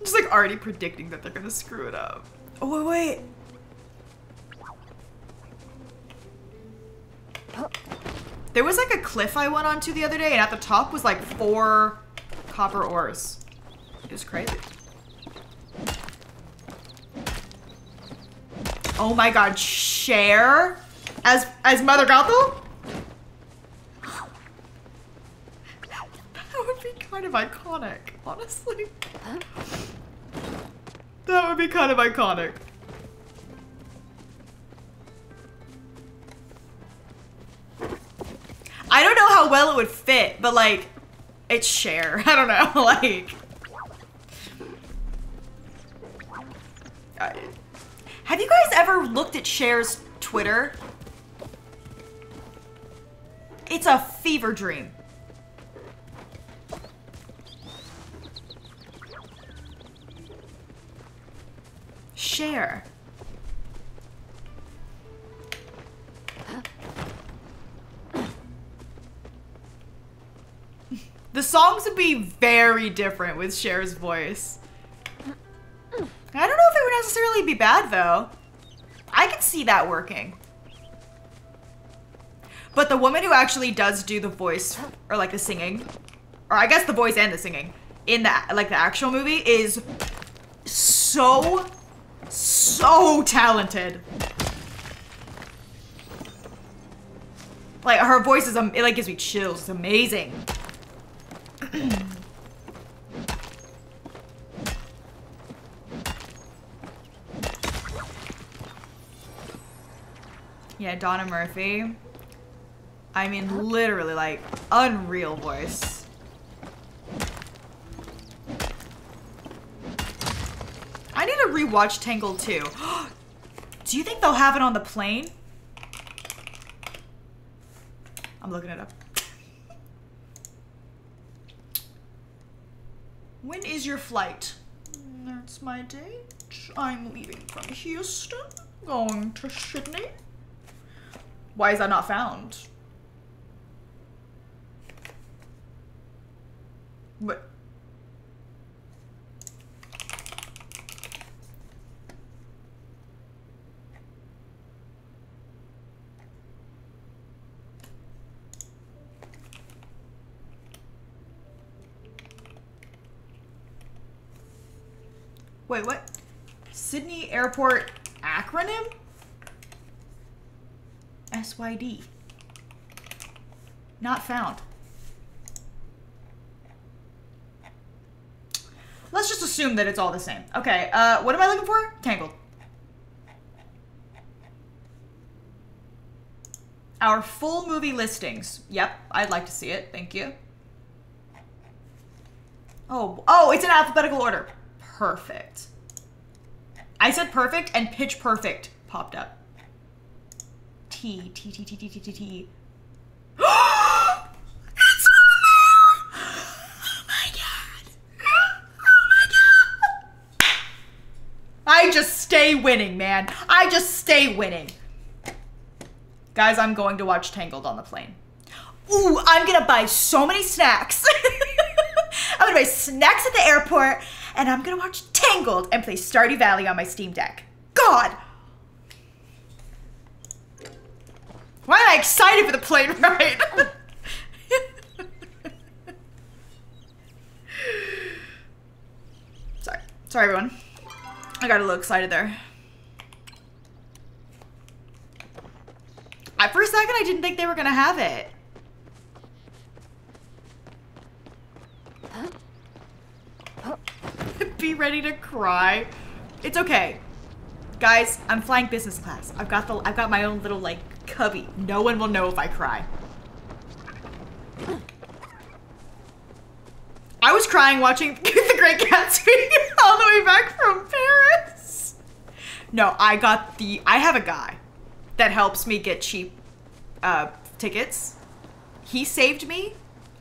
just like already predicting that they're gonna screw it up. Oh wait, wait. There was like a cliff I went onto the other day and at the top was like four copper ores. It was crazy. Oh my god, Cher? as as Mother Gothel? That would be kind of iconic, honestly. That would be kind of iconic. I don't know how well it would fit, but like, it's Cher. I don't know, like. I- have you guys ever looked at Cher's Twitter? It's a fever dream. Cher. The songs would be very different with Cher's voice. I don't know if it would necessarily be bad though. I could see that working. But the woman who actually does do the voice or like the singing, or I guess the voice and the singing in the like the actual movie is so so talented. Like her voice is, it like gives me chills. It's amazing. Yeah, Donna Murphy. I mean, literally, like, unreal voice. I need to rewatch Tangled too. Do you think they'll have it on the plane? I'm looking it up. When is your flight? That's my date. I'm leaving from Houston, going to Sydney. Why is that not found? What? Wait, what? Sydney Airport acronym? SYD. Not found. Let's just assume that it's all the same. Okay, uh, what am I looking for? Tangled. Our full movie listings. Yep, I'd like to see it. Thank you. Oh, oh, it's in alphabetical order. Perfect. I said perfect and pitch perfect popped up. T, T, T, T, T, T, T, T. it's on there! Oh my god. Oh my god. I just stay winning, man. I just stay winning. Guys, I'm going to watch Tangled on the plane. Ooh, I'm gonna buy so many snacks. I'm gonna buy snacks at the airport and I'm gonna watch Tangled and play Stardew Valley on my Steam Deck. God! Why am I excited for the plane ride? Sorry. Sorry, everyone. I got a little excited there. I, for a second, I didn't think they were gonna have it. Be ready to cry. It's okay. Guys, I'm flying business class. I've got the I've got my own little like cubby. No one will know if I cry. I was crying watching The Great Gatsby all the way back from Paris. No, I got the I have a guy that helps me get cheap uh, tickets. He saved me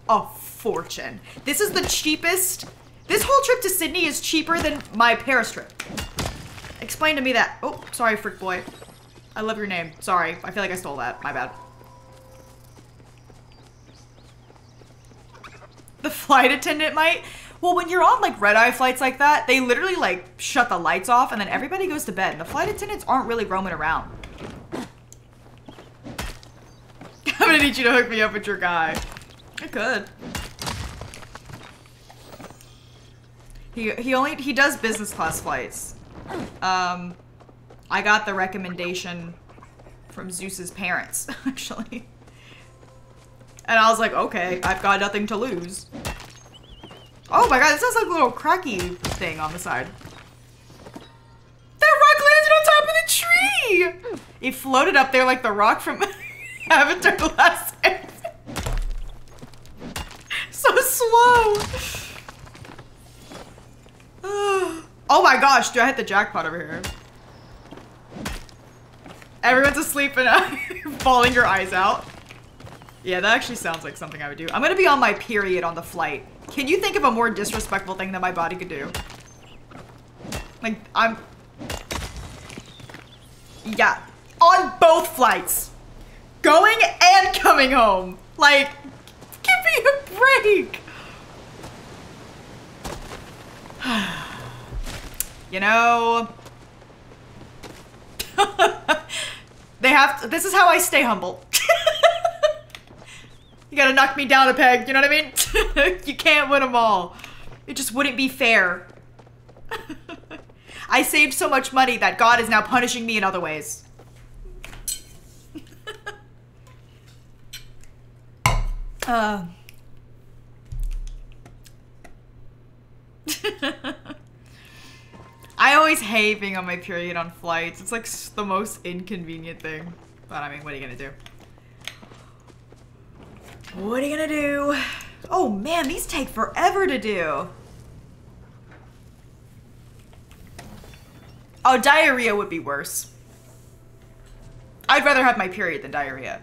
a fortune. This is the cheapest. This whole trip to Sydney is cheaper than my Paris trip. Explain to me that. Oh, sorry, Frick Boy. I love your name. Sorry, I feel like I stole that. My bad. The flight attendant might. Well, when you're on like red eye flights like that, they literally like shut the lights off and then everybody goes to bed. And the flight attendants aren't really roaming around. I'm gonna need you to hook me up with your guy. I could. He he only he does business class flights. Um, I got the recommendation from Zeus's parents actually, and I was like, okay, I've got nothing to lose. Oh my god, this has like a little cracky thing on the side. That rock landed on top of the tree! It floated up there like the rock from Avatar The Last Airbender. So slow. Oh my gosh, do I hit the jackpot over here? Everyone's asleep and uh, falling your eyes out. Yeah, that actually sounds like something I would do. I'm gonna be on my period on the flight. Can you think of a more disrespectful thing that my body could do? Like, I'm... Yeah. On both flights. Going and coming home. Like, give me a break. you know, they have. To, this is how I stay humble. you gotta knock me down a peg. You know what I mean? you can't win them all. It just wouldn't be fair. I saved so much money that God is now punishing me in other ways. uh. I always hate being on my period on flights. It's like the most inconvenient thing. But I mean, what are you gonna do? What are you gonna do? Oh man, these take forever to do. Oh, diarrhea would be worse. I'd rather have my period than diarrhea.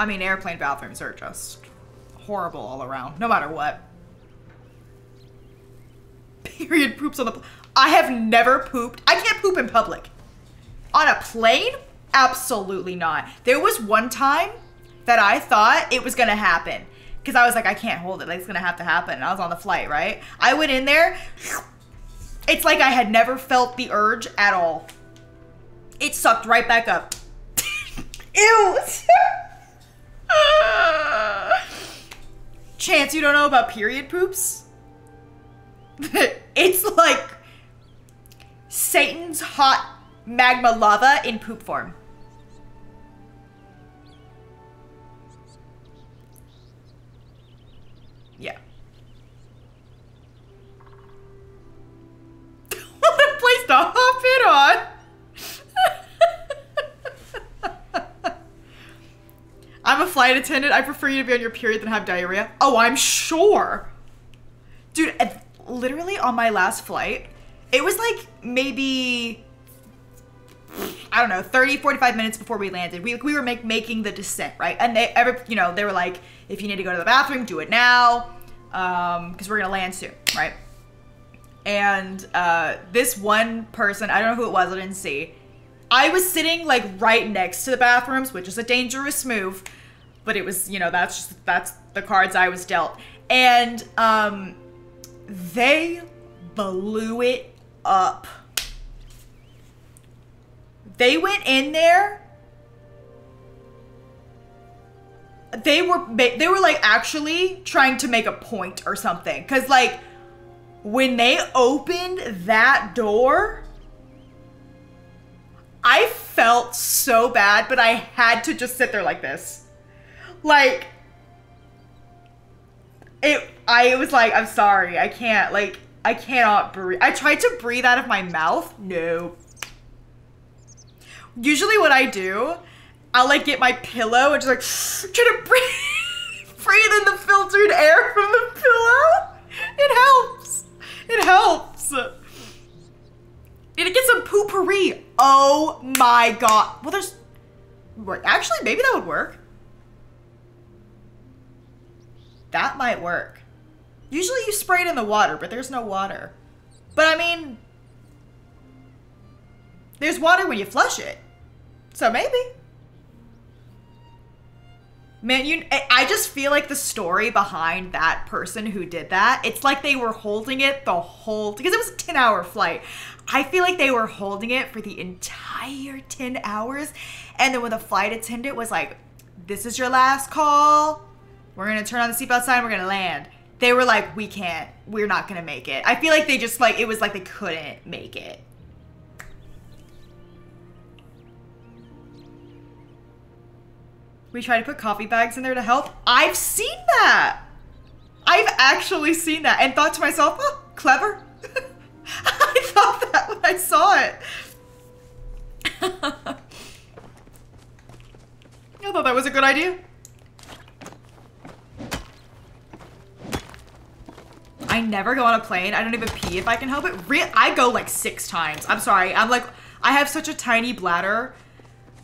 I mean, airplane bathrooms are just horrible all around, no matter what. Period poops on the. I have never pooped. I can't poop in public. On a plane? Absolutely not. There was one time that I thought it was gonna happen because I was like, I can't hold it. Like, it's gonna have to happen. And I was on the flight, right? I went in there. It's like I had never felt the urge at all. It sucked right back up. Ew. Chance, you don't know about period poops? it's like Satan's hot magma lava in poop form. Yeah. what a place to hop in on! I'm a flight attendant. I prefer you to be on your period than have diarrhea. Oh, I'm sure. Dude, literally on my last flight, it was like maybe I don't know, 30, 45 minutes before we landed. We, we were make, making the descent, right? And they ever, you know, they were like, if you need to go to the bathroom, do it now, um, because we're gonna land soon, right? And uh, this one person, I don't know who it was, I didn't see. I was sitting like right next to the bathrooms, which is a dangerous move, but it was, you know, that's just that's the cards I was dealt. And um, they blew it up. They went in there. They were they were like actually trying to make a point or something cuz like when they opened that door I felt so bad, but I had to just sit there like this. Like it I was like, I'm sorry, I can't like I cannot breathe. I tried to breathe out of my mouth. No. Usually what I do, I'll like get my pillow and just like try to breathe, breathe in the filtered air from the pillow. It helps. It helps. It gets some poopery. Oh my god. Well, there's... Actually, maybe that would work. That might work. Usually you spray it in the water, but there's no water. But I mean... There's water when you flush it. So maybe. Man, you I just feel like the story behind that person who did that, it's like they were holding it the whole because it was a 10-hour flight. I feel like they were holding it for the entire 10 hours. And then when the flight attendant was like, this is your last call. We're to turn on the seatbelt sign. We're to land. They were like, we can't. We're not to make it. I feel like they just like, it was like they couldn't make it. We try to put coffee bags in there to help. I've seen that. I've actually seen that and thought to myself, oh, clever. I thought that when I saw it. I thought that was a good idea. I never go on a plane. I don't even pee if I can help it. Re I go like six times. I'm sorry. I'm like, I have such a tiny bladder.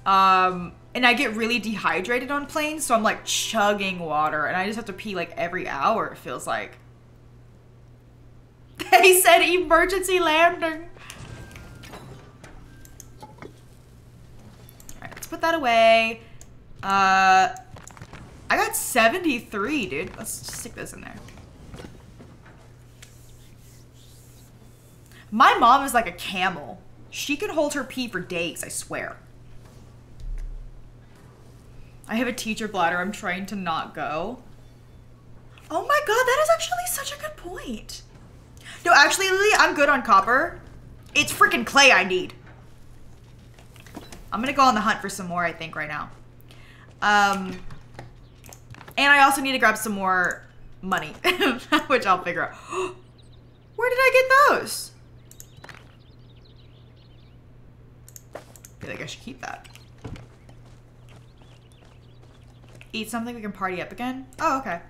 Um, and I get really dehydrated on planes. So I'm like chugging water and I just have to pee like every hour, it feels like. They said emergency landing. Alright, let's put that away. Uh, I got 73, dude. Let's stick this in there. My mom is like a camel. She can hold her pee for days, I swear. I have a teacher bladder. I'm trying to not go. Oh my god, that is actually such a good point. No, actually, Lily, I'm good on copper. It's freaking clay I need. I'm gonna go on the hunt for some more, I think, right now. Um, and I also need to grab some more money, which I'll figure out. Where did I get those? Feel like I should keep that. Eat something we can party up again? Oh, okay.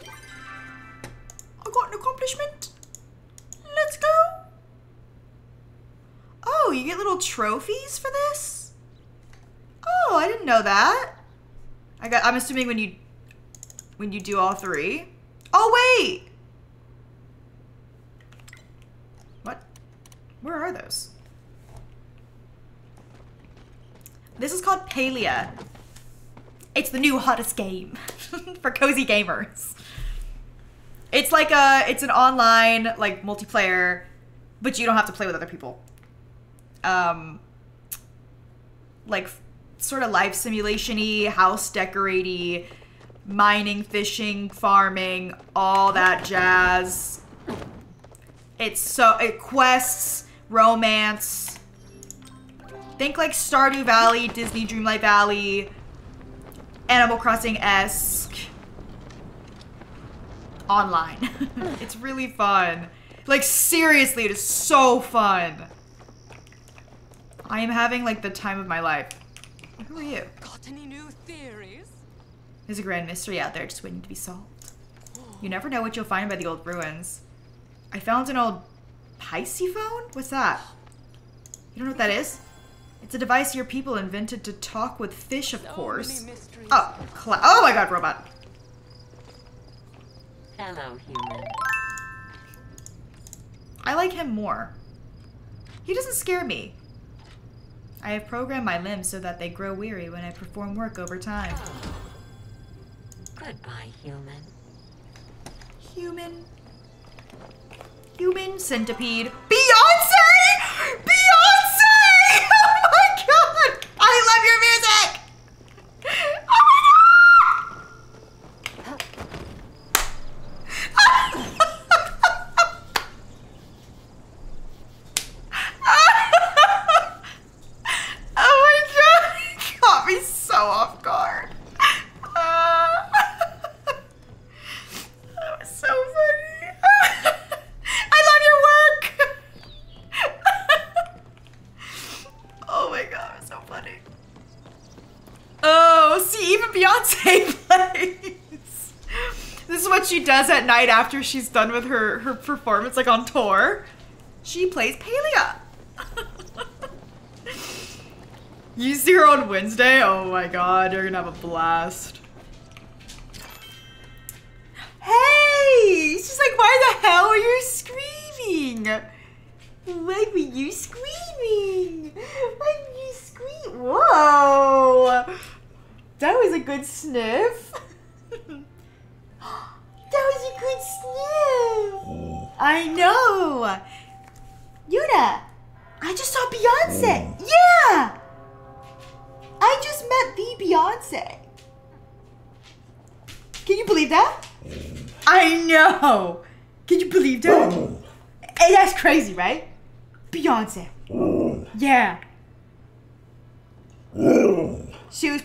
I got an accomplishment. Let's go. Oh, you get little trophies for this? Oh, I didn't know that. I got I'm assuming when you when you do all three. Oh wait. Where are those? This is called Palia. It's the new hottest game for cozy gamers. It's like a it's an online like multiplayer, but you don't have to play with other people. Um like sort of life simulation-y, house decorating, mining, fishing, farming, all that jazz. It's so it quests, romance. Think like Stardew Valley, Disney Dreamlight Valley, Animal Crossing esque online. it's really fun. Like seriously, it is so fun. I am having like the time of my life. Who are you? Got any new theories? There's a grand mystery out there just waiting to be solved. You never know what you'll find by the old ruins. I found an old Piscephone? What's that? You don't know what that is? It's a device your people invented to talk with fish, of So course. Oh, cla- oh my god, robot. Hello, human. I like him more. He doesn't scare me. I have programmed my limbs so that they grow weary when I perform work over time. Goodbye, human. Human. Human centipede. Beyonce! Oh my god! I love your music! Oh my god! It caught me so off guard. Uh, that was so funny. I love your work. oh my god, it's so funny. Oh, see, even Beyonce plays. This is what she does at night after she's done with her, her performance, like on tour. She plays Palia. You see her on Wednesday? Oh my god, you're gonna have a blast.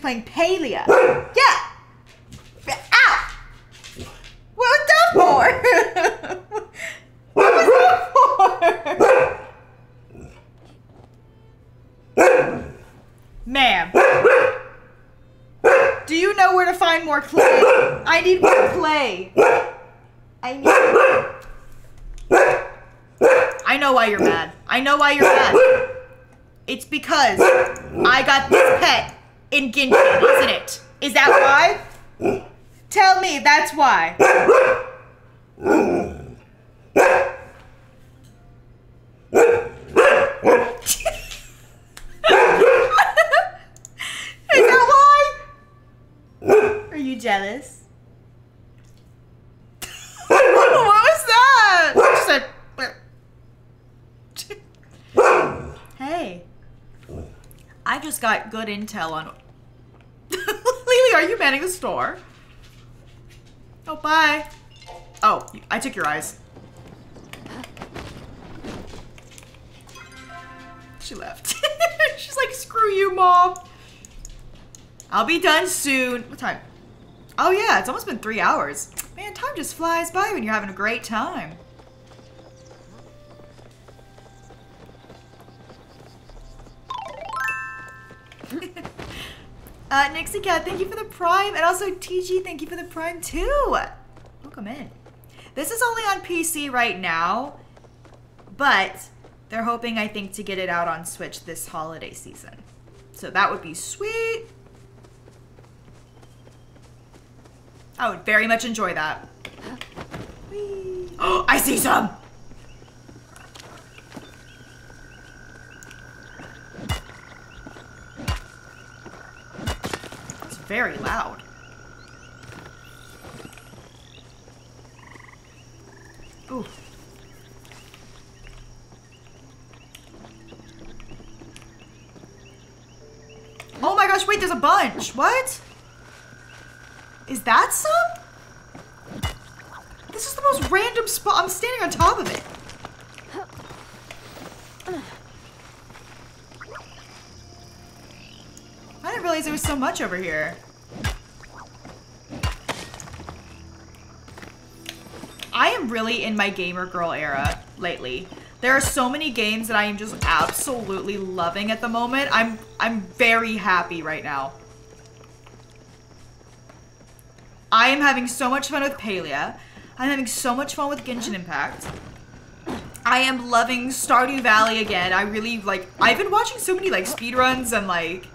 Playing Palia. Yeah. Ow! What was that for? what was that for? Ma'am. Do you know where to find more clay? I need more clay. I need. I know why you're mad. I know why you're mad. It's because I got this pet in Genshin, isn't it? Is that why? Tell me that's why. Good intel on. Lily, are you manning the store? Oh, bye. Oh, I took your eyes. She left. She's like, screw you, mom. I'll be done soon. What time? Oh yeah, it's almost been three hours. Man, time just flies by when you're having a great time. Uh, Nixie Cat, thank you for the prime, and also TG, thank you for the prime too. Welcome in. This is only on PC right now, but they're hoping, I think, to get it out on Switch this holiday season. So that would be sweet. I would very much enjoy that. Whee. Oh, I see some! It's very loud. Ooh. Oh my gosh, wait, there's a bunch. What? Is that some? This is the most random spot. I'm standing on top of it. I didn't realize there was so much over here. I am really in my gamer girl era lately. There are so many games that I am just absolutely loving at the moment. I'm I'm very happy right now. I am having so much fun with Palia. I'm having so much fun with Genshin Impact. I am loving Stardew Valley again. I really like I've been watching so many like speedruns and like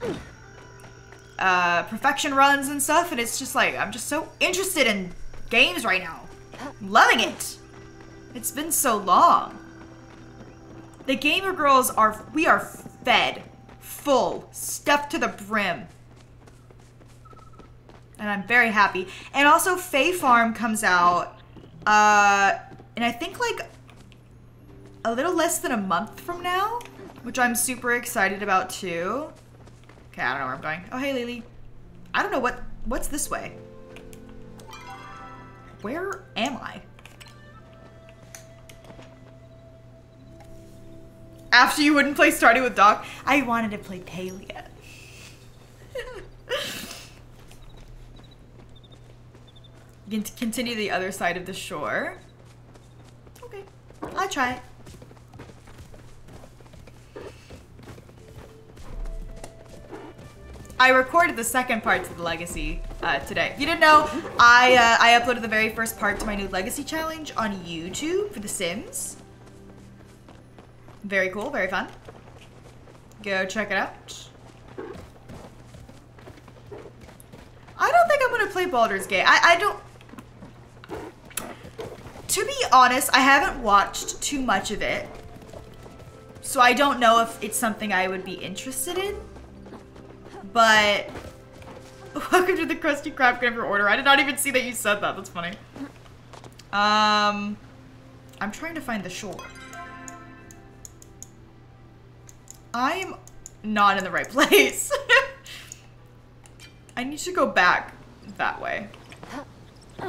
uh perfection runs and stuff and it's just like I'm just so interested in games right now. I'm loving it. It's been so long. The gamer girls are, we are fed, full, stuffed to the brim. And I'm very happy. And also Fae Farm comes out, uh, and I think like a little less than a month from now, which I'm super excited about too. Okay, I don't know where I'm going. Oh, hey, Lily. I don't know what, what's this way? Where am I? After you wouldn't play Stardew with Doc, I wanted to play can continue the other side of the shore. Okay, I'll try it. I recorded the second part to the Legacy uh, today. You didn't know, I, uh, I uploaded the very first part to my new Legacy Challenge on YouTube for The Sims. Very cool, very fun. Go check it out. I don't think I'm gonna play Baldur's Gate. I, I don't... To be honest, I haven't watched too much of it. So I don't know if it's something I would be interested in. But... Welcome to the Krusty Krab Camper order. I did not even see that you said that. That's funny. Um... I'm trying to find the shore. I am not in the right place. I need to go back that way. Do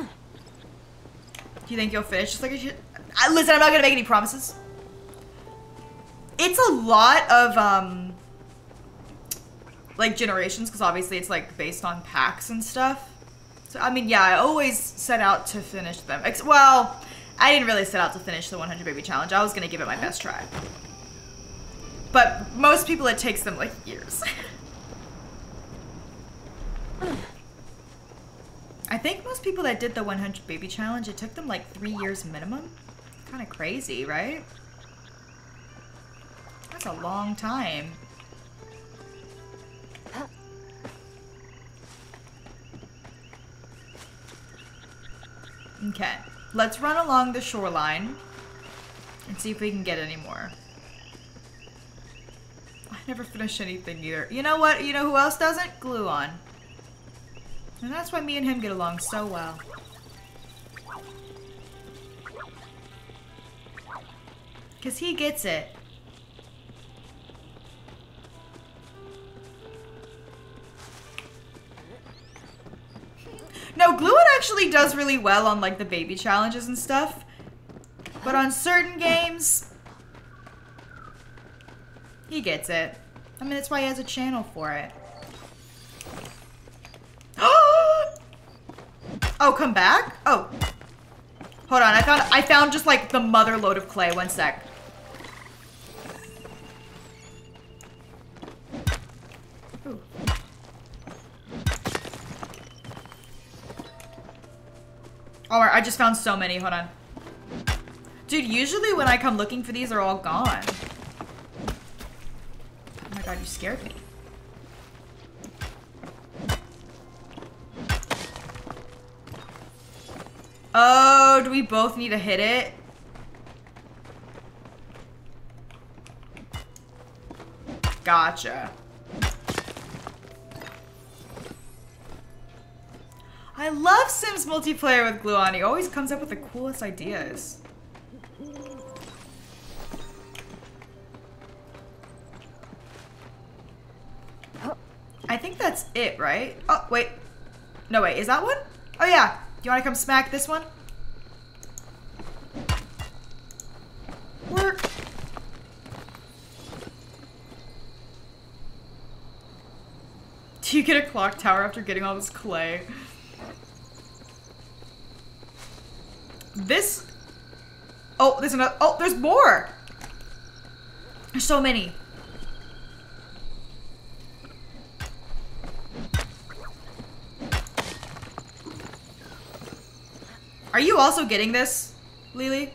you think you'll finish just like? Listen, I'm not gonna make any promises. It's a lot of, um, like generations, because obviously it's like based on packs and stuff. So, I mean, yeah, I always set out to finish them. Ex well, I didn't really set out to finish the 100 baby challenge. I was gonna give it my best try. But most people, it takes them like years. I think most people that did the 100 baby challenge, it took them like three years minimum. Kind of crazy, right? That's a long time. Okay, let's run along the shoreline and see if we can get any more. I never finish anything either. You know what? You know who else doesn't? Gluon. And that's why me and him get along so well. Because he gets it. Usually does really well on like the baby challenges and stuff. But on certain games, he gets it. I mean, that's why he has a channel for it. oh, come back? Oh. Hold on, I found I found just like the mother load of clay. One sec. Alright, I just found so many. Hold on. Dude, usually when I come looking for these, they're all gone. Oh my god, you scared me. Oh, do we both need to hit it? Gotcha. Love Sims multiplayer with Gluon. He always comes up with the coolest ideas. I think that's it, right? Oh, wait. No, wait. Is that one? Oh, yeah. You want to come smack this one? Work. Do you get a clock tower after getting all this clay? This... Oh, there's another... Oh, there's more! There's so many. Are you also getting this, Lily?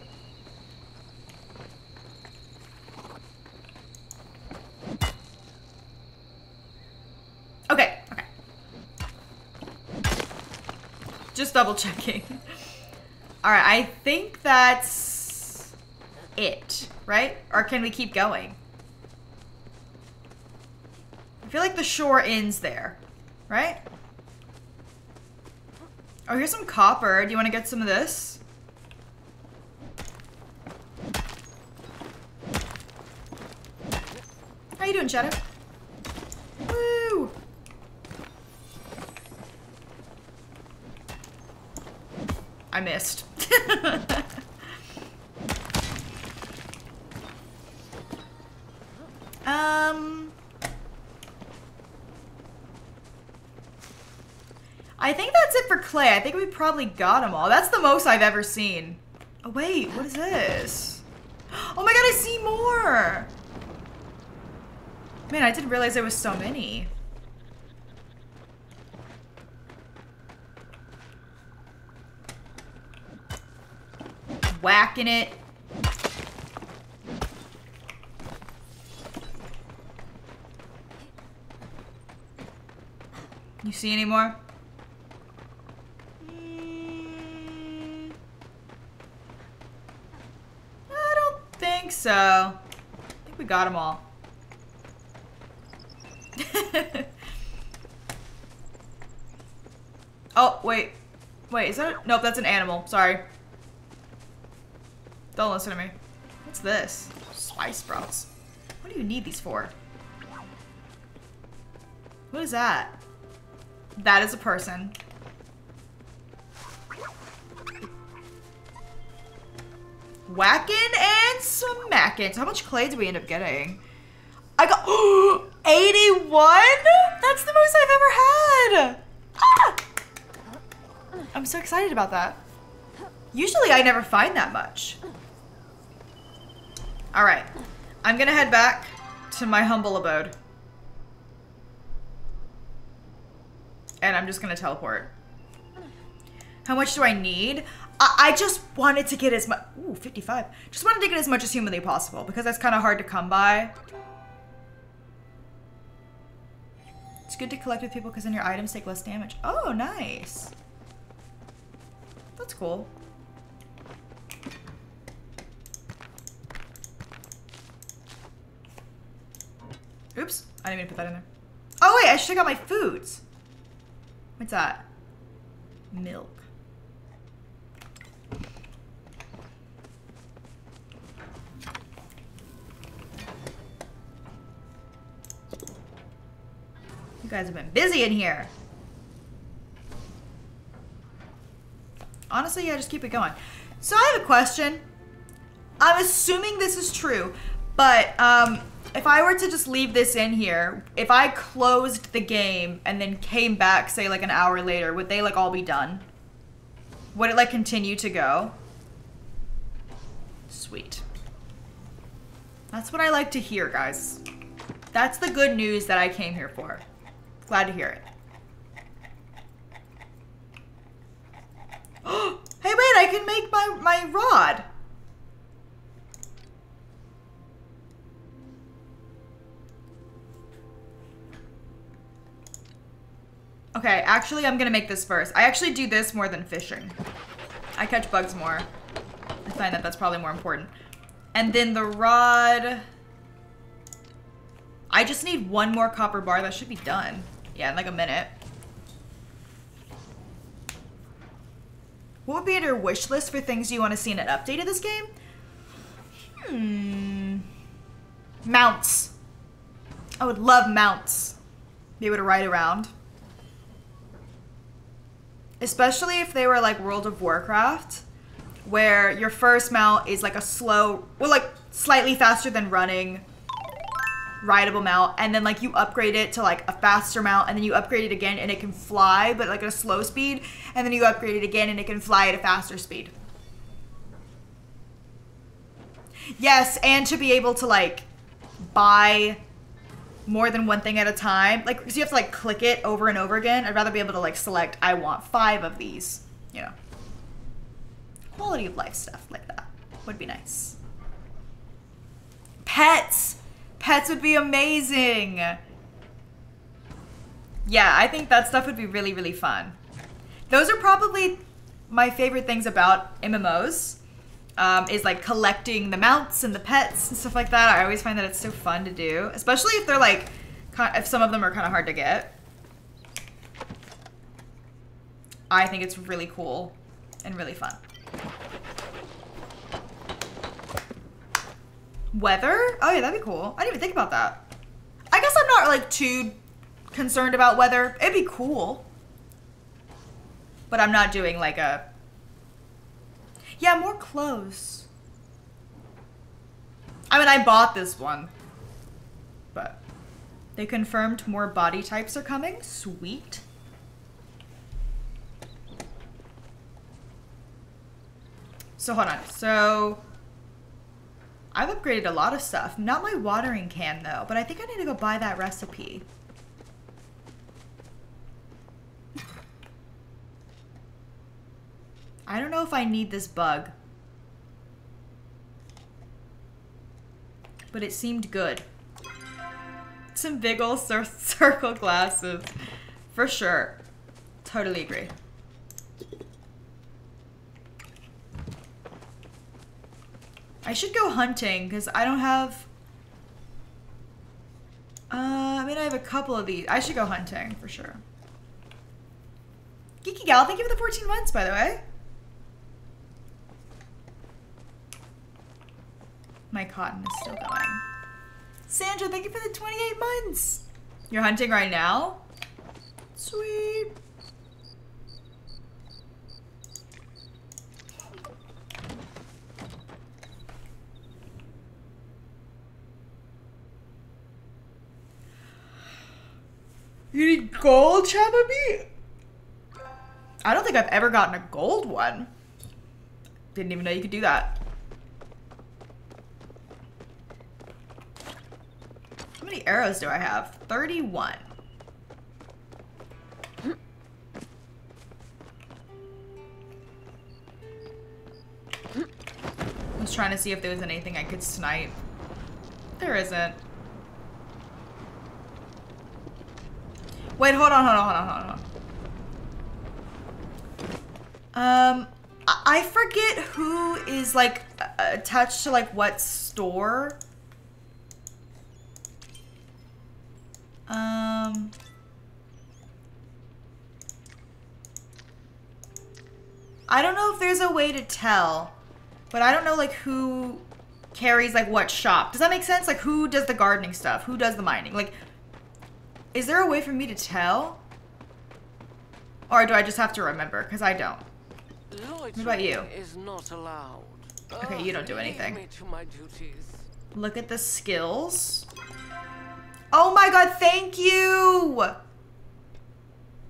Okay, okay. Just double checking. Alright, I think that's it, right? Or can we keep going? I feel like the shore ends there, right? Oh, here's some copper. Do you want to get some of this? How you doing, Shadow? Woo! I missed. um... I think that's it for clay. I think we probably got them all. That's the most I've ever seen. Oh, wait. What is this? Oh my god, I see more! Man, I didn't realize there was so many. Whacking it. You see any more? So. I think we got them all. oh, wait. Wait, is that a- Nope, that's an animal. Sorry. Don't listen to me. What's this? Spice sprouts. What do you need these for? What is that? That is a person. Whacking and smacking. So how much clay did we end up getting? I got 81? That's the most I've ever had. Ah! I'm so excited about that. Usually I never find that much. All right. I'm to head back to my humble abode. And I'm just to teleport. How much do I need? I, I just wanted to get as much. Ooh, 55. Just wanted to get as much as humanly possible because that's kind of hard to come by. It's good to collect with people because then your items take less damage. Oh, nice. That's cool. Oops, I didn't even put that in there. Oh wait, I should check out my foods. What's that? Milk. You guys have been busy in here. honestly, yeah, just keep it going. So I have a question. I'm assuming this is true, but um, if I were to just leave this in here, if I closed the game and then came back, say like an hour later, would they like all be done? Would it like continue to go? Sweet. That's what I like to hear, guys. That's the good news that I came here for. Glad to hear it. hey, wait, I can make my, my rod. Okay, actually, I'm gonna make this first. I actually do this more than fishing. I catch bugs more. I find that that's probably more important. And then the rod... I just need one more copper bar. That should be done. Yeah, in like a minute. What would be on your wish list for things you want to see in an update of this game? Hmm. Mounts. I would love mounts. Be able to ride around. Especially if they were like World of Warcraft, where your first mount is like a slow, well, like slightly faster than running rideable mount and then like you upgrade it to like a faster mount and then you upgrade it again and it can fly but like at a slow speed and then you upgrade it again and it can fly at a faster speed. Yes and to be able to like buy more than one thing at a time like because you have to like click it over and over again i'd rather be able to like select i want five of these you know. Quality of life stuff like that would be nice. Pets Pets would be amazing. Yeah, I think that stuff would be really, really fun. Those are probably my favorite things about MMOs. Um, is like collecting the mounts and the pets and stuff like that. I always find that it's so fun to do, especially if they're like, if some of them are kind of hard to get. I think it's really cool and really fun. Weather? Oh yeah, that'd be cool. I didn't even think about that. I guess I'm not like too concerned about weather. It'd be cool. But I'm not doing like a... Yeah, more clothes. I mean, I bought this one. But they confirmed more body types are coming. Sweet. So hold on. So I've upgraded a lot of stuff. Not my watering can though, but I think I need to go buy that recipe. I don't know if I need this bug. But it seemed good. Some big ol' cir circle glasses. For sure. Totally agree. I should go hunting because I don't have... Uh, I mean, I have a couple of these. I should go hunting for sure. Geeky Gal, thank you for the 14 months, by the way. My cotton is still going. Sandra, thank you for the 28 months. You're hunting right now? Sweet. You need gold, Chababy? I don't think I've ever gotten a gold one. Didn't even know you could do that. How many arrows do I have? 31. I was trying to see if there was anything I could snipe. There isn't. Wait, hold on, hold on, hold on, hold on. Um, I forget who is like attached to like what store. Um. I don't know if there's a way to tell, but I don't know like who carries like what shop. Does that make sense? Like who does the gardening stuff? Who does the mining? Like is there a way for me to tell? Or do I just have to remember? Because I don't. What about you? Is not allowed. Okay, you don't do anything. me to my duties. Look at the skills. Oh my god, thank you!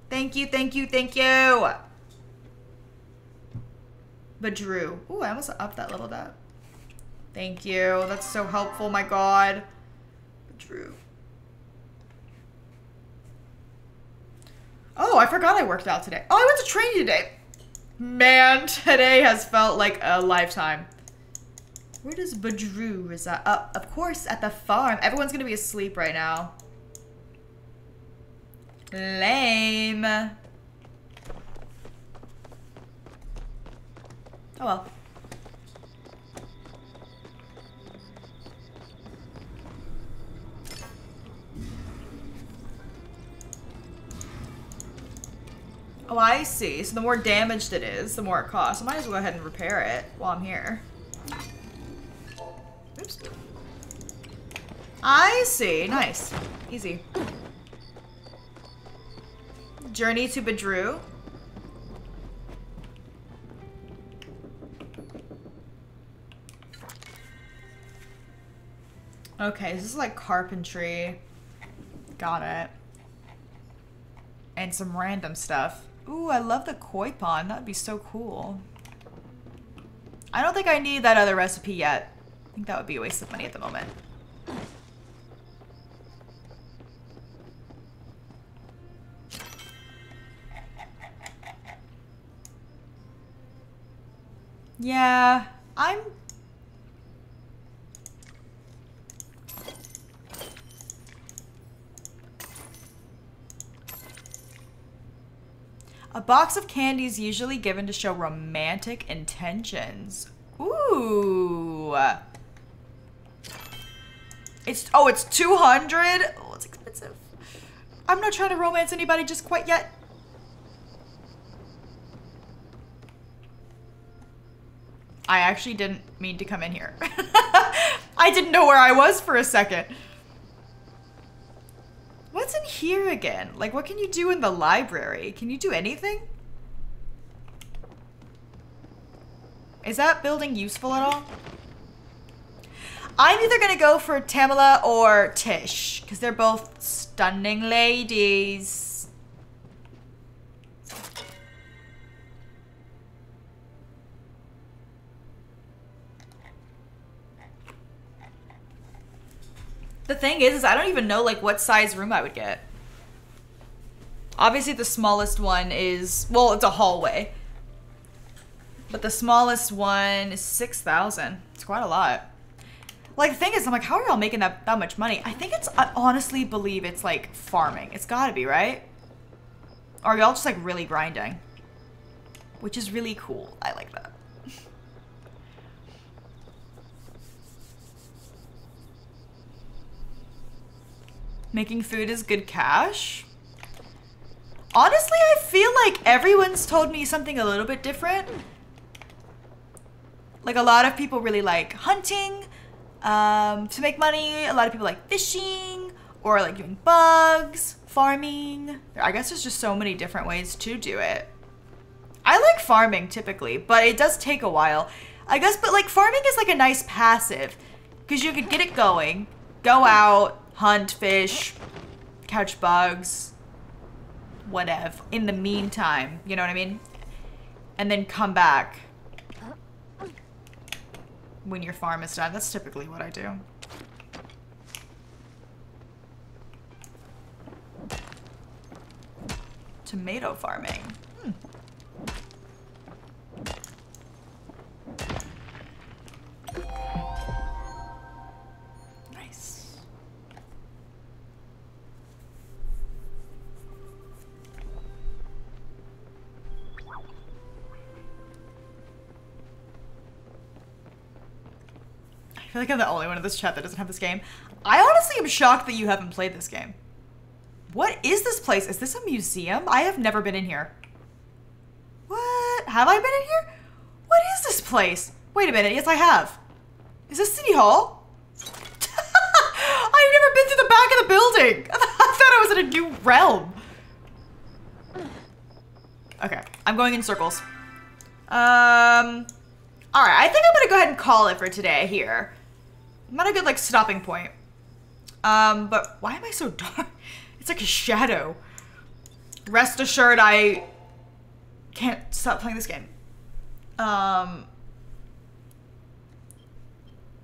Thank you, thank you, thank you! But Drew. Ooh, I almost upped that little bit. Thank you. That's so helpful, my god. Drew. Oh, I forgot I worked out today. Oh, I went to training today. Man, today has felt like a lifetime. Where does Badruu reside? Uh, of course, at the farm. Everyone's gonna be asleep right now. Lame. Oh well. Oh, I see. So the more damaged it is, the more it costs. I might as well go ahead and repair it while I'm here. Oops. I see. Nice. Easy. Journey to Badruu. Okay, this is like carpentry. Got it. And some random stuff. Ooh, I love the koi pond. That'd be so cool. I don't think I need that other recipe yet. I think that would be a waste of money at the moment. Yeah, I'm... box of candy is usually given to show romantic intentions. Ooh. It's, oh, it's 200? Oh, it's expensive. I'm not trying to romance anybody just quite yet. I actually didn't mean to come in here. I didn't know where I was for a second. Here again? Like, what can you do in the library? Can you do anything? Is that building useful at all? I'm either gonna go for Tamala or Tish, because they're both stunning ladies. The thing is, is I don't even know like what size room I would get. Obviously the smallest one is, well, it's a hallway. But the smallest one is 6,000. It's quite a lot. Like the thing is, I'm like, how are y'all making that, that much money? I think it's, I honestly believe it's like farming. It's gotta be, right? Or y'all just like really grinding. Which is really cool. I like that. Making food is good cash. Honestly, I feel like everyone's told me something a little bit different. Like a lot of people really like hunting um, to make money. A lot of people like fishing or like doing bugs, farming. I guess there's just so many different ways to do it. I like farming typically, but it does take a while. I guess, but like farming is like a nice passive because you could get it going, go out, hunt, fish, catch bugs, whatever. In the meantime, you know what I mean? And then come back when your farm is done. That's typically what I do. Tomato farming. Hmm. I feel like I'm the only one in this chat that doesn't have this game. I honestly am shocked that you haven't played this game. What is this place? Is this a museum? I have never been in here. What? Have I been in here? What is this place? Wait a minute. Yes, I have. Is this City Hall? I've never been to the back of the building. I thought I was in a new realm. Okay, I'm going in circles. Um, all right, I think I'm gonna go ahead and call it for today here. I'm a good like stopping point. Um, but why am I so dark? It's like a shadow. Rest assured, I can't stop playing this game. Um,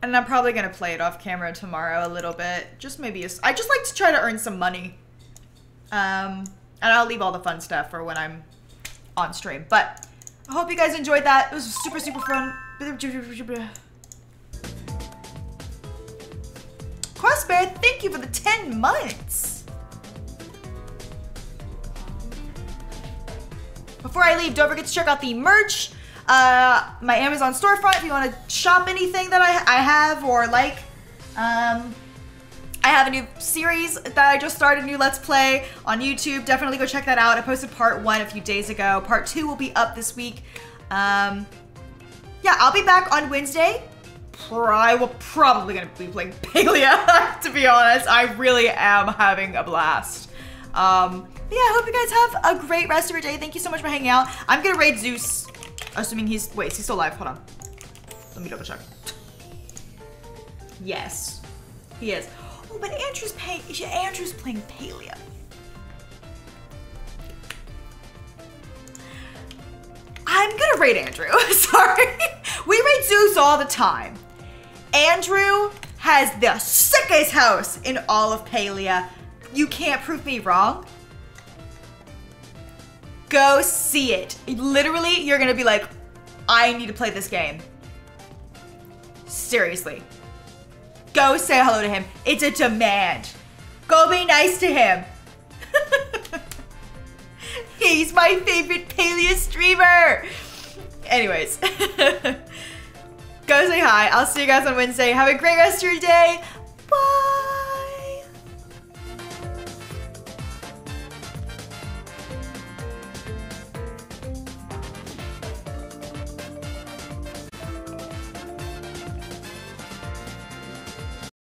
and I'm probably gonna play it off camera tomorrow a little bit. Just maybe a I just like to try to earn some money. Um, and I'll leave all the fun stuff for when I'm on stream. But I hope you guys enjoyed that. It was super, super fun. Crossbear, thank you for the 10 months. Before I leave, don't forget to check out the merch. Uh, my Amazon storefront if you want to shop anything that I, I have or like. Um, I have a new series that I just started, a new Let's Play on YouTube. Definitely go check that out. I posted part one a few days ago. Part two will be up this week. Um, yeah, I'll be back on Wednesday. I will probably gonna be playing Palia, to be honest. I really am having a blast. Um, yeah, I hope you guys have a great rest of your day. Thank you so much for hanging out. I'm gonna raid Zeus, assuming he's, wait, is he still alive? Hold on. Let me double check. Yes, he is. Oh, but Andrew's playing, Andrew's playing Palia. I'm gonna raid Andrew. Sorry. We raid Zeus all the time. Andrew has the sickest house in all of Palia. You can't prove me wrong. Go see it. Literally, you're gonna be like, I need to play this game. Seriously. Go say hello to him. It's a demand. Go be nice to him. He's my favorite Palia streamer. Anyways, Go say hi. I'll see you guys on Wednesday. Have a great rest of your day. Bye.